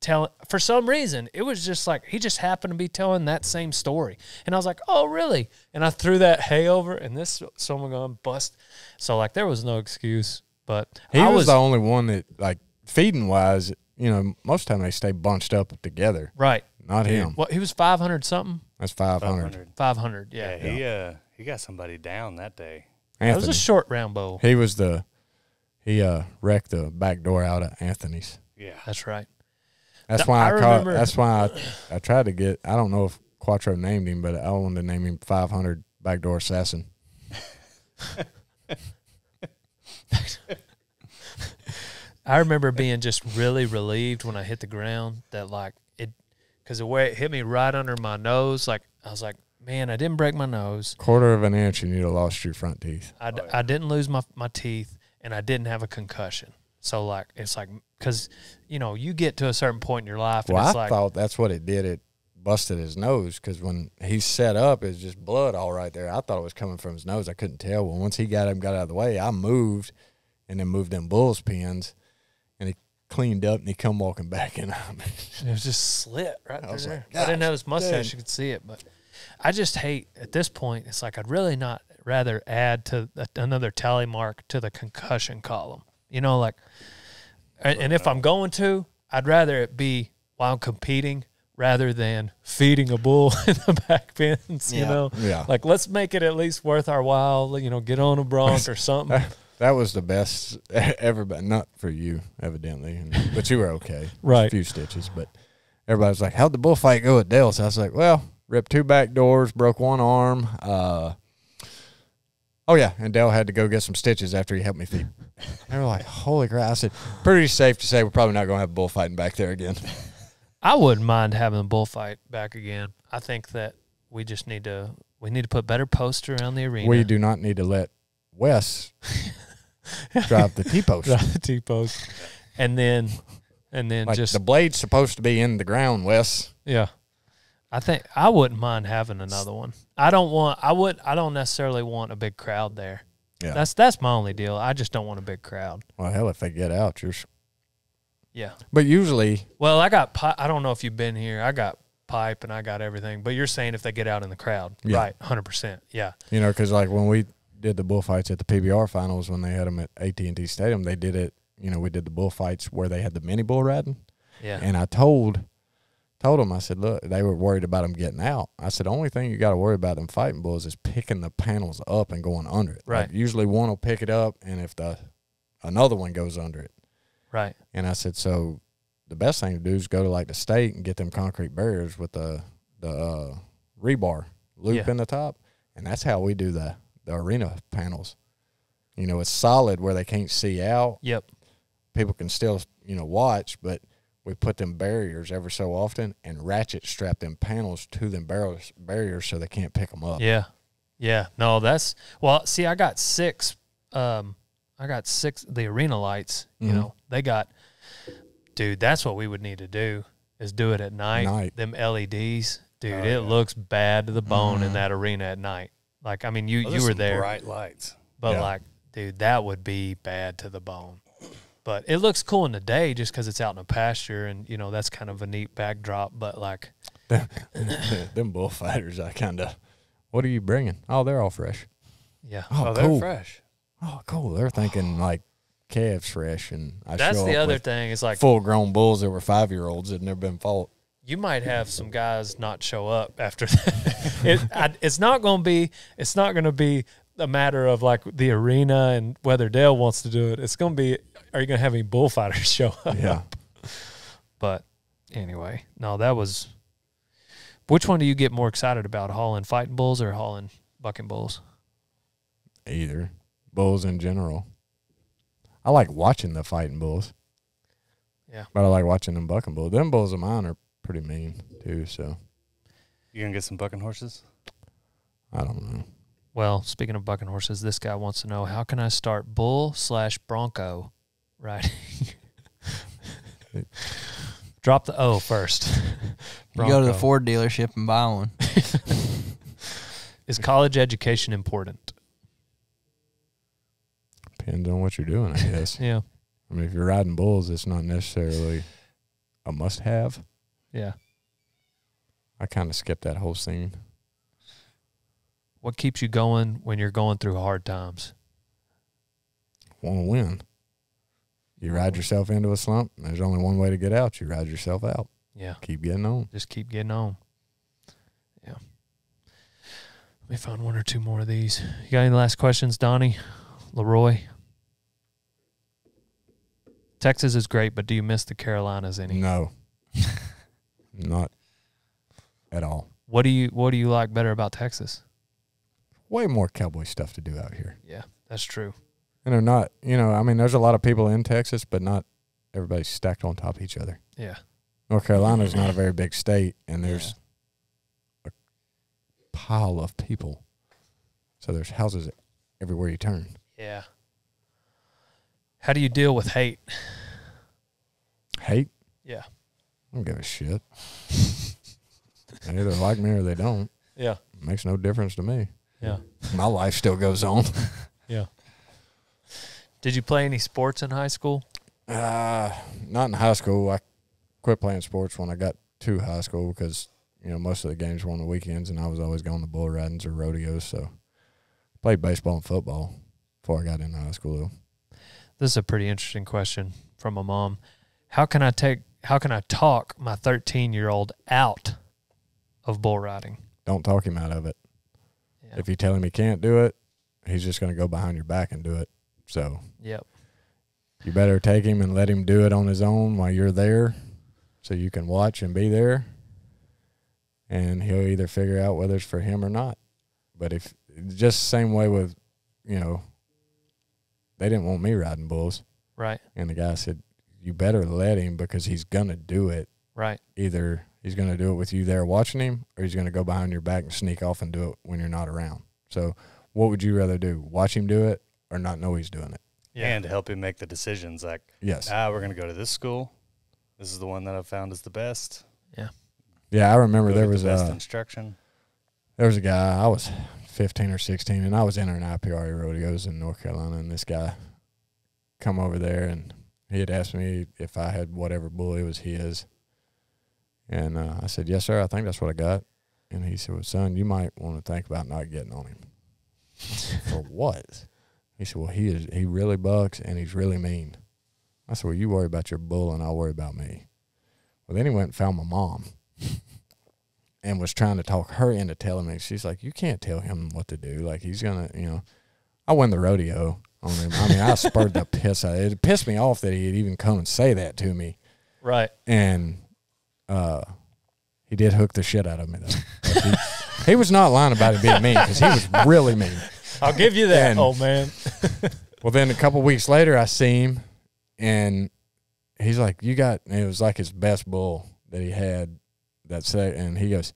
telling. For some reason, it was just like he just happened to be telling that same story, and I was like, "Oh, really?" And I threw that hay over, and this someone going bust. So like there was no excuse, but He I was, was the only one that, like, feeding wise, you know, most time they stay bunched up together. right. Not him. What he was five hundred something. That's five hundred. 500. Five hundred, Yeah, yeah. he uh he got somebody down that day. It was Anthony. a short round bowl. he was the he uh wrecked the back door out of Anthony's. Yeah. That's right. That's Th- why I, I caught. remember- That's why I, I tried to get. I don't know if Quattro named him, but I wanted to name him 500 Backdoor Assassin. I remember being just really relieved when I hit the ground that like it, because the way it hit me right under my nose, like I was like, man, I didn't break my nose. Quarter of an inch, and you'd have lost your front teeth. I, d- Oh, yeah. I didn't lose my my teeth, and I didn't have a concussion. So like it's like because you know you get to a certain point in your life, and Well, it's I like thought that's what it did. It busted his nose because when he set up, it's just blood all right there. I thought it was coming from his nose. I couldn't tell. Well, once he got him, got out of the way, I moved, and then moved them bulls pins, and he cleaned up and he come walking back in. It was just slit right I was there. like, I didn't "Gosh, have his mustache; dang." you could see it. But I just hate at this point. It's like I'd really not rather add to another tally mark to the concussion column. You know, like, and, and if I'm going to, I'd rather it be while competing rather than feeding a bull in the back pens. You Yeah. know, yeah, like let's make it at least worth our while. You know, get on a bronc or something. that was the best ever. But not for you, evidently. But you were okay. right, a few stitches, but everybody was like, "How'd the bullfight go at Dale's?" I was like, "Well, ripped two back doors, broke one arm. Uh, oh yeah, and Dale had to go get some stitches after he helped me feed." They were like, "Holy crap!" I said, "Pretty safe to say we're probably not going to have bullfighting back there again." I wouldn't mind having a bullfight back again. I think that we just need to we need to put better posts around the arena. we do not need to let Wes drive the T post. drive the T post, and then and then Like just the blade's supposed to be in the ground, Wes. yeah. I think I wouldn't mind having another one. I don't want. I would. I don't necessarily want a big crowd there. Yeah. That's that's my only deal. I just don't want a big crowd. Well, hell, if they get out, you're. Yeah. But usually, Well, I got. Pi- I don't know if you've been here. I got pipe and I got everything. But you're saying if they get out in the crowd, Yeah. right? Hundred percent. Yeah. You know, because like when we did the bullfights at the PBR finals, when they had them at AT and T Stadium, they did it. You know, we did the bullfights where they had the mini bull riding, Yeah. and I told told them, I said, look, they were worried about them getting out. I said, the only thing you got to worry about them fighting bulls is picking the panels up and going under it. Like, Right. usually one will pick it up, and if the another one goes under it, right. and I said, so the best thing to do is go to like the state and get them concrete barriers with the the uh, rebar loop Yeah. in the top, and that's how we do the the arena panels. You know, it's solid where they can't see out. Yep. People can still you know watch, but we put them barriers every so often and ratchet strap them panels to them barriers barriers so they can't pick them up. Yeah. Yeah. No, that's well, see, I got six um I got six the arena lights, you Mhm. know. They got dude, that's what we would need to do is do it at night. Night. Them LEDs. Dude, Oh, it yeah. looks bad to the bone in Mhm. that arena at night. Like I mean you Those you were there. Bright lights. But Yeah. like, dude, that would be bad to the bone. But it looks cool in the day just because it's out in a pasture and you know that's kind of a neat backdrop. But like, them bullfighters, I kind of. What are you bringing? Oh, they're all fresh. yeah, Oh, Oh, they're cool. fresh. Oh, cool. They're thinking like calves fresh, and I that's show the up other with thing. Is like full grown bulls that were five year olds that had never been fought. You might have some guys not show up after that. it, I, it's not going to be. It's not going to be a matter of like the arena and whether Dale wants to do it. It's going to be. Are you going to have any bullfighters show up? Yeah. But anyway, no, that was. Which one do you get more excited about, hauling fighting bulls or hauling bucking bulls? Either bulls in general. I like watching the fighting bulls. Yeah. But I like watching them bucking bulls. Them bulls of mine are pretty mean too. So You gonna get some bucking horses? I don't know. Well, speaking of bucking horses, this guy wants to know how can I start bull slash bronco riding? Drop the O first. You go to the Ford dealership and buy one. Is college education important? Depends on what you're doing, I guess. Yeah. I mean, if you're riding bulls, it's not necessarily a must-have. Yeah. I kind of skipped that whole scene. What keeps you going when you're going through hard times? Want to win? You ride yourself into a slump. There's only one way to get out. You ride yourself out. Yeah. Keep getting on. Just keep getting on. Yeah. Let me find one or two more of these. You got any last questions, Donnie? Leroy? Texas is great, but do you miss the Carolinas any? No, not at all. What do you what do you like better about Texas? Way more cowboy stuff to do out here. Yeah, that's true. And they're not, you know, I mean, there's a lot of people in Texas, but not everybody's stacked on top of each other. Yeah. North Carolina is not a very big state, and there's a pile of people. So there's houses everywhere you turn. Yeah. How do you deal with hate? Hate? Yeah. I don't give a shit. they either like me or they don't. Yeah. makes no difference to me. Yeah. My life still goes on. Yeah. Did you play any sports in high school? Uh, not in high school. I quit playing sports when I got to high school because you know most of the games were on the weekends, and I was always going to bull ridings or rodeos. So, I played baseball and football before I got into high school. Though. This is a pretty interesting question from a mom. How can I take how can I talk my 13-year-old out of bull riding? Don't talk him out of it. Yeah. If you tell him he can't do it, he's just going to go behind your back and do it. So Yep. you better take him and let him do it on his own while you're there, so you can watch and be there. And he'll either figure out whether it's for him or not. But if just the same way with, you know, they didn't want me riding bulls, Right. and the guy said, "You better let him because he's gonna do it. Right. Either he's gonna do it with you there watching him, or he's gonna go behind your back and sneak off and do it when you're not around. So, what would you rather do? Watch him do it, or not know he's doing it? Yeah. And to help him make the decisions like, Yes. ah, we're gonna go to this school. This is the one that I've found is the best. Yeah, Yeah, I remember Go there was the best a instruction. there was a guy. I was 15 or 16, and I was entering IPRA rodeos in North Carolina, and this guy come over there, and he had asked me if I had whatever bull it was his, and uh, I said, "Yes, sir. I think that's what I got." And he said, "Well, son, you might want to think about not getting on him." For what? He said, "Well, he is. He really bucks, and he's really mean." I said, "Well, you worry about your bull, and I'll worry about me." Well, then he went and found my mom and was trying to talk her into telling me. She's like, "You can't tell him what to do. Like he's gonna, you know." I won the rodeo on him. I mean, I spurred the piss out. It pissed me off that he'd even come and say that to me. Right. And uh, he did hook the shit out of me though. Like, he, he was not lying about it being mean because he was really mean. I'll give you that, And- old man. Well, then a couple weeks later, I see him, and he's like, "You got." It was like his best bull that he had that say, and he goes,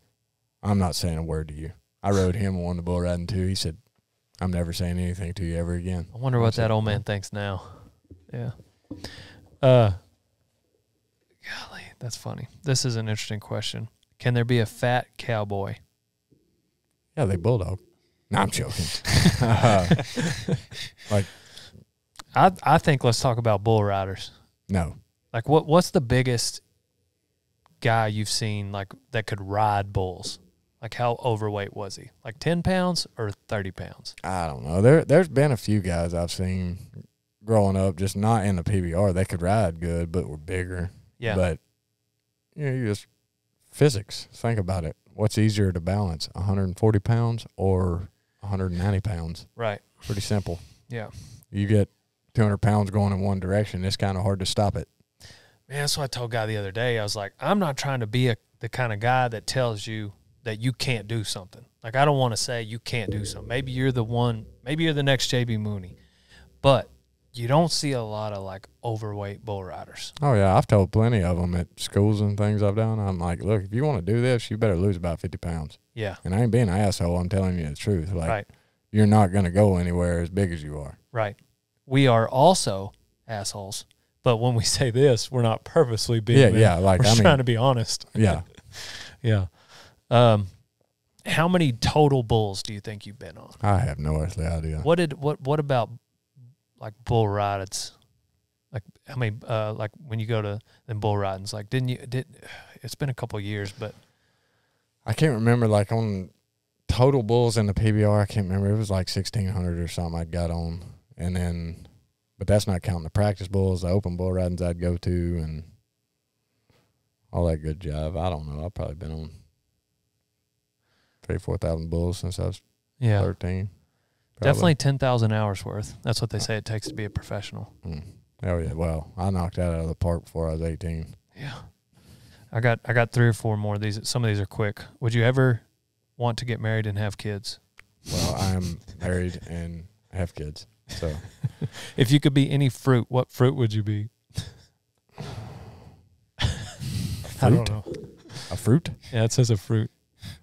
"I'm not saying a word to you." I rode him won the bull riding too. He said, "I'm never saying anything to you ever again." I wonder what that old man thinks now. Yeah. Uh golly, that's funny. This is an interesting question. Can there be a fat cowboy? Yeah, they bulldog. No, I'm joking. Uh, I I think let's talk about bull riders. no, Like what what's the biggest guy you've seen like that could ride bulls? Like how overweight was he? Like ten pounds or thirty pounds? I don't know. There, there's been a few guys I've seen growing up, just not in the PBR. They could ride good, but were bigger. Yeah. But you know, you just physics. Think about it. What's easier to balance, 140 pounds or 190 pounds? right. Pretty simple. Yeah. You get 200 pounds going in one direction. It's kind of hard to stop it. Man, that's what I told guy the other day. I was like, I'm not trying to be a the kind of guy that tells you that you can't do something. Like I don't want to say you can't do something. Maybe you're the one. Maybe you're the next JB Mauney, but you don't see a lot of like overweight bull riders. Oh yeah, I've told plenty of them at schools and things I've done. I'm like, look, if you want to do this, you better lose about fifty pounds. Yeah. And I ain't being an asshole. I'm telling you the truth. Like, Right. you're not gonna go anywhere as big as you are. Right. We are also assholes. But when we say this, we're not purposely being yeah, yeah. Like We're I mean, trying to be honest. yeah. Yeah. Um how many total bulls do you think you've been on? I have no earthly idea. What did what what about like bull rides? Like how many uh like when you go to them bull ridings, like didn't you did it's been a couple of years, but I can't remember like on total bulls in the PBR. I can't remember. It was like sixteen hundred or something I got on, and then, but that's not counting the practice bulls, the open bull ridings I'd go to, and all that good job. I don't know. I've probably been on three, four thousand bulls since I was yeah. thirteen. probably. Definitely 10,000 hours worth. That's what they say it takes to be a professional. Mm. Oh yeah. Well, I knocked that out of the park before I was eighteen. Yeah. I got I got three or four more of these. Some of these are quick. Would you ever want to get married and have kids? Well, I'm married and have kids, so If you could be any fruit, what fruit would you be? I don't know. A fruit? Yeah, it says a fruit.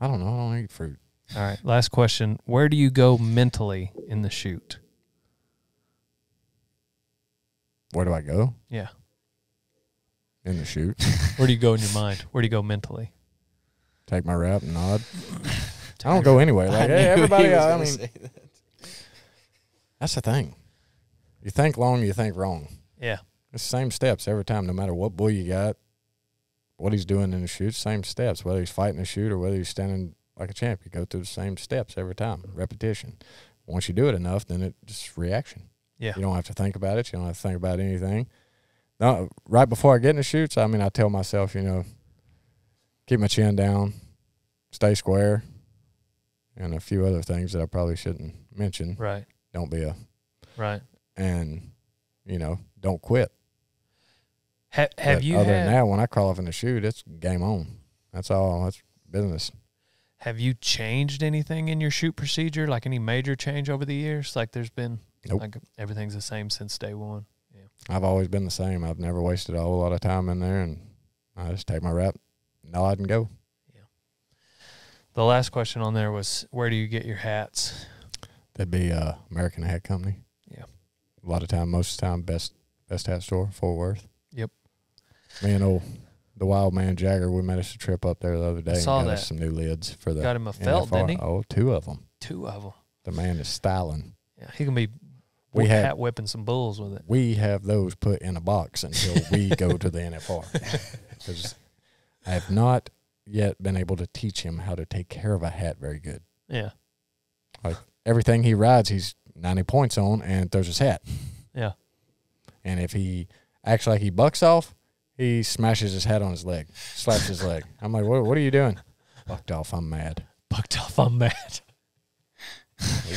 I don't know. I don't eat fruit. All right. Last question. Where do you go mentally in the chute? Where do I go Yeah. in the chute? Where do you go in your mind? Where do you go mentally? Take my wrap and nod. I don't go anywhere. Like knew hey, everybody. was I mean, say that. that's the thing. You think long, you think wrong. Yeah. It's the same steps every time, no matter what bull you got, what he's doing in the chute. Same steps, whether he's fighting a chute or whether he's standing like a champ. You go through the same steps every time. Repetition. Once you do it enough, then it just reaction. Yeah. You don't have to think about it. You don't have to think about anything. No, right before I get in the chutes, I mean, I tell myself, you know, keep my chin down, stay square, and a few other things that I probably shouldn't mention. Right. Don't be a, Right. and, you know, don't quit. Ha- have But you other had, than that, when I crawl off in the chute, it's game on. That's all. That's business. have you changed anything in your chute procedure? Like any major change over the years? Like there's been Nope. like everything's the same since day one. Yeah. I've always been the same. I've never wasted a whole lot of time in there, and I just take my rep, nod, and go. Yeah. The last question on there was where do you get your hats? That'd be uh, American Hat Company. Yeah. A lot of time, most of the time, best best hat store, Fort Worth. Yep. Me and old the Wild Man Jagger, we managed us a trip up there the other day. saw and got that. us some new lids for the Got him a felt, NFR. didn't he? Oh, two of them. Two of them. The man is styling. Yeah, he can be We hat whipping some bulls with it. We have those put in a box until we go to the NFR. Because I have not yet been able to teach him how to take care of a hat very good. Yeah, Everything he rides, he's 90 points on and throws his hat. yeah. And if he acts like he bucks off, he smashes his head on his leg, slaps his leg. I'm like, what, what are you doing? Bucked off. I'm mad. Bucked off I'm mad.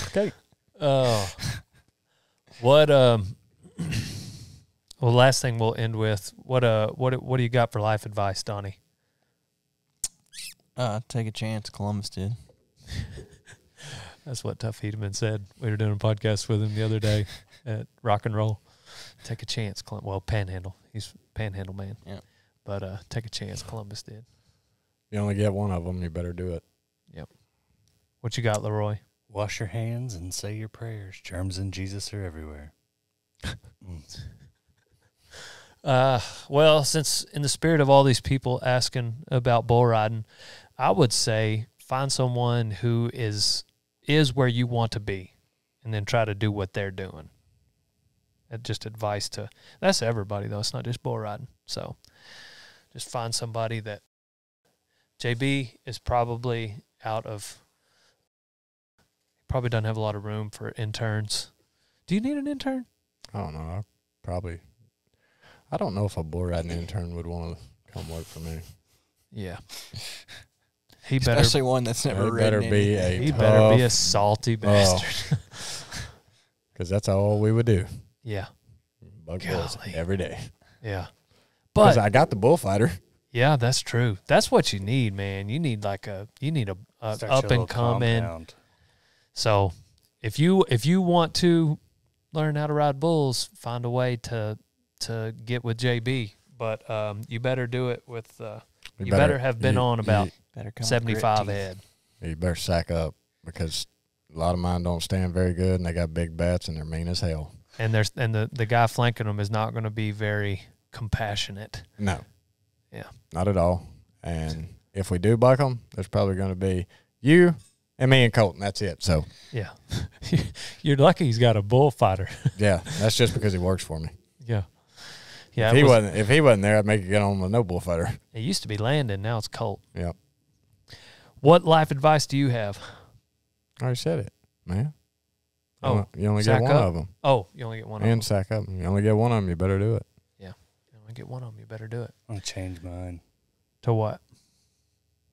Okay. Oh, what um. Well, last thing we'll end with what uh what what do you got for life advice, Donnie? Uh, take a chance. Columbus did. That's what Tuff Hedeman said. We were doing a podcast with him the other day at Rock and Roll. Take a chance, Clint. well, Panhandle. He's Panhandle man. Yeah. But uh, take a chance. Columbus did. You only get one of them. You better do it. Yep. What you got, Leroy? Wash your hands and say your prayers. Germs and Jesus are everywhere. Mm. Uh, well, since in the spirit of all these people asking about bull riding, I would say find someone who is is where you want to be, and then try to do what they're doing. Uh, Just advice to that's everybody though. It's not just bull riding. So, just find somebody that JB is probably out of. Probably doesn't have a lot of room for interns. Do you need an intern? I don't know. I probably. I don't know if a bull riding intern would want to come work for me. Yeah. He better Especially one that's never It ridden better be anything. a He better be a salty bastard. because that's all we would do. Yeah, Buck bulls Golly. every day. yeah. Because But I got the bullfighter. yeah, that's true. That's what you need, man. You need like a you need a, a up and coming. compound. So if you if you want to learn how to ride bulls, find a way to to get with JB. But um, you better do it with. Uh, you, better, have been you- on about Better come with seventy grit five teeth. head. You, you better sack up because a lot of mine don't stand very good, and they got big bats, and they're mean as hell. And there's and the the guy flanking them is not going to be very compassionate. No. Yeah. Not at all. And if we do buck them, there's probably going to be you and me and Colton. That's it. So, Yeah, you're lucky he's got a bullfighter. yeah, that's just because he works for me. yeah, yeah. if he was- was, not if he wasn't there, I'd make it get on with no bullfighter. It used to be Landon. Now it's Colt. Yeah. What life advice do you have? I already said it, man. You Oh, only- you only get one up? of them, Oh, you only get one. of and them. sack up. You only get one of them. You better do it. Yeah, you only get one of them. You better do it. I'm gonna change mine. To what?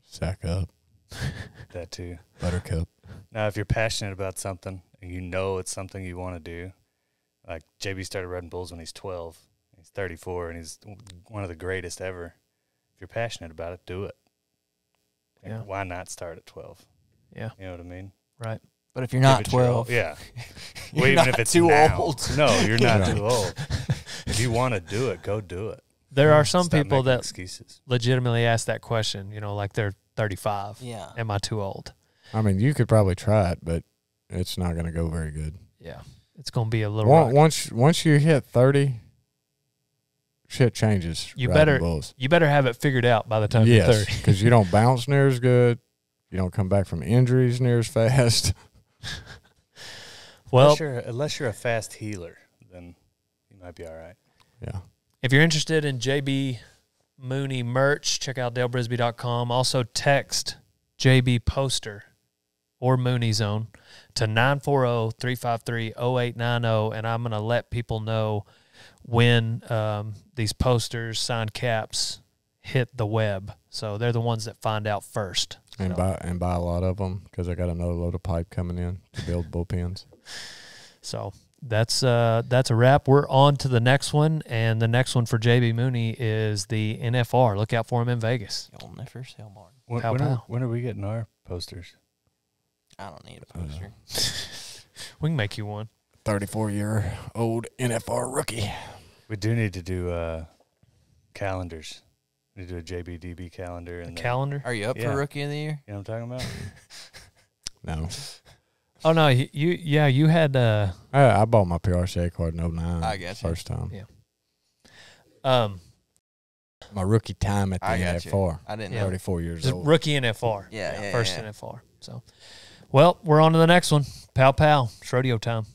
Sack up, That too. Buttercup. Now, if you're passionate about something and you know it's something you want to do, like JB started riding bulls when he's 12, he's 34, and he's one of the greatest ever. If you're passionate about it, do it. Like, Yeah. Why not start at 12? Yeah. You know what I mean? Right. But if you're not it your all- 12, yeah. you're well, even not if it's too now. old. No, you're not too old. If you want to do it, go do it. There are some Stop people that excuses. legitimately ask that question. You know, like they're 35. Yeah. Am I too old? I mean, you could probably try it, but it's not going to go very good. Yeah. It's going to be a little. Once rocky. once once you hit thirty, shit changes. You better- bulls. You better have it figured out by the time you're 30. because you don't bounce near as good. You don't come back from injuries near as fast. Well, unless, you're, unless you're a fast healer, then you might be all right. Yeah. If you're interested in JB Mauney merch, check out dalebrisby.com. Also, text JB Poster or Mauney Zone to 940 353 0890. And I'm going to let people know when um, these posters, signed caps, hit the web. So they're the ones that find out first. And So- buy and buy a lot of them because I got another load of pipe coming in to build bullpens. So that's uh that's a wrap. We're on to the next one, and the next one for JB Mauney is the NFR. Look out for him in Vegas. You'll never sell barn. When, Pow, when, are, when are we getting our posters? I don't need a poster. We can make you one. Thirty-four year old NFR rookie. We do need to do uh, calendars. We need to do a JBDB calendar. A And then- calendar. Are you up Yeah. for rookie of the year? You know what I'm talking about? No, Oh no, you, you yeah you had uh I, I bought my PRCA card in 09 I got you. first time. Yeah. um My rookie time at the I got you. NFR. I didn't Yeah. know. Thirty-four years just old. rookie NFR. Yeah, yeah, first yeah. NFR. So, well, we're on to the next one. Pow pow. It's rodeo time.